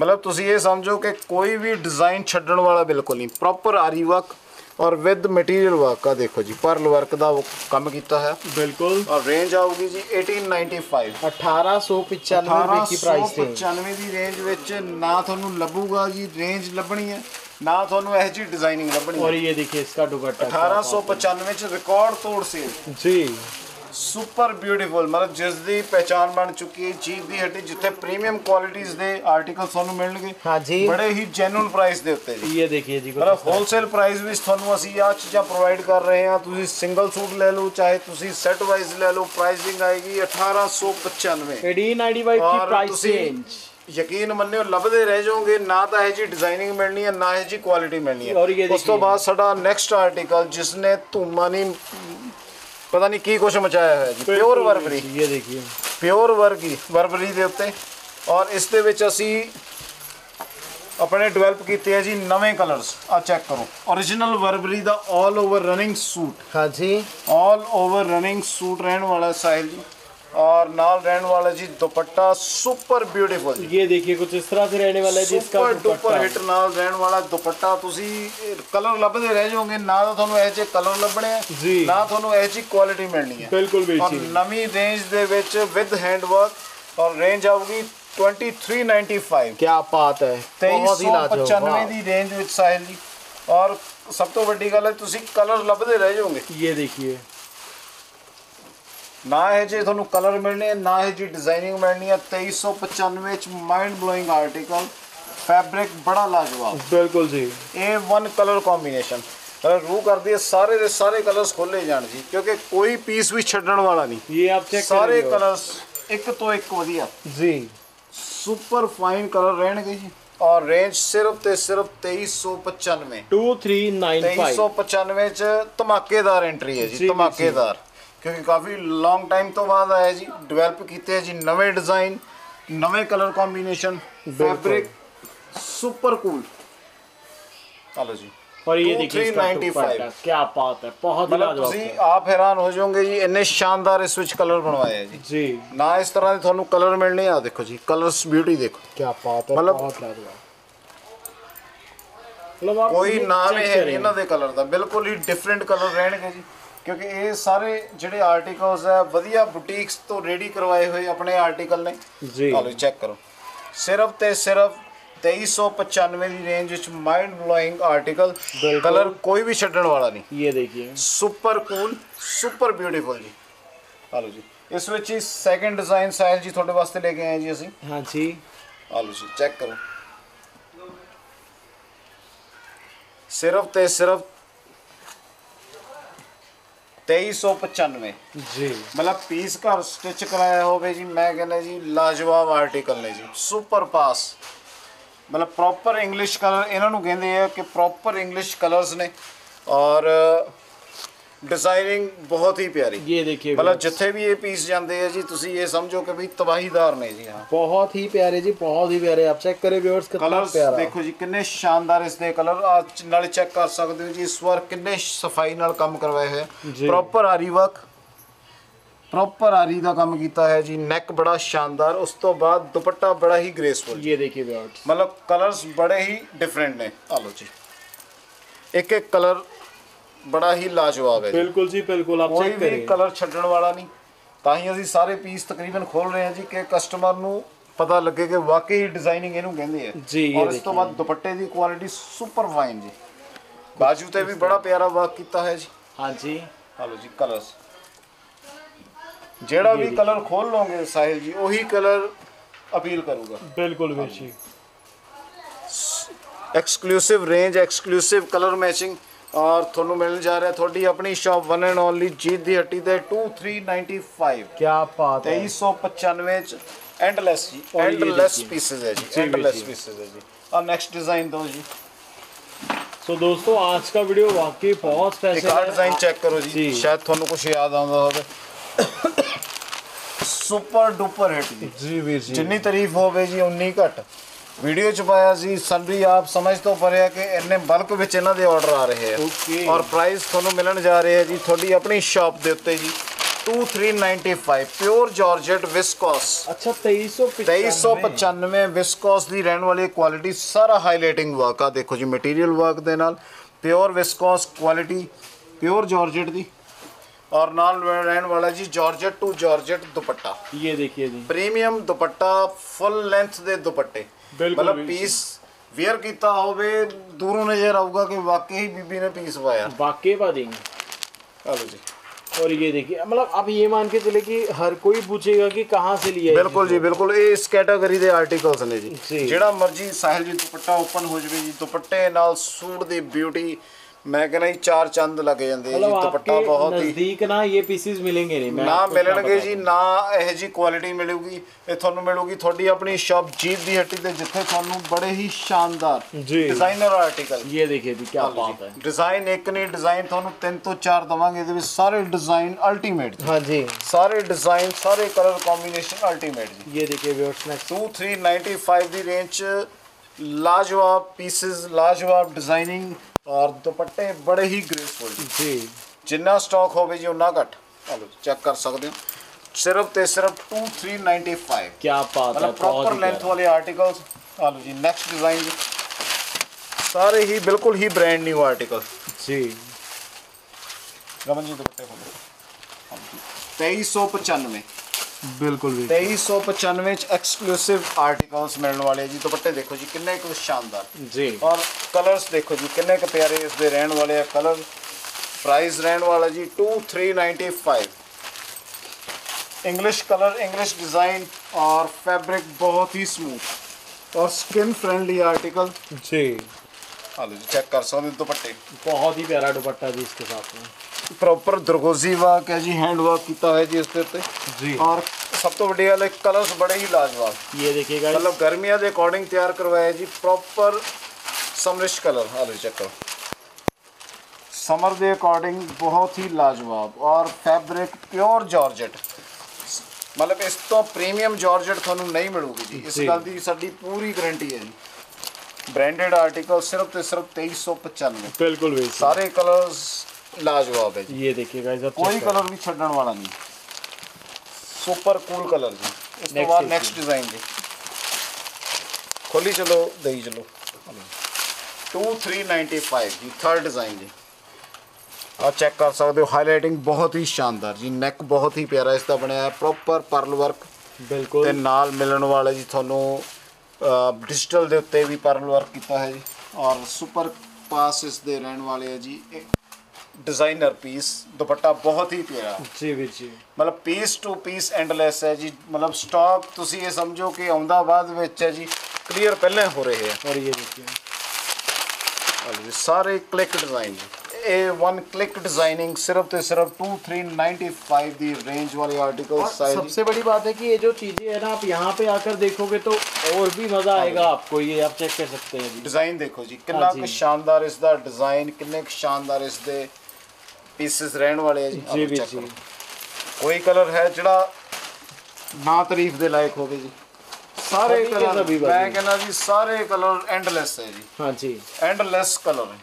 ਮਤਲਬ ਤੁਸੀਂ ਇਹ ਸਮਝੋ ਕਿ ਕੋਈ ਵੀ ਡਿਜ਼ਾਈਨ ਛੱਡਣ ਵਾਲਾ ਬਿਲਕੁਲ ਨਹੀਂ। ਪ੍ਰੋਪਰ ਆਰੀ ਵਰਕ ਔਰ ਵਿਦ ਮਟੀਰੀਅਲ ਵਰਕ ਆ ਦੇਖੋ ਜੀ ਪਰਲ ਵਰਕ ਦਾ ਉਹ ਕੰਮ ਕੀਤਾ ਹੈ बिल्कुल ਔਰ ਰੇਂਜ ਆਊਗੀ ਜੀ 1895 अठारह सौ पचानवे रुपए की प्राइस थे 1895 ਦੀ ਰੇਂਜ ਵਿੱਚ ਨਾ ਤੁਹਾਨੂੰ ਲੱਭੂਗਾ ਜੀ ਰੇਂਜ ਲੱਭਣੀ ਹੈ ਨਾ ਤੁਹਾਨੂੰ ਇਹ ਜੀ ਡਿਜ਼ਾਈਨਿੰਗ ਲੱਭਣੀ और ਹੈ ये देखिए इसका दुपट्टा 1895 ਚ ਰਿਕਾਰਡ ਤੋੜ ਸੇਲ जी ਸੁਪਰ ਬਿਊਟੀਫੁਲ ਮਤਲਬ ਜਿਸ ਦੀ ਪਛਾਣ ਬਣ ਚੁੱਕੀ ਹੈ ਜੀਪ ਦੀ ਹੱਡੀ ਜਿੱਥੇ ਪ੍ਰੀਮੀਅਮ ਕੁਆਲਿਟੀਜ਼ ਦੇ ਆਰਟੀਕਲ ਤੁਹਾਨੂੰ ਮਿਲਣਗੇ। ਹਾਂਜੀ ਬੜੇ ਹੀ ਜੈਨੂਨ ਪ੍ਰਾਈਸ ਦੇ ਉੱਤੇ ਜੀ। ਇਹ ਦੇਖੀਏ ਜੀ ਮਤਲਬ ਹੋਲਸੇਲ ਪ੍ਰਾਈਸ ਵਿੱਚ ਤੁਹਾਨੂੰ ਅਸੀਂ ਆ ਚੀਜ਼ਾਂ ਪ੍ਰੋਵਾਈਡ ਕਰ ਰਹੇ ਹਾਂ। ਤੁਸੀਂ ਸਿੰਗਲ ਸੂਟ ਲੈ ਲਓ ਚਾਹੇ ਤੁਸੀਂ ਸੈੱਟ ਵਾਈਜ਼ ਲੈ ਲਓ ਪ੍ਰਾਈਸਿੰਗ ਆਏਗੀ 1895 1895 ਦੀ ਪ੍ਰਾਈਸ ਰੇਂਜ ਯਕੀਨ ਮੰਨਿਓ ਲੱਭਦੇ ਰਹਿ ਜਾਓਗੇ ਨਾ ਤਾਂ ਹੈ ਜੀ ਡਿਜ਼ਾਈਨਿੰਗ ਮਿਲਣੀ ਹੈ ਨਾ ਹੈ ਜੀ ਕੁਆਲਿਟੀ ਮਿਲਣੀ ਹੈ। ਉਸ ਤੋਂ ਬਾਅਦ ਸਾਡਾ ਨੈਕਸਟ ਆਰਟੀਕਲ ਜਿਸ ਨੇ ਧੂਮਾ ਨਹੀਂ ਪਤਾ ਨਹੀਂ ਕੀ ਕੁਝ ਮਚਾਇਆ ਹੋਇਆ ਜੀ। ਪਿਓਰ ਬਰਬਰੀ ਇਹ ਦੇਖੀਏ। ਪਿਓਰ ਵਰਗੀ ਬਰਬਰੀ ਦੇ ਉੱਤੇ। ਔਰ ਇਸ ਦੇ ਵਿੱਚ ਅਸੀਂ ਆਪਣੇ ਡਿਵੈਲਪ ਕੀਤੇ ਆ ਜੀ ਨਵੇਂ ਕਲਰਸ ਆ ਚੈੱਕ ਕਰੋ। Origignal ਬਰਬਰੀ ਦਾ 올 ਓਵਰ ਰਨਿੰਗ ਸੂਟ ਹਾਂਜੀ। 올 ਓਵਰ ਰਨਿੰਗ ਸੂਟ ਰਹਿਣ ਵਾਲਾ ਸਾਈਲ ਔਰ ਨਾਲ ਰਹਿਣ ਵਾਲਾ ਜੀ ਦੁਪੱਟਾ ਸੁਪਰ ਬਿਊਟੀਫੁਲ ਜੀ ये देखिए कुछ इस तरह से रहने वाला है जी इसका ਸੁਪਰ ਡੁਪਰ दुपट्टा ਹਿੱਟ ਨਾਲ ਰਹਿਣ ਵਾਲਾ ਦੁਪੱਟਾ ਤੁਸੀਂ ਕਲਰ ਲੱਭਦੇ ਰਹਿ ਜਾਓਗੇ ਨਾ ਤਾਂ ਤੁਹਾਨੂੰ ਇਹ ਜਿਹੇ ਕਲਰ ਲੱਭਣੇ ਆ ਜੀ। ਨਾ ਤੁਹਾਨੂੰ ਇਹ ਜਿਹੀ ਕੁਆਲਿਟੀ ਮਿਲਣੀ ਹੈ बिल्कुल ਔਰ बेची ਨਵੀਂ ਰੇਂਜ ਦੇ ਵਿੱਚ ਵਿਦ ਹੈਂਡ ਵਰਕ ਔਰ ਰੇਂਜ ਆਊਗੀ 2395 क्या बात है बहुत ही 2395 लाजवाब ਦੀ ਰੇਂਜ ਵਿੱਚ ਸਾਹਿਲ ਜੀ ਔਰ ਸਭ ਤੋਂ ਵੱਡੀ ਗੱਲ ਹੈ ਤੁਸੀਂ ਕਲਰ ਲੱਭਦੇ ਰਹਿ ਜਾਓਗੇ ये देखिए ਨਾ ਇਹ ਜੇ ਤੁਹਾਨੂੰ ਕਲਰ ਮਿਲਣੇ ਨਾ ਇਹ ਜੀ ਡਿਜ਼ਾਈਨਿੰਗ ਮਿਲਣੀ ਹੈ 2395 ਵਿੱਚ ਮਾਈਂਡ ਬਲੋਇੰਗ ਆਰਟੀਕਲ ਫੈਬਰਿਕ ਬੜਾ ਲਾਜਵਾਬ। ਬਿਲਕੁਲ ਜੀ। ਇਹ ਵਨ ਕਲਰ ਕੰਬੀਨੇਸ਼ਨ ਰੂ ਕਰਦੀ ਹੈ ਸਾਰੇ ਦੇ ਸਾਰੇ ਕਲਰਸ ਖੋਲੇ ਜਾਣ ਜੀ ਕਿਉਂਕਿ ਕੋਈ ਪੀਸ ਵੀ ਛੱਡਣ ਵਾਲਾ ਨਹੀਂ। ਇਹ ਆਪ ਚੈੱਕ ਸਾਰੇ ਕਲਰਸ ਇੱਕ ਤੋਂ ਇੱਕ ਵਧੀਆ। ਜੀ। ਸੁਪਰ ਫਾਈਨ ਕਲਰ ਰਹਿਣਗੇ ਜੀ। ਔਰ ਰੇਂਜ ਸਿਰਫ ਤੇ ਸਿਰਫ 2395 2395 2395 ਚ ਧਮਾਕੇਦਾਰ ਐਂਟਰੀ ਹੈ ਜੀ। ਧਮਾਕੇਦਾਰ। ਕਿਉਂਕਿ ਕਾਫੀ ਲੌਂਗ ਟਾਈਮ ਤੋਂ ਬਾਅਦ ਆਇਆ ਜੀ ਡਿਵੈਲਪ ਕੀਤੇ ਹੈ ਜੀ ਨਵੇਂ ਡਿਜ਼ਾਈਨ ਨਵੇਂ colour combination fabric super cool hello ਜੀ और ये देखिए इसका 2395 दुपट्टा क्या बात है बहुत ही ਮਤਲਬ लाजवाब ਤੁਸੀਂ है। ਆਪ ਹੈਰਾਨ ਹੋ ਜਾਓਗੇ ਜੀ ਇੰਨੇ ਸ਼ਾਨਦਾਰ ਇਸ ਵਿੱਚ ਕਲਰ ਬਣਵਾਏ ਹੈ ਜੀ जी ਨਾ ਇਸ ਤਰ੍ਹਾਂ ਦੇ ਤੁਹਾਨੂੰ ਕਲਰ ਮਿਲਣੇ ਆ ਦੇਖੋ ਜੀ ਕਲਰਸ ਬਿਊਟੀ ਦੇਖੋ क्या बात है मतलब- बहुत लाजवाब मतलब आप ਕੋਈ ये ਨਾਮ check ਇਹ करें। ਇਹਨਾਂ ਦੇ ਕਲਰ ਦਾ ਬਿਲਕੁਲ ਹੀ ਡਿਫਰੈਂਟ ਕਲਰ ਰਹਿਣਗੇ ਜੀ ਕਿਉਂਕਿ ਇਹ ਸਾਰੇ ਜਿਹੜੇ ਆਰਟੀਕਲਸ ਹੈ ਵਧੀਆ ਬੁਟੀਕਸ ਤੋਂ ਰੈਡੀ ਕਰਵਾਏ ਹੋਏ ਆਪਣੇ ਆਰਟੀਕਲ ਨੇ। ਜੀ। ਲਓ ਚੈੱਕ ਕਰੋ। ਸਿਰਫ ਤੇ ਸਿਰਫ 2395 ਦੀ ਰੇਂਜ ਵਿੱਚ ਮਾਈਂਡ ਬਲੋਇੰਗ ਆਰਟੀਕਲ ਕਲਰ ਕੋਈ ਵੀ ਛੱਡਣ ਵਾਲਾ ਨਹੀਂ। ਇਹ ਦੇਖੀਏ। ਸੁਪਰ ਕੂਲ ਸੁਪਰ ਬਿਊਟੀਫੁਲ ਜੀ। ਲਓ ਜੀ ਇਸ ਵਿੱਚ ਹੀ ਸੈਕੰਡ ਡਿਜ਼ਾਈਨ ਸਾਇਲ ਜੀ ਤੁਹਾਡੇ ਵਾਸਤੇ ਲੈ ਕੇ ਆਏ ਜੀ ਅਸੀਂ। ਹਾਂ ਜੀ। ਲਓ ਜੀ ਚੈੱਕ ਕਰੋ। ਸਿਰਫ ਤੇ ਸਿਰਫ 2395 जी ਮਤਲਬ ਪੀਸ ਘਰ ਸਟਿਚ ਕਰਾਇਆ ਹੋਵੇ ਜੀ ਮੈਂ ਕਹਿੰਦਾ ਜੀ ਲਾਜਵਾਬ ਆਰਟੀਕਲ ਨੇ ਜੀ। ਸੁਪਰ ਪਾਸ ਮਤਲਬ ਪ੍ਰੋਪਰ ਇੰਗਲਿਸ਼ ਕਲਰ ਇਹਨਾਂ ਨੂੰ ਕਹਿੰਦੇ ਆ ਕਿ ਪ੍ਰੋਪਰ ਇੰਗਲਿਸ਼ ਕਲਰਸ ਨੇ। ਔਰ ਡਿਜ਼ਾਈਨਿੰਗ ਬਹੁਤ ਹੀ ਪਿਆਰੀ ये देखिए ਮਤਲਬ viewers, ਜਿੱਥੇ ਵੀ ਇਹ ਪੀਸ ਜਾਂਦੇ ਆ ਜੀ ਤੁਸੀਂ ਇਹ ਸਮਝੋ ਕਿ ਵੀ ਤਬਾਹੀਦਾਰ ਨੇ ਜੀ ਹਾਂ बहुत ही प्यारे जी बहुत ही प्यारे आप चेक करें व्यूअर्स कितना ਕਲਰਸ प्यारा ਦੇਖੋ ਜੀ ਕਿੰਨੇ ਸ਼ਾਨਦਾਰ ਇਸ ਦੇ ਕਲਰ ਆ ਚ- ਨਾਲੇ ਚੈੱਕ ਕਰ ਸਕਦੇ ਹੋ ਜੀ ਇਸ ਵਾਰ ਕਿੰਨੇ ਸਫਾਈ ਨਾਲ ਕੰਮ ਕਰਵਾਏ ਹੋਏ ਜੀ। ਪ੍ਰੋਪਰ ਆਰੀ ਵਰਕ ਪ੍ਰੋਪਰ ਆਰੀ ਦਾ ਕੰਮ ਕੀਤਾ ਹੈ ਜੀ ਨੈਕ ਬੜਾ ਸ਼ਾਨਦਾਰ ਉਸ ਤੋਂ ਬਾਅਦ ਦੁਪੱਟਾ ਬੜਾ ਹੀ ਗ੍ਰੇਸਫੁਲ ये देखिए व्यूअर्स ਮਤਲਬ ਕਲਰਸ ਬੜੇ ਹੀ ਡਿਫਰੈਂਟ ਨੇ ਆ ਲਓ ਜੀ ਇੱਕ ਇੱਕ ਕਲਰ ਬੜਾ ਹੀ ਲਾਜਵਾਬ ਹੈ ਬਿਲਕੁਲ ਜੀ ਬਿਲਕੁਲ ਆਪ ਚੈੱਕ ਵੀ ਕਰਿਏ ਕਲਰ ਛੱਡਣ ਵਾਲਾ ਨਹੀਂ। ਤਾਂ ਹੀ ਅਸੀਂ ਸਾਰੇ ਪੀਸ ਤਕਰੀਬਨ ਖੋਲ ਰਹੇ ਹਾਂ ਜੀ ਕਿ ਕਸਟਮਰ ਨੂੰ ਪਤਾ ਲੱਗੇ ਕਿ ਵਾਕਈ ਡਿਜ਼ਾਈਨਿੰਗ ਇਹਨੂੰ ਕਹਿੰਦੇ ਆ। ਜੀ, ਔਰ ਇਸ ਤੋਂ ਬਾਅਦ ਦੁਪੱਟੇ ਦੀ ਕੁਆਲਿਟੀ ਸੁਪਰ ਫਾਈਨ ਜੀ। ਬਾਜੂ ਤੇ ਵੀ ਬੜਾ ਪਿਆਰਾ ਵਰਕ ਕੀਤਾ ਹੈ ਜੀ। ਹਾਂਜੀ। ਹਲੋ ਜੀ ਕਲਰਸ ਜਿਹੜਾ ਵੀ ਕਲਰ ਖੋਲ ਲਓਗੇ ਸਾਹਿਲ ਜੀ ਉਹੀ ਕਲਰ ਅਪੀਲ ਕਰੂਗਾ। ਬਿਲਕੁਲ ਵੀਰ exclusive range exclusive colour matching ਔਰ ਤੁਹਾਨੂੰ ਮਿਲਣ ਜਾ ਰਿਹਾ ਤੁਹਾਡੀ ਆਪਣੀ shop one and only Jeet ਦੀ ਹੱਟੀ ਤੇ 2395 ਕੀ ਬਾਤ ਹੈ। 2395 ਚ ਐਂਡਲੈਸ ਜੀ ਐਂਡਲੈਸ ਪੀਸਸ ਹੈ ਜੀ ਐਂਡਲੈਸ ਪੀਸਸ ਹੈ ਜੀ। ਔਰ ਨੈਕਸਟ ਡਿਜ਼ਾਈਨ ਦੋ ਜੀ। ਸੋ ਦੋਸਤੋ ਅੱਜ ਦਾ ਵੀਡੀਓ ਵਾਕਈ ਬਹੁਤ ਸਪੈਸ਼ਲ ਹੈ। ਡਿਜ਼ਾਈਨ ਚੈੱਕ ਕਰੋ ਜੀ। ਸ਼ਾਇਦ ਤੁਹਾਨੂੰ ਕੁਝ ਯਾਦ ਆਉਂਦਾ ਹੋਵੇ। ਸੁਪਰ ਡੁਪਰ ਹਿੱਟ ਜੀ। ਜੀ ਵੀਰ ਜੀ। ਜਿੰਨੀ ਤਾਰੀਫ ਹੋਵੇ ਜੀ ਉਨੀ ਘੱਟ। ਵੀਡੀਓ ਚ ਪਾਇਆ ਸੀ ਸਨਰੀ ਆਪ ਸਮਝ ਤੋਂ ਪਰਿਆ ਕਿ ਇੰਨੇ ਬਲਕ ਵਿੱਚ ਇਹਨਾਂ ਦੇ ਆਰਡਰ ਆ ਰਹੇ ਆ Okay. ਔਰ ਪ੍ਰਾਈਸ ਤੁਹਾਨੂੰ ਮਿਲਣ ਜਾ ਰਿਹਾ ਹੈ ਜੀ ਤੁਹਾਡੀ ਆਪਣੀ ਸ਼ਾਪ ਦੇ ਉੱਤੇ ਜੀ 2395 ਪਿਓਰ ਜਾਰਜਟ ਵਿਸਕੋਸ अच्छा तेईस सौ 2395 ਵਿਸਕੋਸ ਦੀ ਰਹਿਣ ਵਾਲੀ ਕੁਆਲਿਟੀ ਸਾਰਾ ਹਾਈਲਾਈਟਿੰਗ ਵਰਕ ਆ ਦੇਖੋ ਜੀ ਮਟੀਰੀਅਲ ਵਰਕ ਦੇ ਨਾਲ pure viscose quality pure georgette ਦੀ ਔਰ ਨਾਲ ਰਹਿਣ ਵਾਲਾ ਜੀ ਜਾਰਜਟ ਟੂ ਜਾਰਜਟ ਦੁਪੱਟਾ ये देखिए जी ਪ੍ਰੀਮੀਅਮ ਦੁਪੱਟਾ ਫੁੱਲ ਲੈਂਥ ਦੇ ਦੁਪੱਟੇ ਬਿਲਕੁਲ, ਮਤਲਬ ਪੀਸ ਵੇਅਰ ਕੀਤਾ ਹੋਵੇ ਦੂਰੋਂ ਨਜ਼ਰ ਆਊਗਾ ਕਿ ਵਾਕਈ ਹੀ ਬੀਬੀ ਨੇ ਪੀਸ ਪਾਇਆ। वाकई बात है चलो जी और ये देखिए मतलब आप ये मान के चले कि हर कोई पूछेगा कि कहाँ से लिया है ਬਿਲਕੁਲ ਜੀ ਬਿਲਕੁਲ। ਇਹ ਇਸ ਕੈਟਾਗਰੀ ਦੇ ਆਰਟੀਕਲਸ ਨੇ ਜੀ। ਜਿਹੜਾ ਮਰਜ਼ੀ ਸਾਹਿਲ ਜੀ ਦੁਪੱਟਾ ਓਪਨ ਹੋ ਜਵੇ ਜੀ ਦੁਪੱਟੇ ਨਾਲ ਸੂਟ ਦੀ ਬਿਊਟੀ ਮੈਂ ਕਹਿੰਦਾ ਜੀ ਚਾਰ ਚੰਦ ਲੱਗ ਜਾਂਦੇ ਆ ਜੀ मतलब ਦੁਪੱਟਾ आपके ਬਹੁਤ ਹੀ नजदीक ना ये पीसेस मिलेंगे नहीं मैं ਨਾ आपको इतना ਮਿਲਣਗੇ बता ਜੀ दूं। ਨਾ ਇਹ ਜੀ ਕੁਆਲਿਟੀ ਮਿਲੂਗੀ ਇਹ ਤੁਹਾਨੂੰ ਮਿਲੂਗੀ ਤੁਹਾਡੀ ਆਪਣੀ ਸ਼ਾਪ ਜੀਤ ਦੀ ਹੱਟੀ ਤੇ ਜਿੱਥੇ ਤੁਹਾਨੂੰ ਬੜੇ ਹੀ ਸ਼ਾਨਦਾਰ ਜੀ। ਡਿਜ਼ਾਈਨਰ ਆਰਟੀਕਲ ये देखिए जी क्या बात है ਡਿਜ਼ਾਈਨ ਇੱਕ ਨਹੀਂ ਡਿਜ਼ਾਈਨ ਤੁਹਾਨੂੰ ਤਿੰਨ ਤੋਂ ਚਾਰ ਦਵਾਂਗੇ ਇਹਦੇ ਵਿੱਚ ਸਾਰੇ ਡਿਜ਼ਾਈਨ ਅਲਟੀਮੇਟ हाँ जी ਸਾਰੇ ਡਿਜ਼ਾਈਨ ਸਾਰੇ ਕਲਰ ਕੰਬੀਨੇਸ਼ਨ ਅਲਟੀਮੇਟ ਜੀ ये देखिए व्यूअर्स नेक्स्ट 2395 ਦੀ ਰੇਂਜ ਚ ਲਾਜਵਾਬ ਪੀਸਸ ਲਾਜਵਾਬ ਡਿਜ਼ਾਈਨਿੰਗ ਔਰ ਦੁਪੱਟੇ ਬੜੇ ਹੀ ਗ੍ਰੇਸਫੁਲ ਜੀ। ਜਿੰਨਾ ਸਟਾਕ ਹੋਵੇ ਜੀ ਉਨਾ ਘੱਟ। ਚਲੋ ਚੈੱਕ ਕਰ ਸਕਦੇ ਹੋ। ਸਿਰਫ ਤੇ ਸਿਰਫ 2395 ਕੀ ਬਾਤ ਹੈ ਪ੍ਰੋਪਰ ਲੈਂਥ ਵਾਲੇ ਆਰਟੀਕਲਸ ਆਲੋ ਜੀ ਨੈਕਸਟ ਡਿਜ਼ਾਈਨ ਜੀ। ਸਾਰੇ ਹੀ ਬਿਲਕੁਲ ਹੀ ਬ੍ਰਾਂਡ ਨਿਊ ਆਰਟੀਕਲ ਜੀ। ਗਮਨ ਜੀ ਦੁਪੱਟੇ ਹੋਣਗੇ 2395 ਬਿਲਕੁਲ ਵੀ। 2395 ਚ ਐਕਸਕਲੂਸਿਵ ਆਰਟੀਕਲਸ ਮਿਲਣ ਵਾਲੇ ਜੀ। ਦੁਪੱਟੇ ਦੇਖੋ ਜੀ ਕਿੰਨੇ ਕੁ ਸ਼ਾਨਦਾਰ। ਜੀ। ਔਰ ਕਲਰਸ ਦੇਖੋ ਜੀ ਕਿੰਨੇ ਕੁ ਪਿਆਰੇ ਇਸ ਦੇ ਰਹਿਣ ਵਾਲੇ ਆ। ਕਲਰ ਪ੍ਰਾਈਸ ਰਹਿਣ ਵਾਲਾ ਜੀ 2395 ਇੰਗਲਿਸ਼ ਕਲਰ ਇੰਗਲਿਸ਼ ਡਿਜ਼ਾਈਨ ਔਰ ਫੈਬਰਿਕ ਬਹੁਤ ਹੀ ਸਮੂਥ ਔਰ ਸਕਿਨ ਫ੍ਰੈਂਡਲੀ ਆਰਟੀਕਲ ਜੀ। ਹਾਲੇ ਜੀ ਚੈੱਕ ਕਰ ਸਕਦੇ ਦੁਪੱਟੇ। ਬਹੁਤ ਹੀ ਪਿਆਰਾ ਦੁਪੱਟਾ ਜੀ ਇਸਕੇ ਸਾਥ। ਪ੍ਰੋਪਰ ਦਰਗੋਜ਼ੀ ਵਾਕ ਹੈ ਜੀ ਹੈਂਡ ਵਾਕ ਕੀਤਾ ਹੈ ਜੀ ਇਸ ਦੇ ਉੱਤੇ। ਜੀ। ਔਰ ਸਭ ਤੋਂ ਵੱਡੀ ਗੱਲ ਹੈ ਕਲਰਸ ਬੜੇ ਹੀ ਲਾਜਵਾਬ। ਇਹ ਦੇਖੀਏ ਮਤਲਬ ਗਰਮੀਆਂ ਦੇ ਅਕੋਰਡਿੰਗ ਤਿਆਰ ਕਰਵਾਇਆ ਜੀ ਪ੍ਰੋਪਰ ਸਮਰਿਸ਼ ਕਲਰ ਹਾਲੇ ਚੈੱਕ ਕਰੋ। ਸਮਰ ਦੇ ਅਕੋਰਡਿੰਗ ਬਹੁਤ ਹੀ ਲਾਜਵਾਬ ਔਰ ਫੈਬਰਿਕ ਪਿਓਰ ਜਾਰਜਟ ਮਤਲਬ ਇਸ ਤੋਂ ਪ੍ਰੀਮੀਅਮ ਜਾਰਜਟ ਤੁਹਾਨੂੰ ਨਹੀਂ ਮਿਲੂਗੀ ਜੀ। ਇਸ ਗੱਲ ਦੀ ਸਾਡੀ ਪੂਰੀ ਗਾਰੰਟੀ ਹੈ ਜੀ। ਬ੍ਰਾਂਡਡ ਆਰਟੀਕਲ ਸਿਰਫ ਤੇ ਸਿਰਫ 2395 ਬਿਲਕੁਲ ਵੀ ਸਾਰੇ ਕਲਰਸ ਲਾਜਵਾਬ ਹੈ ਜੀ ये देखिएगा इधर ਕੋਈ ਕਲਰ ਵੀ ਛੱਡਣ ਵਾਲਾ ਨਹੀਂ ਸੁਪਰ ਕੂਲ ਕਲਰ ਜੀ ਇਸ ਤੋਂ Next ਬਾਅਦ is ਨੈਕਸਟ ਡਿਜ਼ਾਈਨ ਜੀ ਖੋਲੀ ਚਲੋ ਦੇਈ ਚਲੋ 2395 ਜੀ ਥਰਡ ਡਿਜ਼ਾਈਨ ਜੀ ਆ ਚੈੱਕ ਕਰ ਸਕਦੇ ਹੋ ਹਾਈਲਾਈਟਿੰਗ ਬਹੁਤ ਹੀ ਸ਼ਾਨਦਾਰ ਜੀ ਨੈਕ ਬਹੁਤ ਹੀ ਪਿਆਰਾ ਇਸ ਦਾ ਬਣਿਆ ਹੈ ਪ੍ਰੋਪਰ ਪਰਲ ਵਰਕ ਤੇ बिल्कुल ਨਾਲ ਮਿਲਣ ਵਾਲਾ ਜੀ ਤੁਹਾਨੂੰ ਡਿਜੀਟਲ ਦੇ ਉੱਤੇ ਵੀ ਪਰਲ ਵਰਕ ਕੀਤਾ ਹੈ ਜੀ ਔਰ ਸੁਪਰ ਪਾਸ ਇਸ ਦੇ ਰਹਿਣ ਵਾਲੇ ਹੈ ਜੀ ਡਿਜ਼ਾਈਨਰ ਪੀਸ ਦੁਪੱਟਾ ਬਹੁਤ ਹੀ ਪਿਆਰਾ जी भी जी ਮਤਲਬ ਪੀਸ ਟੂ ਪੀਸ ਐਂਡਲੈਸ ਹੈ ਜੀ ਮਤਲਬ ਸਟਾਕ ਤੁਸੀਂ ਇਹ ਸਮਝੋ ਕਿ ਆਉਂਦਾ ਬਾਅਦ ਵਿੱਚ ਹੈ ਜੀ ਕਲੀਅਰ ਪਹਿਲਾਂ ਹੋ ਰਹੇ ਹੈ और ये देखिए ਆਹ ਜੀ ਸਾਰੇ ਕਲਿੱਕ ਡਿਜ਼ਾਈਨ ਜੀ ਇਹ ਵਨ ਕਲਿੱਕ ਡਿਜ਼ਾਈਨਿੰਗ ਸਿਰਫ ਤੇ ਸਿਰਫ 2395 ਦੀ ਰੇਂਜ ਵਾਲੇ ਆਰਟੀਕਲ और ਸਾਈਜ਼ सबसे बड़ी बात है कि ये जो चीजें है ना आप यहाँ पे आकर देखोगे तो और भी मजा आएगा आपको ये आप चेक कर सकते हैं जी ਡਿਜ਼ਾਈਨ ਦੇਖੋ ਜੀ ਕਿੰਨਾ ਕੁ ਹਾਂਜੀ। ਸ਼ਾਨਦਾਰ ਇਸ ਦਾ ਪੀਸਸ ਰਹਿਣ ਵਾਲੇ ਆ ਜੀ। ਜੀ ਜੀ। ਕੋਈ ਕਲਰ ਹੈ ਜਿਹੜਾ ਨਾ ਤਾਰੀਫ ਦੇ ਲਾਇਕ ਹੋਵੇ ਜੀ। ਸਾਰੇ ਕਲਰ ਮੈਂ ਕਹਿੰਦਾ ਜੀ ਸਾਰੇ ਕਲਰ ਐਂਡਲੈਸ ਹੈ ਜੀ। ਹਾਂਜੀ। ਐਂਡਲੈਸ ਕਲਰ ਹੈ।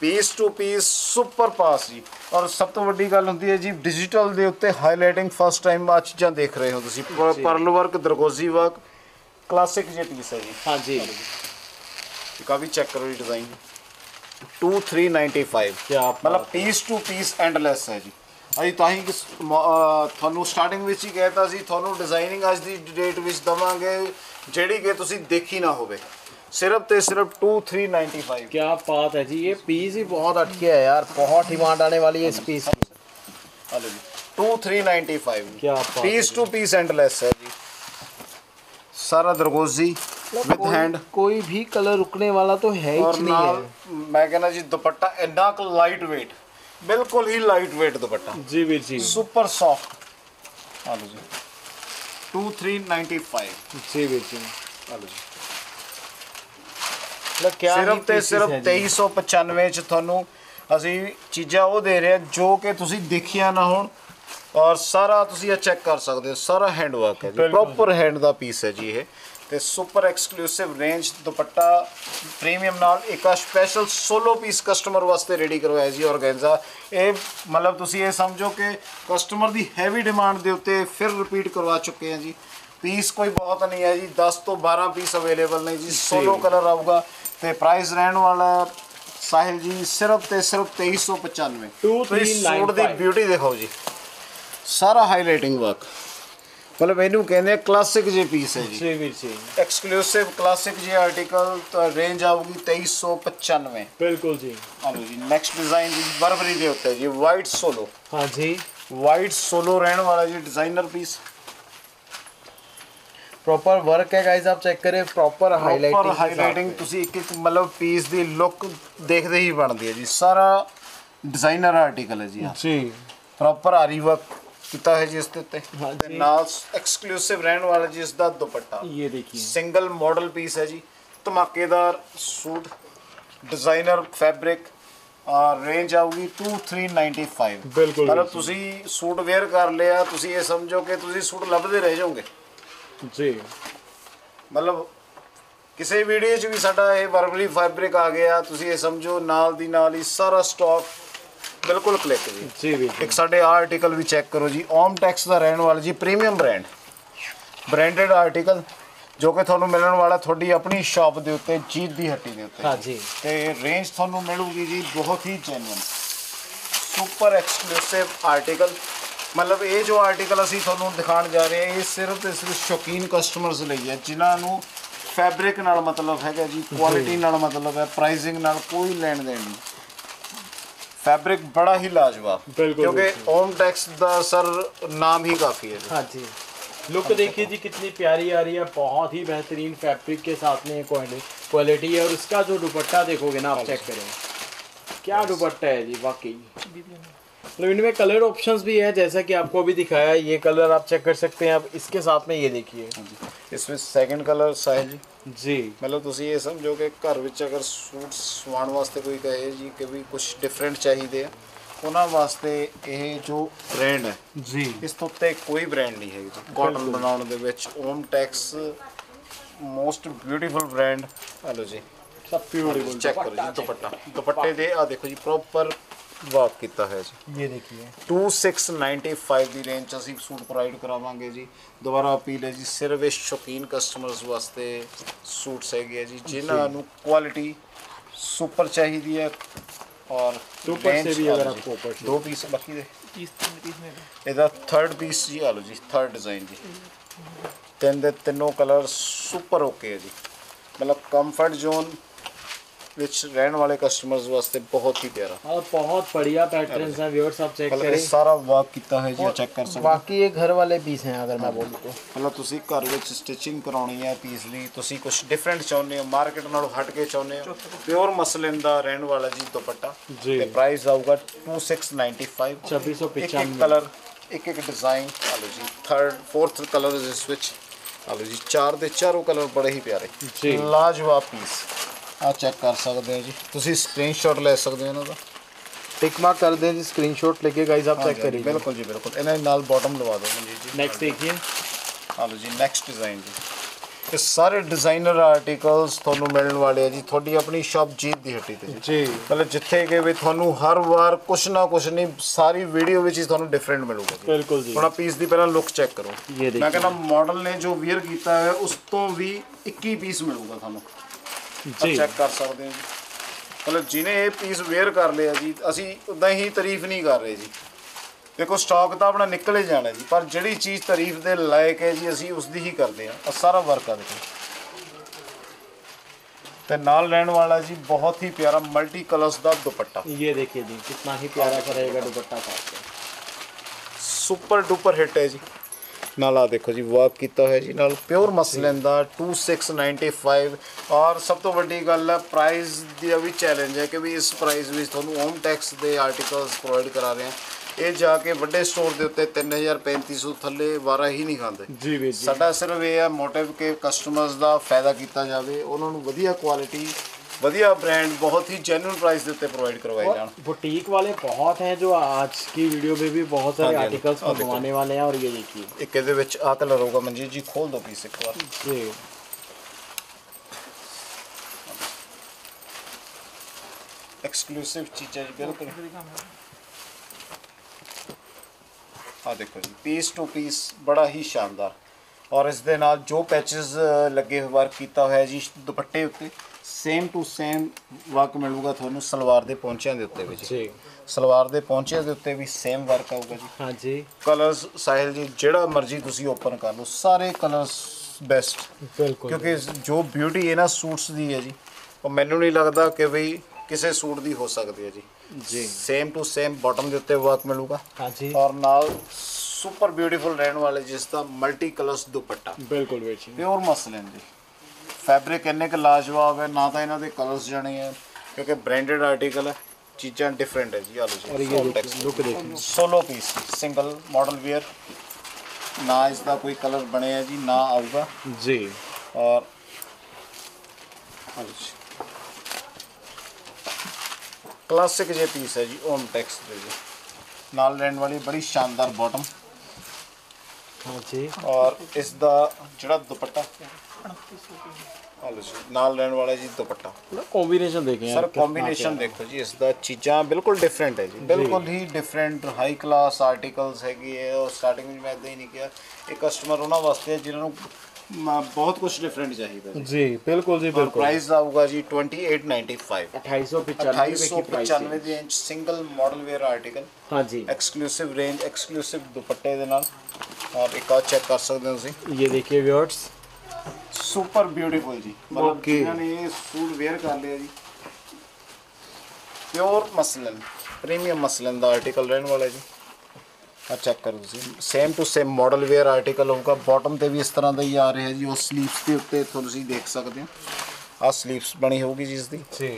Piece to piece super pass ਜੀ। ਔਰ ਸਭ ਤੋਂ ਵੱਡੀ ਗੱਲ ਹੁੰਦੀ ਹੈ ਜੀ ਡਿਜੀਟਲ ਦੇ ਉੱਤੇ ਹਾਈਲਾਈਟਿੰਗ ਫਸਟ ਟਾਈਮ ਆ ਚੀਜ਼ਾਂ ਦੇਖ ਰਹੇ ਹੋ ਤੁਸੀਂ। ਪਰਲ ਵਰਕ ਦਰਗੋਜ਼ੀ ਵਰਕ ਕਲਾਸਿਕ ਜੇ ਪੀਸ ਹੈ ਜੀ। ਹਾਂਜੀ। ਕਾਫੀ ਚੈੱਕ ਕਰੋ ਜੀ ਡਿਜ਼ਾਈਨ 2395 क्या आप ਮਤਲਬ ਪੀਸ ਟੂ ਪੀਸ ਐਂਡਲੈਸ ਹੈ ਜੀ ਅਸੀਂ ਤਾਂ ਹੀ ਕਿਸ- ਮ- ਅਹ ਤੁਹਾਨੂੰ ਸਟਾਰਟਿੰਗ ਵਿੱਚ ਹੀ ਕਹਿਤਾ ਸੀ ਤੁਹਾਨੂੰ ਡਿਜ਼ਾਈਨਿੰਗ ਅੱਜ ਦੀ ਡੇਟ ਵਿੱਚ ਦਵਾਂਗੇ ਜਿਹੜੀ ਕਿ ਤੁਸੀਂ ਦੇਖੀ ਨਾ ਹੋਵੇ ਸਿਰਫ ਤੇ ਸਿਰਫ 2395 क्या बात है जी ये पीस ही बहुत अटके है यार बहुत डिमांड आने वाली है इस पीस की ਹਲੋ ਜੀ 2395 क्या बात है ਪੀਸ ਟੂ ਪੀਸ ਐਂਡਲੈਸ ਹੈ ਜੀ ਸਾਰਾ ਦਰਗੋਜ਼ੀ ਵਿਦ ਹੈਂਡ ਕੋਈ ਵੀ ਕਲਰ ਰੁਕਣੇ ਵਾਲਾ ਤਾਂ ਹੈ ਹੀ ਨਹੀਂ ਨਾਲ ਹੈ। ਮੈਂ ਕਹਿੰਦਾ ਜੀ ਦੁਪੱਟਾ ਇੰਨਾ ਕੁ ਲਾਈਟ weight ਬਿਲਕੁਲ ਹੀ ਲਾਈਟ weight ਦੁਪੱਟਾ। ਜੀ ਵੀਰ ਜੀ। ਸੁਪਰ ਸੌਫਟ ਆ ਲਓ ਜੀ 2395 ਜੀ ਵੀਰ ਜੀ। ਆ ਲਓ ਜੀ। ਮਤਲਬ ਕਿਆ ਸਿਰਫ ਤੇ ਸਿਰਫ 2395 ਚ ਤੁਹਾਨੂੰ ਅਸੀਂ ਚੀਜ਼ਾਂ ਉਹ ਦੇ ਰਹੇ ਹਾਂ ਜੋ ਕਿ ਤੁਸੀਂ ਦੇਖਿਆ ਨਾ ਹੋਣ ਔਰ ਸਾਰਾ ਤੁਸੀਂ ਇਹ ਚੈੱਕ ਕਰ ਸਕਦੇ ਹੋ। ਸਾਰਾ ਹੈਂਡ ਹੈ ਜੀ। ਪ੍ਰੋਪਰ ਹੈਂਡ ਦਾ ਪੀਸ ਹੈ ਜੀ ਇਹ। ਤੇ super exclusive range dupatta premium ਨਾਲ ਇੱਕ ਆ ਸਪੈਸ਼ਲ ਸੋਲੋ ਪੀਸ ਕਸਟਮਰ ਵਾਸਤੇ ਰੈਡੀ ਕਰਵਾਇਆ ਜੀ ਔਰਗੈਂਜ਼ਾ। ਇਹ ਮਤਲਬ ਤੁਸੀਂ ਇਹ ਸਮਝੋ ਕਿ ਕਸਟਮਰ ਦੀ ਹੈਵੀ ਡਿਮਾਂਡ ਦੇ ਉੱਤੇ ਫਿਰ ਰਿਪੀਟ ਕਰਵਾ ਚੁੱਕੇ ਹਾਂ ਜੀ। ਪੀਸ ਕੋਈ ਬਹੁਤ ਨਹੀਂ ਹੈ ਜੀ 10 ਤੋਂ 12 ਪੀਸ ਅਵੇਲੇਬਲ ਨੇ ਜੀ ਸੋਲੋ ਕਲਰ ਆਊਗਾ ਤੇ ਪ੍ਰਾਈਸ ਰਹਿਣ ਵਾਲਾ ਸਾਹਿਲ ਜੀ ਸਿਰਫ ਤੇ ਸਿਰਫ 2395 ਤੁਸੀਂ ਸੂਟ ਦੀ 2395 ਬਿਊਟੀ ਦੇਖੋ ਜੀ। ਸਾਰਾ ਹਾਈਲਾਈਟਿੰਗ ਵਰਕ ਮਤਲਬ ਇਹਨੂੰ ਕਹਿੰਦੇ ਆ ਕਲਾਸਿਕ ਜੇ ਪੀਸ ਹੈ ਜੀ। ਜੀ ਵੀਰ ਜੀ। ਐਕਸਕਲੂਸਿਵ ਕਲਾਸਿਕ ਜੇ ਆਰਟੀਕਲ ਤਾਂ ਰੇਂਜ ਆਊਗੀ 2395 ਬਿਲਕੁਲ ਜੀ। ਆਲੋ ਜੀ ਨੈਕਸਟ ਡਿਜ਼ਾਈਨ ਜੀ ਬਰਬਰੀ ਦੇ ਉੱਤੇ ਜੀ ਵਾਈਟ ਸੋਲੋ ਹਾਂ ਜੀ। ਵਾਈਟ ਸੋਲੋ ਰਹਿਣ ਵਾਲਾ ਜੀ ਡਿਜ਼ਾਈਨਰ ਪੀਸ ਪ੍ਰੋਪਰ ਵਰਕ ਹੈ ਗਾਇਸ ਆਪ ਚੈੱਕ ਕरें ਪ੍ਰੋਪਰ ਪ੍ਰੋਪਰ ਹਾਈਲਾਈਟਿੰਗ ਹਾਈਲਾਈਟਿੰਗ ਤੁਸੀਂ ਇੱਕ ਇੱਕ ਮਤਲਬ ਪੀਸ ਦੀ ਲੁੱਕ ਦੇਖਦੇ ਹੀ ਬਣਦੀ ਹੈ ਜੀ। ਸਾਰਾ ਡਿਜ਼ਾਈਨਰ ਆਰਟੀਕਲ ਹੈ ਜੀ ਜੀ। ਪ੍ਰੋਪਰ ਆਰੀ ਵਰਕ ਕੀਤਾ ਹੈ ਜੀ ਇਸ ਦੇ ਉੱਤੇ। ਤੇ ਨਾਲ ਐਕਸਕਲੂਸਿਵ ਰਹਿਣ ਵਾਲਾ ਜੀ ਇਸ ਦਾ ਦੁਪੱਟਾ। ਇਹ ਦੇਖੀਏ। ਸਿੰਗਲ ਮਾਡਲ ਪੀਸ ਹੈ ਜੀ। ਧਮਾਕੇਦਾਰ ਸੂਟ ਡਿਜ਼ਾਈਨਰ ਫੈਬਰਿਕ ਔਰ ਰੇਂਜ ਆਊਗੀ 2395 ਬਿਲਕੁਲ ਮਤਲਬ ਤੁਸੀਂ ਸੂਟ ਵੇਅਰ ਕਰ ਲਿਆ ਤੁਸੀਂ ਇਹ ਸਮਝੋ ਕਿ ਤੁਸੀਂ ਸੂਟ ਲੱਭਦੇ ਰਹਿ ਜਾਓਗੇ। ਜੀ। ਮਤਲਬ ਕਿਸੇ ਵੀਡੀਓ 'ਚ ਵੀ ਸਾਡਾ ਇਹ ਵਰਬਲੀ ਫੈਬਰਿਕ ਆ ਗਿਆ ਤੁਸੀਂ ਇਹ ਸਮਝੋ ਨਾਲ ਦੀ ਨਾਲ ਹੀ ਸਾਰਾ ਸਟਾਕ ਬਿਲਕੁਲ ਕਲਿੱਕ ਜੀ। ਜੀ ਵੀ ਇੱਕ ਸਾਡੇ ਆ ਆਰਟੀਕਲ ਵੀ ਚੈੱਕ ਕਰੋ ਜੀ। ਓਮ ਟੈਕਸ ਦਾ ਰਹਿਣ ਵਾਲਾ ਜੀ ਪ੍ਰੀਮੀਅਮ ਬ੍ਰਾਂਡ ਬ੍ਰਾਂਡਡ ਆਰਟੀਕਲ ਜੋ ਕਿ ਤੁਹਾਨੂੰ ਮਿਲਣ ਵਾਲਾ ਤੁਹਾਡੀ ਆਪਣੀ ਸ਼ਾਪ ਦੇ ਉੱਤੇ ਜੀਤ ਦੀ ਹੱਟੀ ਦੇ ਉੱਤੇ। ਹਾਂ ਜੀ ਤੇ ਰੇਂਜ ਤੁਹਾਨੂੰ ਮਿਲੂਗੀ ਜੀ ਬਹੁਤ ਹੀ ਜੈਨੂਇਨ ਸੁਪਰ ਐਕਸਕਲੂਸਿਵ ਆਰਟੀਕਲ ਮਤਲਬ ਇਹ ਜੋ ਆਰਟੀਕਲ ਅਸੀਂ ਤੁਹਾਨੂੰ ਦਿਖਾਉਣ ਜਾ ਰਹੇ ਹਾਂ ਇਹ ਸਿਰਫ ਤੇ ਸਿਰਫ ਸ਼ੌਕੀਨ ਕਸਟਮਰਸ ਲਈ ਹੈ ਜਿਨ੍ਹਾਂ ਨੂੰ ਫੈਬਰਿਕ ਨਾਲ ਮਤਲਬ ਹੈਗਾ ਜੀ ਕੁਆਲਿਟੀ ਨਾਲ ਮਤਲਬ ਹੈ ਪ੍ਰਾਈਸਿੰਗ ਨਾਲ ਕੋਈ ਲੈਣ ਦੇਣ ਨਹੀਂ। ਫੈਬਰਿਕ ਬੜਾ ਹੀ ਲਾਜਵਾਬ ਬਿਲਕੁਲ, ਕਿਉਂਕਿ ਬਿਲਕੁਲ। ਓਮ ਟੈਕਸ ਦਾ ਸਰ ਨਾਮ ਹੀ ਕਾਫੀ ਹੈ ਜੀ हाँ जी लुक देखिए जी कितनी प्यारी आ रही है बहुत ही बेहतरीन फैब्रिक के साथ में क्वालिटी है और इसका जो दुपट्टा देखोगे ना आप चेक करें क्या दुपट्टा है जी वाकई मतलब इनमें कलर ऑप्शंस भी है जैसा कि आपको अभी दिखाया है ये कलर आप चेक कर सकते हैं आप इसके साथ में ये देखिए ਇਸ ਵਿੱਚ ਸੈਕੰਡ ਕਲਰ ਸਾਹਿਲ ਜੀ। ਮਤਲਬ ਤੁਸੀਂ ਇਹ ਸਮਝੋ ਕਿ ਘਰ ਵਿੱਚ ਅਗਰ ਸੂਟ ਸਵਾਉਣ ਵਾਸਤੇ ਕੋਈ ਕਹੇ ਜੀ ਕਿ ਵੀ ਕੁਝ ਡਿਫਰੈਂਟ ਚਾਹੀਦੇ ਆ ਉਹਨਾਂ ਵਾਸਤੇ ਇਹ ਜੋ ਬ੍ਰਾਂਡ ਹੈ ਜੀ। ਇਸ ਤੋਂ ਉੱਤੇ ਕੋਈ ਬ੍ਰਾਂਡ ਨਹੀਂ ਹੈ ਕਾਟਨ ਬਣਾਉਣ ਦੇ ਵਿੱਚ Om tex most beautiful brand hello ਜੀ। ਸਭ ਬਿਊਟੀਫੁਲ ਚੈੱਕ ਕਰੋ ਜੀ ਦੁਪੱਟਾ। ਦੁਪੱਟੇ ਦੇ ਆ ਦੇਖੋ ਜੀ ਪ੍ਰੋਪਰ ਵਰਕ ਕੀਤਾ ਹੈ ਜੀ ये देखिए 2695 ਦੀ ਰੇਂਜ 'ਚ ਅਸੀਂ ਸੂਟ ਪ੍ਰੋਵਾਈਡ ਕਰਾਵਾਂਗੇ ਜੀ ਦੁਬਾਰਾ ਅਪੀਲ ਹੈ ਜੀ ਸਿਰਫ ਇਹ ਸ਼ੌਕੀਨ ਕਸਟਮਰਸ ਵਾਸਤੇ ਸੂਟਸ ਹੈਗੇ ਆ ਜੀ ਜਿਨ੍ਹਾਂ ਨੂੰ ਕੁਆਲਿਟੀ ਸੁਪਰ ਚਾਹੀਦੀ ਹੈ ਔਰ Super range से भी ਆ अगर ਲਓ आपको ऊपर से- ਦੋ ਪੀਸ ਬਾਕੀ ਦੇ ਇਹਦਾ ਥਰਡ ਪੀਸ ਜੀ ਆ ਲਓ ਜੀ ਥਰਡ ਡਿਜ਼ਾਈਨ ਜੀ ਤਿੰਨ ਦੇ ਤਿੰਨੋਂ ਕਲਰ ਸੁਪਰ ਓਕੇ ਹੈ ਜੀ ਮਤਲਬ ਕੰਫਰਟ ਜ਼ੋਨ ਵਿੱਚ ਰਹਿਣ ਵਾਲੇ ਕਸਟਮਰਸ ਵਾਸਤੇ ਬਹੁਤ ਹੀ ਪਿਆਰਾ और बहुत बढ़िया पैटर्न है व्यूअर्स आप चेक ਮਤਲਬ ਇਹ करें ਸਾਰਾ ਵਰਕ ਕੀਤਾ ਹੈ ਜੀ ਚੈੱਕ ਕਰ ਸਕਦੇ ਹੋ बाकी ये घर वाले पीस हैं अगर मैं बोलूँ तो ਮਤਲਬ ਤੁਸੀਂ ਘਰ ਵਿੱਚ ਸਟਿਚਿੰਗ ਕਰਾਉਣੀ ਹੈ ਪੀਸ ਲਈ ਤੁਸੀਂ ਕੁਝ ਡਿਫਰੈਂਟ ਚਾਹੁੰਦੇ ਹੋ ਮਾਰਕੀਟ ਨਾਲੋਂ ਹਟ ਕੇ ਚਾਹੁੰਦੇ ਹੋ ਪਿਓਰ ਮਸਲਿਨ ਦਾ ਰਹਿਣ ਵਾਲਾ ਜੀ ਦੁਪੱਟਾ ਜੀ। ਤੇ ਪ੍ਰਾਈਸ ਆਊਗਾ 2695 ਇੱਕ 2695 ਇੱਕ ਕਲਰ ਇੱਕ ਇੱਕ ਡਿਜ਼ਾਈਨ ਆਲੋ ਜੀ ਥਰਡ ਫੋਰਥ ਕਲਰ ਇਸ ਵਿੱਚ ਆਲੋ ਜੀ ਚਾਰ ਦੇ ਚਾਰੋਂ ਕਲਰ ਬੜੇ ਹੀ ਪਿਆਰੇ ਜੀ। ਲਾਜਵਾਬ ਪੀਸ ਆ ਚੈੱਕ ਕਰ ਸਕਦੇ ਹੋ ਜੀ। ਤੁਸੀਂ ਸਕਰੀਨਸ਼ਾਟ ਲੈ ਸਕਦੇ ਹੋ ਇਹਨਾਂ ਦਾ। टिक मार्क ਜੀ दें जी स्क्रीनशॉट लेके गाइस आप चेक करिए बिल्कुल जी बिल्कुल इन्हें नाल बॉटम लगा दो जी जी नेक्स्ट देखिए हाँ जी नेक्स्ट डिज़ाइन जी ਇਹ ਸਾਰੇ ਡਿਜ਼ਾਈਨਰ ਆਰਟੀਕਲਸ ਤੁਹਾਨੂੰ ਮਿਲਣ ਵਾਲੇ ਆ ਜੀ। ਤੁਹਾਡੀ ਆਪਣੀ ਸ਼ਾਪ ਜੀਤ ਦੀ ਹੱਟੀ ਤੇ ਜੀ। ਮਤਲਬ ਜਿੱਥੇ ਕਿ ਵੀ ਤੁਹਾਨੂੰ ਹਰ ਵਾਰ ਕੁਛ ਨਾ ਕੁਛ ਨਹੀਂ ਸਾਰੀ ਵੀਡੀਓ ਵਿੱਚ ਹੀ ਤੁਹਾਨੂੰ ਡਿਫਰੈਂਟ ਮਿਲੂਗਾ ਬਿਲਕੁਲ ਜੀ। ਹੁਣ ਪੀਸ ਦੀ ਪਹਿਲਾਂ ਲੁੱਕ ਚੈੱਕ ਕਰੋ। ਮੈਂ ਕਹਿੰਦਾ ਮਾਡਲ ਨੇ ਜੋ ਵੀਅਰ ਕੀਤਾ ਹੈ ਉਸ ਤੋਂ ਵੀ 21 ਪੀਸ ਮਿਲੂਗਾ ਤੁਹਾਨੂੰ। जी ਚੈੱਕ ਕਰ ਸਕਦੇ ਹੋ ਜੀ ਮਤਲਬ ਜਿਹਨੇ ਇਹ ਪੀਸ ਵੇਅਰ ਕਰ ਲਿਆ ਜੀ ਅਸੀਂ ਉਦਾਂ ਹੀ ਤਾਰੀਫ ਨਹੀਂ ਕਰ ਰਹੇ ਜੀ ਦੇਖੋ ਸਟਾਕ ਤਾਂ ਆਪਣਾ ਨਿਕਲ ਹੀ ਜਾਣਾ ਜੀ ਪਰ ਜਿਹੜੀ ਚੀਜ਼ ਤਾਰੀਫ ਦੇ ਲਾਇਕ ਹੈ ਜੀ ਅਸੀਂ ਉਸ ਦੀ ਹੀ ਕਰਦੇ ਆ ਆ ਸਾਰਾ ਵਰਕ ਆ ਦੇਖੋ ਤੇ ਨਾਲ ਲੈਣ ਵਾਲਾ ਜੀ ਬਹੁਤ ਹੀ ਪਿਆਰਾ ਮਲਟੀ ਕਲਰਸ ਦਾ ਦੁਪੱਟਾ ये देखिए जी कितना ही प्यारा सा रहेगा दुपट्टा का ਸੁਪਰ ਡੁਪਰ ਹਿੱਟ ਹੈ ਜੀ ਨਾਲ ਆ ਦੇਖੋ ਜੀ ਵਰਕ ਕੀਤਾ ਹੋਇਆ ਜੀ ਨਾਲ ਪਿਓਰ ਮਸਲਿਨ ਦਾ 2695 ਔਰ ਸਭ ਤੋਂ ਵੱਡੀ ਗੱਲ ਹੈ ਪ੍ਰਾਈਸ ਦੀ ਵੀ ਚੈਲੰਜ ਹੈ ਕਿ ਵੀ ਇਸ ਪ੍ਰਾਈਸ ਵਿੱਚ ਤੁਹਾਨੂੰ ਹੋਮ ਟੈਕਸ ਦੇ ਆਰਟੀਕਲਸ ਪ੍ਰੋਵਾਈਡ ਕਰਾ ਰਹੇ ਹਾਂ। ਇਹ ਜਾ ਕੇ ਵੱਡੇ ਸਟੋਰ ਦੇ ਉੱਤੇ 3000 ਥੱਲੇ ਵਾਰਾ ਹੀ ਨਹੀਂ ਖਾਂਦੇ। ਜੀ ਵੀ ਜੀ। ਸਾਡਾ ਸਿਰਫ ਇਹ ਹੈ ਮੋਟਿਵ ਕਿ ਕਸਟਮਰਸ ਦਾ ਫਾਇਦਾ ਕੀਤਾ ਜਾਵੇ ਉਹਨਾਂ ਨੂੰ ਵਧੀਆ ਕੁਆਲਿਟੀ ਵਧੀਆ ब्रांड बहुत ही जेन्युइन प्राइस के ऊपर प्रोवाइड करवाए और जान बुटीक वाले बहुत हैं जो आज की वीडियो में भी बहुत सारे हाँ जी, आर्टिकल्स हाँ, मंगवाने वाले हैं ਇਹਦੇ ਵਿੱਚ ਆ ਕਲਰ ਹੋਊਗਾ ਮਨਜੀਤ ਜੀ ਖੋਲ ਦੋ ਪੀਸ ਇੱਕ ਵਾਰ। ये ਐਕਸਕਲੂਸਿਵ ਚੀਜ਼ਾਂ ਜੀ ਬਿਲਕੁਲ। ਆ ਦੇਖੋ ਜੀ ਪੀਸ ਟੂ ਪੀਸ ਬੜਾ ਹੀ ਸ਼ਾਨਦਾਰ। ਔਰ ਇਸ ਦੇ ਨਾਲ ਜੋ ਪੈਚਸ ਲੱਗੇ ਹੋਏ ਵਰਕ ਕੀਤਾ ਹੋਇਆ ਜੀ ਦੁਪੱਟੇ ਉੱਤੇ। ਸੇਮ ਟੂ ਸੇਮ ਵਰਕ ਮਿਲੂਗਾ ਤੁਹਾਨੂੰ ਸਲਵਾਰ ਦੇ ਪੌਂਚਿਆਂ ਦੇ ਉੱਤੇ ਵੀ ਜੀ। ਸਲਵਾਰ ਦੇ ਪੌਂਚਿਆਂ ਦੇ ਉੱਤੇ ਵੀ ਸੇਮ ਵਰਕ ਆਊਗਾ ਜੀ। ਹਾਂਜੀ। ਕਲਰਸ ਸਾਹਿਲ ਜੀ ਜਿਹੜਾ ਮਰਜ਼ੀ ਤੁਸੀਂ ਓਪਨ ਕਰ ਲਓ ਸਾਰੇ ਕਲਰਸ ਬੈਸਟ ਬਿਲਕੁਲ। ਕਿਉਂਕਿ ਜੋ ਬਿਊਟੀ ਇਹਨਾਂ ਸੂਟਸ ਦੀ ਹੈ ਜੀ। ਉਹ ਮੈਨੂੰ ਨਹੀਂ ਲੱਗਦਾ ਕਿ ਵੀ ਕਿਸੇ ਸੂਟ ਦੀ ਹੋ ਸਕਦੀ ਹੈ ਜੀ। ਜੀ। ਸੇਮ ਟੂ ਸੇਮ ਬਾਟਮ ਦੇ ਉੱਤੇ ਵਰਕ ਮਿਲੂਗਾ। ਹਾਂਜੀ। ਔਰ ਨਾਲ ਸੁਪਰ ਬਿਊਟੀਫੁਲ ਰਹਿਣ ਵਾਲੇ ਜਿਸ ਦਾ ਮਲਟੀ ਕਲਰਸ ਦੁਪੱਟਾ। ਬਿਲਕੁਲ ਵੀਰ ਜੀ। ਪਿਓਰ ਮਸਲਿਨ ਜੀ। ਫੈਬਰਿਕ ਇੰਨੇ ਕ ਲਾਜਵਾਬ ਹੈ ਨਾ ਤਾਂ ਇਹਨਾਂ ਦੇ ਕਲਰਸ ਜਾਣੇ ਆ ਕਿਉਂਕਿ ਬ੍ਰਾਂਡਡ ਆਰਟੀਕਲ ਹੈ ਚੀਜ਼ਾਂ ਡਿਫਰੈਂਟ ਹੈ ਜੀ ਆ ਜੀ ਲੁੱਕ ਦੇਖੋ solo piece single model wear ਨਾ ਇਸ ਦਾ ਕੋਈ ਕਲਰ ਬਣਿਆ ਜੀ ਨਾ ਆਊਗਾ। ਜੀ। ਔਰ ਕਲਾਸਿਕ ਜੇ ਪੀਸ ਹੈ ਜੀ ਓਮ ਟੈਕਸ ਦੇ ਜੀ। ਨਾਲ ਲੈਣ ਵਾਲੀ ਬੜੀ ਸ਼ਾਨਦਾਰ ਬਾਟਮ ਹਾਂ ਜੀ ਔਰ ਇਸ ਦਾ ਜਿਹੜਾ ਦੁਪੱਟਾ ਆਲੋ ਜੀ ਨਾਲ ਲੈਣ ਵਾਲਾ ਜੀ ਦੁਪੱਟਾ कॉम्बिनेशन देखें ਸਰ यार कितना ਕੰਬੀਨੇਸ਼ਨ प्यारा। ਦੇਖੋ ਜੀ ਇਸ ਦਾ ਚੀਜ਼ਾਂ ਬਿਲਕੁਲ ਡਿਫਰੈਂਟ ਹੈ ਜੀ ਬਿਲਕੁਲ ਹੀ ਡਿਫਰੈਂਟ ਹਾਈ ਕਲਾਸ ਆਰਟੀਕਲਸ ਹੈਗੀ ਹੈ ਔਰ ਸਟਾਰਟਿੰਗ ਵਿੱਚ ਮੈਂ ਇਦਾਂ ਹੀ ਨਹੀਂ ਕਿਹਾ ਇਹ ਕਸਟਮਰ ਉਹਨਾਂ ਵਾਸਤੇ ਹੈ ਜਿਨ੍ਹਾਂ ਨੂੰ ਮ, ਬਹੁਤ ਕੁਝ ਡਿਫਰੈਂਟ ਚਾਹੀਦਾ ਜੀ जी बिल्कुल जी बिल्कुल ਪ੍ਰਾਈਸ ਆਊਗਾ ਜੀ 2895 अट्ठाईस सौ पचानवे की प्राइस 2895 ਦੀ inch single model wear article हाँ जी ਐਕਸਕਲੂਸਿਵ ਰੇਂਜ ਐਕਸਕਲੂਸਿਵ ਦੁਪੱਟੇ ਦੇ ਨਾਲ ਔਰ ਇੱਕ ਆ ਚੈੱਕ ਕਰ ਸਕਦੇ ਹੋ ਤੁਸੀਂ ये देखिए व्यूअर्स ਸੁਪਰ ਬਿਊਟੀਫੁਲ ਜੀ ਮਤਲਬ Okay. ਜਿਨ੍ਹਾਂ ਨੇ ਇਹ ਸੂਟ ਵੇਅਰ ਕਰ ਲਿਆ ਜੀ ਪਿਓਰ ਮਸਲਨ ਪ੍ਰੀਮੀਅਮ ਮਸਲਨ ਦਾ ਆਰਟੀਕਲ ਰਹਿਣ ਵਾਲਾ ਜੀ ਆ ਚੈੱਕ ਕਰੋ ਤੁਸੀਂ same to same model wear article ਹੋਊਗਾ ਬਾਟਮ ਤੇ ਵੀ ਇਸ ਤਰ੍ਹਾਂ ਦਾ ਹੀ ਆ ਰਿਹਾ ਜੀ ਉਹ ਸਲੀਵਸ ਦੇ ਉੱਤੇ ਤੁਸੀਂ ਦੇਖ ਸਕਦੇ ਹੋ ਆ ਸਲੀਵਸ ਬਣੀ ਹੋਊਗੀ ਜੀ ਇਸ ਦੀ जी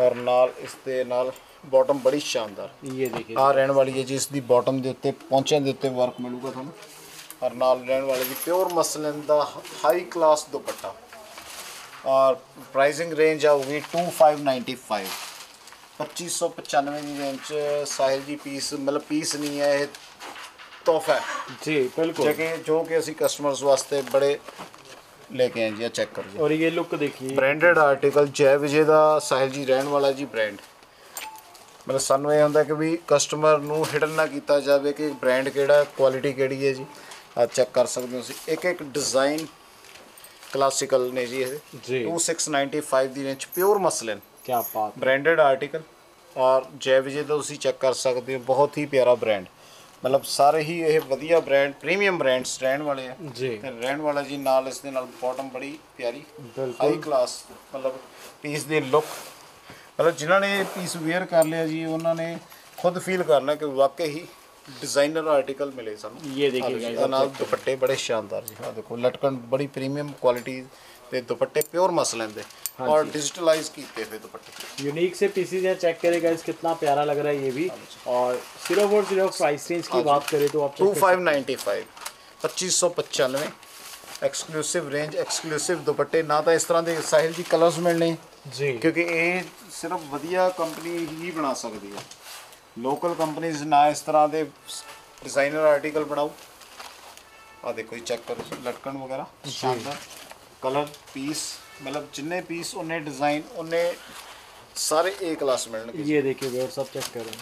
ਔਰ ਨਾਲ ਇਸ ਦੇ ਨਾਲ ਬਾਟਮ ਬੜੀ ਸ਼ਾਨਦਾਰ ये देखिए ਆ ਰਹਿਣ ਵਾਲੀ ਹੈ ਜੀ ਇਸ ਦੀ ਬਾਟਮ ਦੇ ਉੱਤੇ ਪੌਂਚਿਆਂ ਦੇ ਉੱਤੇ ਵਰਕ ਮਿਲੂਗਾ ਤੁਹਾਨੂੰ ਔਰ ਔਰ ਨਾਲ ਰਹਿਣ ਵਾਲੇ ਦੀ ਪਿਓਰ ਮਸਲਨ ਦਾ ਹਾਈ ਕਲਾਸ ਦੁਪੱਟਾ। ਔਰ ਪ੍ਰਾਈਸਿੰਗ ਰੇਂਜ ਆ ਉਹ ਆਊਗੀ 2595 2595 ਦੀ ਰੇਂਜ ਚ ਸਾਹਿਲ ਜੀ ਪੀਸ ਮਤਲਬ ਪੀਸ ਨਹੀਂ ਹੈ ਇਹ ਤੋਹਫਾ ਜੀ ਬਿਲਕੁਲ। ਕਿ ਜੋ ਕਿ ਅਸੀਂ ਕਸਟਮਰਸ ਵਾਸਤੇ ਬੜੇ ਲੈ ਕੇ ਆਏ ਜੀ ਆ ਚੈੱਕ ਕਰੋ ਜੀ ਔਰ ਇਹ ਲੁੱਕ ਦੇਖੀਏ। ਬ੍ਰਾਂਡਡ ਆਰਟੀਕਲ ਜੈ ਵਿਜੇ ਦਾ ਸਾਹਿਲ ਜੀ ਰਹਿਣ ਵਾਲਾ ਜੀ ਬ੍ਰਾਂਡ ਮਤਲਬ ਸਾਨੂੰ ਇਹ ਹੁੰਦਾ ਕਿ ਵੀ ਕਸਟਮਰ ਨੂੰ ਹਿਡਨ ਨਾ ਕੀਤਾ ਜਾਵੇ ਕਿ ਬ੍ਰਾਂਡ ਕਿਹੜਾ ਕੁਆਲਿਟੀ ਕਿਹੜੀ ਹੈ ਜੀ। ਆ ਚੈੱਕ ਕਰ ਸਕਦੇ ਹੋ ਤੁਸੀਂ। ਇੱਕ ਇੱਕ ਡਿਜ਼ਾਈਨ ਕਲਾਸਿਕਲ ਨੇ ਜੀ ਇਹ। ਜੀ। 2695 ਦੀ ਰੇਂਜ ਪਿਓਰ ਮਸਲਿਨ ਕੀ ਬਾਤ ਬ੍ਰਾਂਡਡ ਆਰਟੀਕਲ ਔਰ ਜੈ ਵਿਜੇ ਦਾ ਤੁਸੀਂ ਚੈੱਕ ਕਰ ਸਕਦੇ ਹੋ ਬਹੁਤ ਹੀ ਪਿਆਰਾ ਬ੍ਰਾਂਡ ਮਤਲਬ ਸਾਰੇ ਹੀ ਇਹ ਵਧੀਆ ਬ੍ਰਾਂਡ ਪ੍ਰੀਮੀਅਮ ਬ੍ਰਾਂਡਸ ਰਹਿਣ ਵਾਲੇ ਆ। ਜੀ। ਤੇ ਰਹਿਣ ਵਾਲਾ ਜੀ ਨਾਲ ਇਸ ਦੇ ਨਾਲ ਬਾਟਮ ਬੜੀ ਪਿਆਰੀ ਹਾਈ ਕਲਾਸ ਮਤਲਬ ਪੀਸ ਦੀ ਲੁੱਕ ਮਤਲਬ ਜਿਨ੍ਹਾਂ ਨੇ ਪੀਸ ਵੇਅਰ ਕਰ ਲਿਆ ਜੀ ਉਹਨਾਂ ਨੇ ਖੁਦ ਫੀਲ ਕਰਨਾ ਕਿ ਵਾਕਈ ਹੀ ਡਿਜ਼ਾਈਨਰ ਆਰਟੀਕਲ ਮਿਲੇ ਸਾਨੂੰ ये देखिए ਆਹ guys, ਇਹਦੇ ਨਾਲ ਦੁਪੱਟੇ ਬੜੇ ਸ਼ਾਨਦਾਰ ਜੀ ਆ ਦੇਖੋ ਲਟਕਣ ਬੜੀ ਪ੍ਰੀਮੀਅਮ ਕੁਆਲਿਟੀ ਦੇ ਦੁਪੱਟੇ ਪਿਓਰ ਮਸਲਿਨ ਦੇ ਔਰ ਡਿਜੀਟਲਾਈਜ਼ ਕੀਤੇ ਹੋਏ ਦੁਪੱਟੇ यूनिक से पीसीज हैं चेक करेगा इस कितना प्यारा लग रहा है ये भी और सिर्फ और सिर्फ प्राइस रेंज की बात करें तो आप check कर 2595 2595 ਐਕਸਕਲੂਸਿਵ ਰੇਂਜ ਐਕਸਕਲੂਸਿਵ ਦੁਪੱਟੇ ਨਾ ਤਾਂ ਇਸ ਤਰ੍ਹਾਂ ਦੇ ਸਾਹਿਲ ਜੀ ਕਲਰਸ ਮਿਲਣੇ सकते- जी ਕਿਉਂਕਿ ਇਹ ਸਿਰਫ ਵਧੀਆ ਕੰਪਨੀ ਹੀ ਬਣਾ ਸਕਦੀ ਹੈ ਲੋਕਲ ਕੰਪਨੀਆਂ ਨਾ ਇਸ ਤਰ੍ਹਾਂ ਦੇ ਡਿਜ਼ਾਈਨਰ ਆਰਟੀਕਲ ਬਣਾਓ ਆ ਦੇਖੋ ਜੀ ਚੈੱਕ ਕਰੋ ਜੀ, ਲਟਕਣ ਵਗੈਰਾ ਸ਼ਾਨਦਾਰ ਕਲਰ ਪੀਸ ਮਤਲਬ ਜਿੰਨੇ ਪੀਸ ਉਹਨੇ ਡਿਜ਼ਾਈਨ ਉਹਨੇ ਸਾਰੇ ਏ ਕਲਾਸ ਮਿਲਣਗੇ ये देखिए व्यूअर सब चेक करें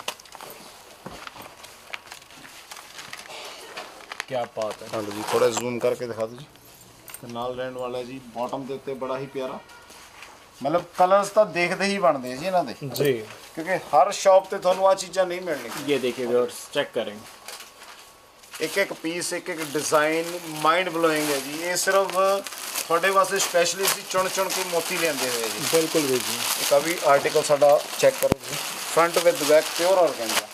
क्या बात है ਹਾਂ ਜੀ ਥੋੜਾ ਜ਼ੂਮ ਕਰਕੇ ਦਿਖਾ ਦਿਓ ਜੀ ਤੇ ਨਾਲ ਰਹਿਣ ਵਾਲਾ ਜੀ ਬਾਟਮ ਦੇ ਉੱਤੇ ਬੜਾ ਹੀ ਪਿਆਰਾ ਮਤਲਬ ਕਲਰਸ ਤਾਂ ਦੇਖਦੇ ਹੀ ਬਣਦੇ ਆ ਜੀ ਇਹਨਾਂ ਦੇ जी ਕਿਉਂਕਿ ਹਰ ਸ਼ਾਪ ਤੇ ਤੁਹਾਨੂੰ ਆ ਚੀਜ਼ਾਂ ਨਹੀਂ ਮਿਲਣਗੀਆਂ ये देखिए व्यूअर्स चेक करें ਇੱਕ ਇੱਕ ਪੀਸ ਇੱਕ ਇੱਕ ਡਿਜ਼ਾਈਨ ਮਾਈਂਡ ਬਲੋਇੰਗ ਹੈ ਜੀ ਇਹ ਸਿਰਫ ਤੁਹਾਡੇ ਵਾਸਤੇ ਸਪੈਸ਼ਲੀ ਅਸੀਂ ਚੁਣ ਚੁਣ ਕੇ ਮੋਤੀ ਲਿਆਂਦੇ ਹੋਏ ਆ ਜੀ बिल्कुल भी जी ਇੱਕ ਆ ਵੀ ਆਰਟੀਕਲ ਸਾਡਾ ਚੈੱਕ ਕਰੋ ਜੀ front with back pure organza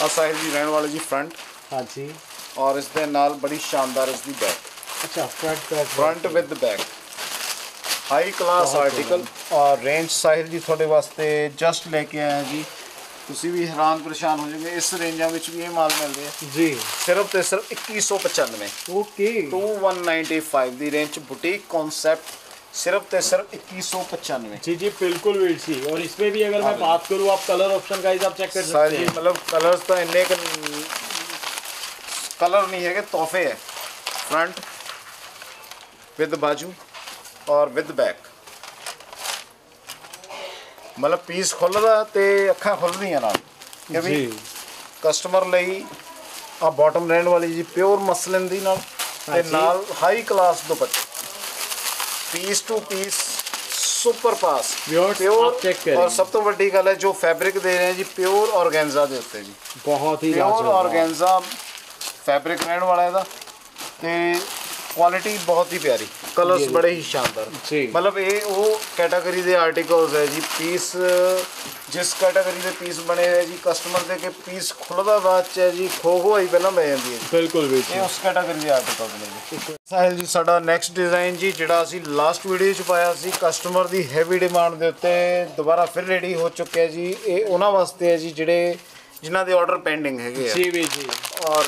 ਆ ਸਾਹਿਲ ਜੀ ਰਹਿਣ ਵਾਲੇ ਜੀ ਫਰੰਟ हाँ जी ਔਰ ਇਸ ਦੇ ਨਾਲ ਬੜੀ ਸ਼ਾਨਦਾਰ ਇਸ ਦੀ ਬੈਕ अच्छा front back front with back high class article ਔਰ ਰੇਂਜ ਸਾਹਿਲ ਜੀ ਤੁਹਾਡੇ ਵਾਸਤੇ ਜਸਟ ਲੈ ਕੇ ਆਇਆ ਜੀ ਤੁਸੀਂ ਵੀ ਹੈਰਾਨ ਪਰੇਸ਼ਾਨ ਹੋ ਜਾਓਗੇ ਇਸ ਰੇਂਜਾਂ ਵਿੱਚ ਵੀ ਇਹ ਮਾਲ ਮਿਲਦੇ ਆ जी ਸਿਰਫ ਤੇ ਸਿਰਫ 2195 ओके 2195 ਦੀ ਰੇਂਜ ਚ ਬੁਟੀਕ ਕਨਸੈਪਟ ਸਿਰਫ ਤੇ ਸਿਰਫ 2195 जी जी बिल्कुल वीर सी और इसमें भी अगर मैं बात करूँ आप कलर ऑप्शन का आप चेक कर सकते ਸਾਰੀ हैं ਮਤਲਬ ਕਲਰਸ ਤਾਂ ਇੰਨੇ ਕੁ ਕਲਰ ਨਹੀਂ ਹੈਗੇ ਤੋਹਫੇ ਹੈ ਫਰੰਟ ਵਿਦ ਬਾਜੂ ਔਰ ਵਿਦ ਬੈਕ ਮਤਲਬ ਪੀਸ ਖੁੱਲਦਾ ਤੇ ਅੱਖਾਂ ਖੁੱਲਦੀਆਂ ਨਾਲ। ਕਿ ਵੀ ਜੀ। ਕਸਟਮਰ ਲਈ ਆ ਬਾਟਮ ਰਹਿਣ ਵਾਲੀ ਜੀ ਪਿਓਰ ਮਸਲਿਨ ਦੀ ਨਾਲ ਤੇ। ਨਾਲ ਹਾਈ ਕਲਾਸ ਦੁਪੱਟੇ। Piece to piece super pass ਕਰਿए। ਔਰ ਸਭ ਤੋਂ ਵੱਡੀ ਗੱਲ ਹੈ ਜੋ ਫੈਬਰਿਕ ਦੇ ਰਹੇ ਜੀ ਪਿਓਰ ਆਰਗੈਂਜ਼ਾ ਦੇ ਉੱਤੇ ਜੀ। ਬਹੁਤ ਹੀ ਪਿਓਰ ਲਾਜਵਾਬ। ਆਰਗੈਂਜ਼ਾ ਫੈਬਰਿਕ ਰਹਿਣ ਵਾਲਾ ਇਹਦਾ। ਤੇ ਕੁਆਲਿਟੀ ਬਹੁਤ ਹੀ ਪਿਆਰੀ। ਕਲਰਸ। ਬੜੇ ਹੀ ਸ਼ਾਨਦਾਰ। ਜੀ। ਮਤਲਬ ਇਹ ਉਹ ਕੈਟਾਗਰੀ ਦੇ ਆਰਟੀਕਲਸ ਹੈ ਜੀ ਪੀਸ ਜਿਸ ਕੈਟਾਗਰੀ ਦੇ ਪੀਸ ਬਣੇ ਹੋਏ ਜੀ ਕਸਟਮਰ ਦੇ ਕੇ ਪੀਸ ਖੁੱਲਦਾ ਬਾਅਦ ਚ ਹੈ ਜੀ ਖੋ ਖੋਈ ਪਹਿਲਾਂ ਪੈ ਜਾਂਦੀ ਹੈ ਜੀ। ਬਿਲਕੁਲ ਵੀਰ ਇਹ ਉਸ ਕੈਟਾਗਰੀ ਦੇ ਆਰਟੀਕਲ ਨੇ ਜੀ। ਸਾਹਿਲ ਜੀ ਸਾਡਾ ਨੈਕਸਟ ਡਿਜ਼ਾਈਨ ਜੀ ਜਿਹੜਾ ਅਸੀਂ ਲਾਸਟ ਵੀਡੀਓ ਚ ਪਾਇਆ ਸੀ ਕਸਟਮਰ ਦੀ ਹੈਵੀ ਡਿਮਾਂਡ ਦੇ ਉੱਤੇ ਦੁਬਾਰਾ ਫਿਰ ਰੈਡੀ ਹੋ ਚੁੱਕਿਆ ਜੀ। ਇਹ ਉਹਨਾਂ ਵਾਸਤੇ ਹੈ ਜੀ ਜਿਹੜੇ ਜਿਨ੍ਹਾਂ ਦੇ ਆਰਡਰ ਪੈਂਡਿੰਗ ਹੈਗੇ ਆ। ਜੀ ਵੀ ਜੀ। ਔਰ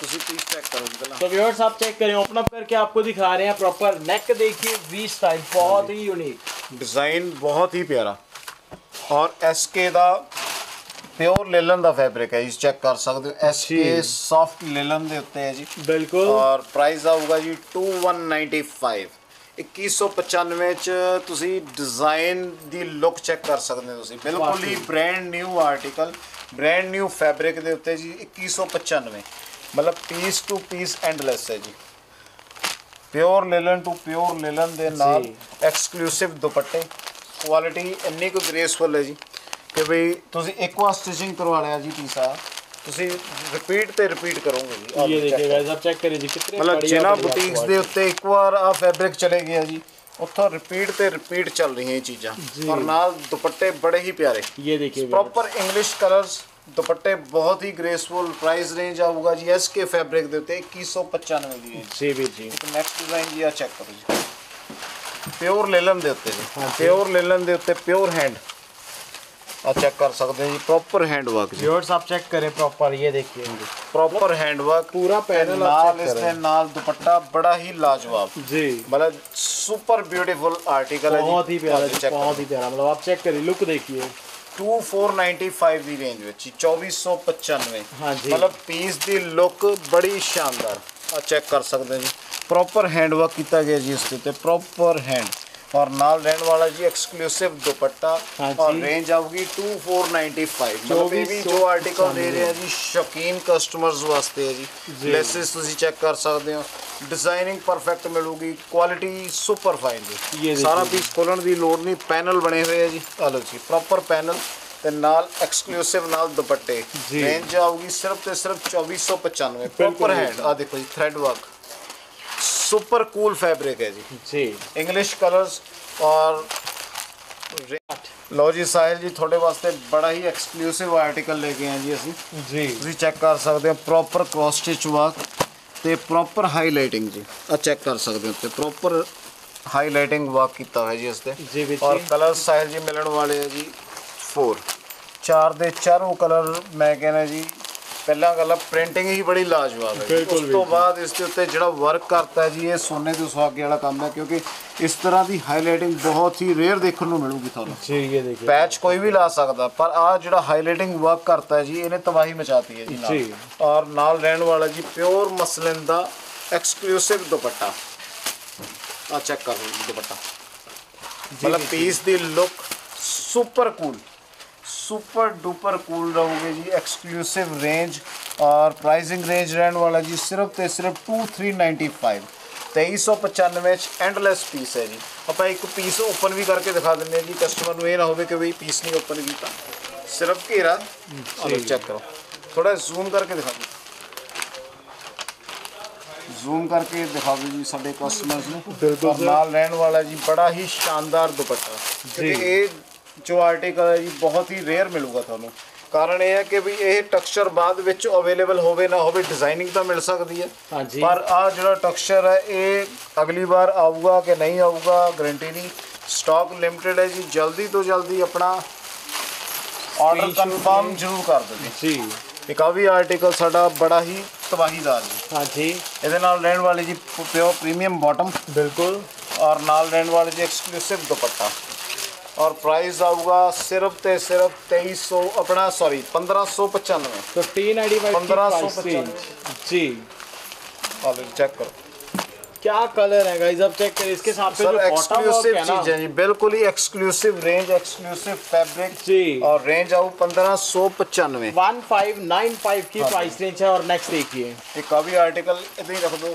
ਤੁਸੀਂ ਪਲੀਜ਼ ਚੈੱਕ ਕਰੋ ਪਹਿਲਾਂ। ਸੋ ਵਿਊਅਰਸ ਆਪ ਚੈੱਕ ਕਰਿਓ। ਓਪਨ ਅਪ ਕਰਕੇ ਆਪਕੋ ਦਿਖਾ ਰਹੇ ਹਾਂ ਪ੍ਰੋਪਰ ਨੈਕ ਦੇਖिए ਵੀ ਸਟਾਈਲ ਬਹੁਤ ਹੀ ਯੂਨੀਕ ਡਿਜ਼ਾਈਨ ਬਹੁਤ ਹੀ ਪਿਆਰਾ। ਔਰ ਐਸਕੇ ਦਾ ਪਿਓਰ ਲੇਲਨ ਦਾ ਫੈਬਰਿਕ ਹੈ ਜੀ ਚੈੱਕ ਕਰ ਸਕਦੇ ਹੋ। ਐਸਕੇ ਸੌਫਟ ਲੇਲਨ ਦੇ ਉੱਤੇ ਹੈ ਜੀ। ਬਿਲਕੁਲ। ਔਰ ਪ੍ਰਾਈਸ ਆਊਗਾ ਜੀ 2195 2195 ਚ ਤੁਸੀਂ ਡਿਜ਼ਾਈਨ ਦੀ ਲੁੱਕ ਚੈੱਕ ਕਰ ਸਕਦੇ ਹੋ ਤੁਸੀਂ। ਬਿਲਕੁਲ ਹੀ brand new article brand new fabric ਦੇ ਉੱਤੇ ਜੀ 2195 ਮਤਲਬ ਪੀਸ ਟੂ ਪੀਸ ਐਂਡਲੈਸ ਹੈ ਜੀ। Pure linen to pure linen ਦੇ ਨਾਲ ਐਕਸਕਲੂਸਿਵ ਦੁਪੱਟੇ। ਕੁਆਲਿਟੀ ਇੰਨੀ ਕੁ ਗ੍ਰੇਸਫੁਲ ਹੈ ਜੀ ਕਿ ਵੀ ਤੁਸੀਂ ਇੱਕ ਵਾਰ ਸਟਿਚਿੰਗ ਕਰਵਾ ਲਿਆ ਜੀ ਪੀਸ ਆ। ਤੁਸੀਂ ਰਿਪੀਟ ਤੇ ਰਿਪੀਟ ਕਰੋਗੇ ਜੀ। ਇਹ ਦੇਖਿਏ ਗਾਇਸ ਆਪ ਚੈੱਕ ਕਰੀਏ ਜੀ ਕਿਤਨੇ ਮਤਲਬ ਜਿਨ੍ਹਾਂ ਬੁਟੀਕਸ ਦੇ ਉੱਤੇ ਇੱਕ ਵਾਰ ਆ ਫੈਬਰਿਕ ਚਲੇ ਗਿਆ ਜੀ। ਉੱਥੋਂ ਰਿਪੀਟ ਤੇ ਰਿਪੀਟ ਚੱਲ ਰਹੀਆਂ ਇਹ ਚੀਜ਼ਾਂ ਜੀ। ਔਰ ਨਾਲ ਦੁਪੱਟੇ ਬੜੇ ਹੀ ਪਿਆਰੇ ये देखिए viewers। ਪ੍ਰੋਪਰ ਇੰਗਲਿਸ਼ ਕਲਰਸ ਦੁਪੱਟੇ ਬਹੁਤ ਹੀ ਗ੍ਰੇਸਫੁਲ ਪ੍ਰਾਈਸ ਰੇਂਜ ਆਊਗਾ ਜੀ ਐਸਕੇ ਫੈਬਰਿਕ ਦੇ ਉੱਤੇ 2195 ਦੀ ਰੇਂਜ जी ਵੀਰ ਜੀ ਇੱਕ ਨੈਕਸਟ ਡਿਜ਼ਾਈਨ ਜੀ ਆ ਚੈੱਕ ਕਰੋ ਜੀ ਪਿਓਰ ਲੇਲਨ ਦੇ ਉੱਤੇ ਜੀ ਹਾਂਜੀ। ਪਿਓਰ ਲੇਲਨ ਦੇ ਉੱਤੇ ਪਿਓਰ ਹੈਂਡ आप चेक कर सकते हैं जी प्रॉपर हैंड वर्क व्यूअर्स आप चेक करें प्रॉपर ये देखिए प्रॉपर हैंड वर्क पूरा पैनल नाल इसमें नाल दुपट्टा बड़ा ही लाजवाब जी मतलब सुपर ब्यूटीफुल आर्टिकल है बहुत ही प्यारा बहुत ही प्यारा मतलब आप चेक करिए लुक देखिए ਟੂ 2495 ਦੀ ਰੇਂਜ ਵਿੱਚ 2495 ਹਾਂਜੀ ਮਤਲਬ ਪੀਸ ਦੀ ਲੁੱਕ ਬੜੀ ਸ਼ਾਨਦਾਰ ਆ ਚੈੱਕ ਕਰ ਸਕਦੇ ਜੀ ਪ੍ਰੋਪਰ ਹੈਂਡ ਵਰਕ ਕੀਤਾ ਗਿਆ ਜੀ ਇਸ ਤੇ ਪ੍ਰੋਪਰ ਹੈਂਡ ਔਰ ਨਾਲ ਰਹਿਣ ਵਾਲਾ ਜੀ ਐਕਸਕਲੂਸਿਵ ਦੁਪੱਟਾ। ਔਰ ਰੇਂਜ ਆਊਗੀ 2495 ਮਤਲਬ ਇਹ ਵੀ ਜੋ ਆਰਟੀਕਲ ਦੇ ਰਹੇ ਜੀ ਸ਼ੌਕੀਨ ਕਸਟਮਰਸ ਵਾਸਤੇ ਹੈ ਜੀ। ਲੈਸਸ ਤੁਸੀਂ ਚੈੱਕ ਕਰ ਸਕਦੇ ਹੋ। ਡਿਜ਼ਾਈਨਿੰਗ ਪਰਫੈਕਟ ਮਿਲੂਗੀ ਕੁਆਲਿਟੀ ਸੁਪਰ ਫਾਈਨ ਦੇਖੋ ਸਾਰਾ। ਪੀਸ ਖੋਲਣ ਦੀ ਲੋੜ ਨਹੀਂ ਪੈਨਲ ਬਣੇ ਹੋਏ ਆ ਜੀ। ਆ ਲਓ ਜੀ ਪ੍ਰੋਪਰ ਪੈਨਲ ਤੇ ਨਾਲ ਐਕਸਕਲੂਸਿਵ ਨਾਲ ਦੁਪੱਟੇ। ਰੇਂਜ ਆਊਗੀ ਸਿਰਫ ਤੇ ਸਿਰਫ 2495 ਪ੍ਰੋਪਰ ਹੈਂਡ ਆ ਦੇਖੋ ਜੀ thread work super cool fabric ਹੈ ਜੀ जी ਇੰਗਲਿਸ਼ ਕਲਰਸ ਔਰ ਲਓ ਜੀ ਸਾਹਿਲ ਜੀ ਤੁਹਾਡੇ ਵਾਸਤੇ ਬੜਾ ਹੀ ਐਕਸਕਲੂਸਿਵ ਆਰਟੀਕਲ ਲੈ ਕੇ ਆਏ ਜੀ ਅਸੀਂ जी ਤੁਸੀਂ ਚੈੱਕ ਕਰ ਸਕਦੇ ਹੋ ਪ੍ਰੋਪਰ ਕ੍ਰੋਸ ਸਟਿਚ ਵਰਕ ਤੇ ਪ੍ਰੋਪਰ ਹਾਈਲਾਈਟਿੰਗ ਜੀ ਆ ਚੈੱਕ ਕਰ ਸਕਦੇ ਹੋ ਤੇ ਪ੍ਰੋਪਰ ਹਾਈਲਾਈਟਿੰਗ ਵਰਕ ਕੀਤਾ ਹੋਇਆ ਜੀ ਇਸ ਤੇ जी ਵੀਰ ਔਰ ਜੀ ਕਲਰ ਸਾਹਿਲ ਜੀ ਮਿਲਣ ਵਾਲੇ ਆ ਜੀ 4 ਚਾਰ ਦੇ ਚਾਰੋਂ ਕਲਰ ਮੈਂ ਕਹਿੰਦਾ ਜੀ ਪਹਿਲਾਂ ਗੱਲ ਆ ਪ੍ਰਿੰਟਿੰਗ ਹੀ ਬੜੀ ਲਾਜਵਾਬ ਹੈ ਉਸ ਤੋਂ ਬਾਅਦ ਇਸ ਦੇ ਉੱਤੇ ਜਿਹੜਾ ਵਰਕ ਕਰਤਾ ਜੀ ਇਹ ਸੋਨੇ ਦੇ ਸੁਹਾਗੇ ਵਾਲਾ ਕੰਮ ਹੈ ਕਿਉਂਕਿ ਇਸ ਤਰ੍ਹਾਂ ਦੀ ਹਾਈਲਾਈਟਿੰਗ ਬਹੁਤ ਹੀ ਰੇਅਰ ਦੇਖਣ ਨੂੰ ਮਿਲੂਗੀ ਤੁਹਾਨੂੰ। ਠੀਕ ਹੈ ਦੇਖੋ ਪੈਚ ਕੋਈ ਵੀ ਲਾ ਸਕਦਾ ਪਰ ਆ ਜਿਹੜਾ ਹਾਈਲਾਈਟਿੰਗ ਵਰਕ ਕਰਤਾ ਜੀ ਇਹਨੇ ਤਬਾਹੀ ਮਚਾਤੀ ਹੈ ਜੀ ਨਾਲ। ਔਰ ਨਾਲ ਰਹਿਣ ਵਾਲਾ ਜੀ ਪਿਓਰ ਮਸਲਿਨ ਦਾ ਐਕਸਕਲੂਸਿਵ ਦੁਪੱਟਾ। ਆ ਚੈੱਕ ਕਰੋ ਦੁਪੱਟਾ। ਮਤਲਬ ਪੀਸ ਦੀ look super cool super duper cool ਰਹੋਗੇ ਜੀ ਐਕਸਕਲੂਸਿਵ ਰੇਂਜ ਔਰ ਪ੍ਰਾਈਸਿੰਗ ਰੇਂਜ ਰਹਿਣ ਵਾਲਾ ਜੀ ਸਿਰਫ ਤੇ ਸਿਰਫ 2395 2395 ਚ ਐਂਡਲੈਸ ਪੀਸ ਹੈ ਜੀ। ਆਪਾਂ ਇੱਕ ਪੀਸ ਓਪਨ ਵੀ ਕਰਕੇ ਦਿਖਾ ਦਿੰਦੇ ਹਾਂ ਜੀ ਕਸਟਮਰ ਨੂੰ ਇਹ ਨਾ ਹੋਵੇ ਕਿ ਵੀ ਪੀਸ ਨਹੀਂ ਓਪਨ ਕੀਤਾ। ਸਿਰਫ ਘੇਰਾ ਆਲੋ ਚੈੱਕ ਕਰੋ। ਥੋੜਾ ਜ਼ੂਮ ਕਰਕੇ ਦਿਖਾ ਦਿਓ। ਜ਼ੂਮ ਕਰਕੇ ਦਿਖਾ ਦਿਓ ਜੀ ਸਾਡੇ ਕਸਟਮਰਸ ਨੂੰ। ਨਾਲ ਰਹਿਣ ਵਾਲਾ ਜੀ ਬੜਾ ਹੀ ਸ਼ਾਨਦਾਰ ਦੁਪੱਟਾ। ਕਿਉਂਕਿ ਇਹ ਜੋ ਆਰਟੀਕਲ ਹੈ ਜੀ ਬਹੁਤ ਹੀ ਰੇਅਰ ਮਿਲੂਗਾ ਤੁਹਾਨੂੰ। ਕਾਰਨ ਇਹ ਹੈ ਕਿ ਵੀ ਇਹ ਟੈਕਸਚਰ ਬਾਅਦ ਵਿੱਚ ਅਵੇਲੇਬਲ ਹੋਵੇ ਨਾ ਹੋਵੇ ਡਿਜ਼ਾਈਨਿੰਗ ਤਾਂ ਮਿਲ ਸਕਦੀ ਹੈ। ਹਾਂਜੀ। ਪਰ ਆ ਜਿਹੜਾ ਟੈਕਸਚਰ ਹੈ ਇਹ ਅਗਲੀ ਵਾਰ ਆਊਗਾ ਕਿ ਨਹੀਂ ਆਊਗਾ ਗਰੰਟੀ ਨਹੀਂ। ਸਟਾਕ ਲਿਮਟਿਡ ਹੈ ਜੀ ਜਲਦੀ ਤੋਂ ਜਲਦੀ ਆਪਣਾ ਆਰਡਰ ਕਨਫਰਮ ਜ਼ਰੂਰ ਕਰ ਦਿਓ ਜੀ। ਇੱਕ ਆ ਵੀ ਆਰਟੀਕਲ ਸਾਡਾ ਬੜਾ ਹੀ ਤਬਾਹੀਦਾਰ ਜੀ। ਹਾਂਜੀ। ਇਹਦੇ ਨਾਲ ਰਹਿਣ ਵਾਲੇ ਜੀ ਪਿਓ ਪ੍ਰੀਮੀਅਮ ਬਾਟਮ ਬਿਲਕੁਲ। ਔਰ ਨਾਲ ਰਹਿਣ ਵਾਲੇ ਜੀ ਐਕਸਕਲੂਸਿਵ ਦੁਪੱਟਾ। और प्राइस आऊगा सिर्फ़ ते सिर्फ़ तेईस सौ अपना सॉरी पंद्रह सौ पचानवे। तो टीन आई पंद्रह सौ जी। कॉलर चेक करो। क्या कलर है गाइस अब चेक करें इसके साथ सर एक्सक्लूसिव चीज़ है जी बिल्कुल ही एक्सक्लूसिव रेंज एक्सक्लूसिव फैब्रिक जी। और रेंज आऊ पंद्रह सौ पचानवे। वन फाइव नाइन फाइव की हाँ प्राइस रेंज है और नेक्स्ट देखिए। एक का आर्टिकल इतनी रख दो।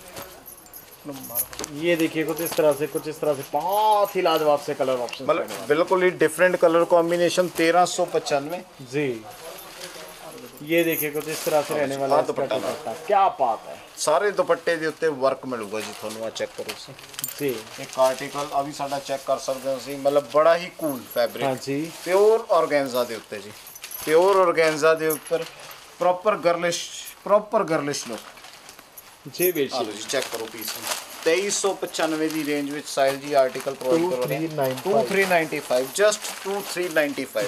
ये देखिए कुछ इस तरह से कुछ इस तरह से बहुत ही लाजवाब से कलर ऑप्शन मतलब बिल्कुल ही डिफरेंट कलर कॉम्बिनेशन 1395 जी ये देखिए कुछ इस तरह से रहने वाला हाँ, इसका दुपट्टा। दुपट्टा क्या बात है ਸਾਰੇ ਦੁਪੱਟੇ ਦੇ ਉੱਤੇ ਵਰਕ ਮਿਲੂਗਾ ਜੀ ਤੁਹਾਨੂੰ ਆ ਚੈੱਕ ਕਰੋ ਤੁਸੀਂ जी ਇੱਕ ਆਰਟੀਕਲ ਆ ਵੀ ਸਾਡਾ ਚੈੱਕ ਕਰ ਸਕਦੇ ਹੋ ਤੁਸੀਂ ਮਤਲਬ ਬੜਾ ਹੀ ਕੂਲ हाँ ਫੈਬਰਿਕ जी ਪਿਓਰ ਆਰਗੈਂਜ਼ਾ ਦੇ ਉੱਤੇ ਜੀ ਪਿਓਰ ਆਰਗੈਂਜ਼ਾ ਦੇ ਉੱਪਰ proper girlish proper girlish look 6 weight ਲਓ ਜੀ ਚੈੱਕ ਕਰੋ ਪੀਸ ਨੂੰ 2395 ਦੀ ਰੇਂਜ ਵਿੱਚ ਸਾਈਲ ਜੀ ਆਰਟੀਕਲ ਪ੍ਰੋਵਾਈਡ ਕਰੋ ਰਹੇ ਹਾਂ 2395 ਜਸਟ 2395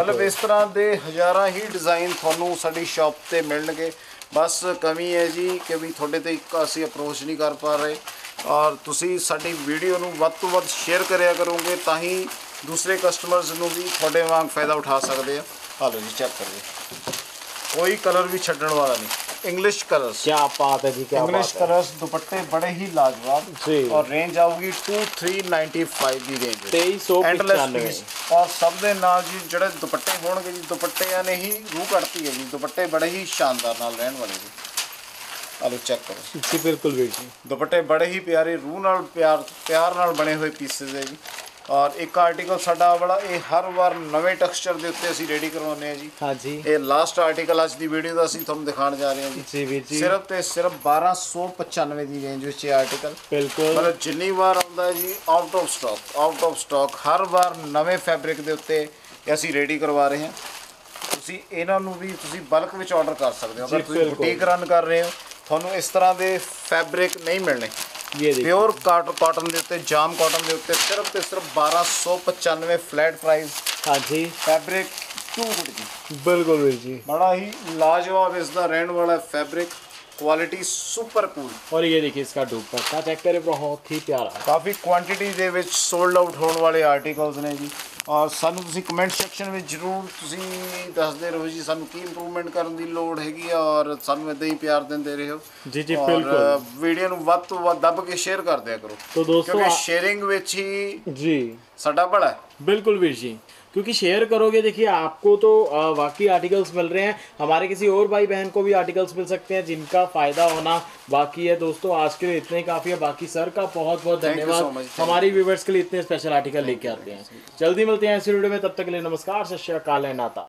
ਮਤਲਬ ਇਸ ਤਰ੍ਹਾਂ ਦੇ ਹਜ਼ਾਰਾਂ ਹੀ ਡਿਜ਼ਾਈਨ ਤੁਹਾਨੂੰ ਸਾਡੀ ਸ਼ਾਪ ਤੇ ਮਿਲਣਗੇ। ਬਸ ਕਮੀ ਹੈ ਜੀ ਕਿ ਵੀ ਤੁਹਾਡੇ ਤੇ ਇੱਕ ਅਸੀਂ ਅਪਰੋਚ ਨਹੀਂ ਕਰ ਪਾ ਰਹੇ। ਔਰ ਤੁਸੀਂ ਸਾਡੀ ਵੀਡੀਓ ਨੂੰ ਵੱਧ ਤੋਂ ਵੱਧ ਸ਼ੇਅਰ ਕਰਿਆ ਕਰੋਗੇ ਤਾਂ ਹੀ ਦੂਸਰੇ ਕਸਟਮਰਸ ਨੂੰ ਵੀ ਤੁਹਾਡੇ ਵਾਂਗ ਫਾਇਦਾ ਉਠਾ ਸਕਦੇ ਆ। ਹਾਲੋ ਜੀ ਚੈੱਕ ਕਰੀਏ। ਕੋਈ ਕਲਰ ਵੀ ਛੱਡਣ ਵਾਲਾ ਨਹੀਂ। ਇੰਗਲਿਸ਼ ਕਲਰਸ क्या बात है जी क्या ਇੰਗਲਿਸ਼ बात है ਕਲਰਸ ਦੁਪੱਟੇ ਬੜੇ ਹੀ ਲਾਜਵਾਬ ਜੀ। ਔਰ ਰੇਂਜ ਆਊਗੀ 2395 ਦੀ ਰੇਂਜ ਵਿੱਚ 2395 ਐਂਡਲੈਸ ਪੀਸ ਔਰ ਸਭ ਦੇ ਨਾਲ ਜੀ ਜਿਹੜੇ ਦੁਪੱਟੇ ਹੋਣਗੇ ਜੀ ਦੁਪੱਟਿਆਂ ਨੇ ਹੀ ਰੂਹ ਕੱਢਤੀ ਹੈ ਜੀ ਦੁਪੱਟੇ ਬੜੇ ਹੀ ਸ਼ਾਨਦਾਰ ਨਾਲ ਰਹਿਣ ਵਾਲੇ ਜੀ ਆਲੋ ਚੈੱਕ ਕਰੋ जी बिल्कुल वीर जी ਦੁਪੱਟੇ ਬੜੇ ਹੀ ਪਿਆਰੇ ਰੂਹ ਨਾਲ ਪਿਆਰ ਪਿਆਰ ਨਾਲ ਬਣੇ ਹੋਏ ਪੀਸਸ ਹੈ ਜੀ ਔਰ ਇੱਕ ਆਰਟੀਕਲ ਸਾਡਾ ਵਾਲਾ ਇਹ ਹਰ ਵਾਰ ਨਵੇਂ ਟੈਕਸਚਰ ਦੇ ਉੱਤੇ ਅਸੀਂ ਰੈਡੀ ਕਰਵਾਉਂਦੇ ਆ ਜੀ। ਹਾਂਜੀ। ਇਹ ਲਾਸਟ ਆਰਟੀਕਲ ਅੱਜ ਦੀ ਵੀਡੀਓ ਦਾ ਅਸੀਂ ਤੁਹਾਨੂੰ ਦਿਖਾਉਣ ਜਾ ਰਹੇ ਹਾਂ ਜੀ। ਜੀ ਵੀਰ ਜੀ। ਸਿਰਫ ਤੇ ਸਿਰਫ 1295 ਦੀ ਰੇਂਜ ਵਿੱਚ ਇਹ ਆਰਟੀਕਲ ਬਿਲਕੁਲ। ਮਤਲਬ ਜਿੰਨੀ ਵਾਰ ਆਉਂਦਾ ਜੀ out of stock out of stock ਹਰ ਵਾਰ ਨਵੇਂ ਫੈਬਰਿਕ ਦੇ ਉੱਤੇ ਅਸੀਂ ਰੈਡੀ ਕਰਵਾ ਰਹੇ ਹਾਂ। ਤੁਸੀਂ ਇਹਨਾਂ ਨੂੰ ਵੀ ਤੁਸੀਂ ਬਲਕ ਵਿੱਚ ਆਰਡਰ ਕਰ ਸਕਦੇ ਹੋ। ਅਗਰ ਤੁਸੀਂ ਬੁਟੀਕ ਰਨ ਕਰ ਰਹੇ ਹੋ ਤੁਹਾਨੂੰ ਇਸ ਤਰ੍ਹਾਂ ਦੇ ਫੈਬਰਿਕ ਨਹੀਂ ਮਿਲਣੇ। ਇਹ ਦੇਖੋ। ਪਿਓਰ ਕਾਟਨ ਦੇ ਉੱਤੇ ਜਾਮ ਕਾਟਨ ਦੇ ਉੱਤੇ ਸਿਰਫ ਤੇ ਸਿਰਫ 1295 ਫਲੈਟ ਪ੍ਰਾਈਸ ਹਾਂਜੀ। ਫੈਬਰਿਕ 2 ਫੁੱਟ ਦੀ ਬਿਲਕੁਲ ਵੀਰ ਜੀ। ਬੜਾ ਹੀ ਲਾਜਵਾਬ ਇਸ ਦਾ ਰਹਿਣ ਵਾਲਾ ਫੈਬਰਿਕ ਕੁਆਲਿਟੀ ਸੁਪਰ ਕੂਲ और ये देखिए इसका दुपट्टा चेक करें बहुत ही प्यारा ਕਾਫੀ ਕੁਆਂਟੀਟੀ ਦੇ ਵਿੱਚ ਸੋਲਡ ਆਊਟ ਹੋਣ ਵਾਲੇ ਆਰਟੀਕਲਸ ਨੇ ਜੀ ਔਰ ਸਾਨੂੰ ਤੁਸੀਂ ਕਮੈਂਟ ਸੈਕਸ਼ਨ ਵਿੱਚ ਜਰੂਰ ਤੁਸੀਂ ਦੱਸਦੇ ਰਹੋ ਜੀ ਸਾਨੂੰ ਕੀ ਇੰਪਰੂਵਮੈਂਟ ਕਰਨ ਦੀ ਲੋੜ ਹੈਗੀ ਆ ਔਰ ਸਾਨੂੰ ਇਦਾਂ ਹੀ ਪਿਆਰ ਦਿੰਦੇ ਰਹੋ ਜੀ, ਜੀ, ਔਰ, ਬਿਲਕੁਲ। ਅ, ਵੀਡੀਓ ਨੂੰ ਵੱਧ ਤੋਂ ਵੱਧ ਦੱਬ ਕੇ ਸ਼ੇਅਰ ਕਰ ਦਿਆ ਕਰੋ तो दोस्तों ਕਿਉਂਕਿ आ- ਸ਼ੇਅਰਿੰਗ ਵਿੱਚ ਹੀ जी ਸਾਡਾ ਭਲਾ ਹੈ बिल्कुल वीर जी क्योंकि शेयर करोगे देखिए आपको तो वाकई आर्टिकल्स मिल रहे हैं। हमारे किसी और भाई बहन को भी आर्टिकल्स मिल सकते हैं जिनका फ़ायदा होना बाकी है। दोस्तों आज के लिए इतने काफ़ी है। बाकी सर का बहुत बहुत धन्यवाद. हमारी व्यूवर्स के लिए इतने स्पेशल आर्टिकल लेके आते हैं। जल्दी मिलते हैं इस वीडियो में। तब तक के लिए नमस्कार। सत श्रीकाल नाता।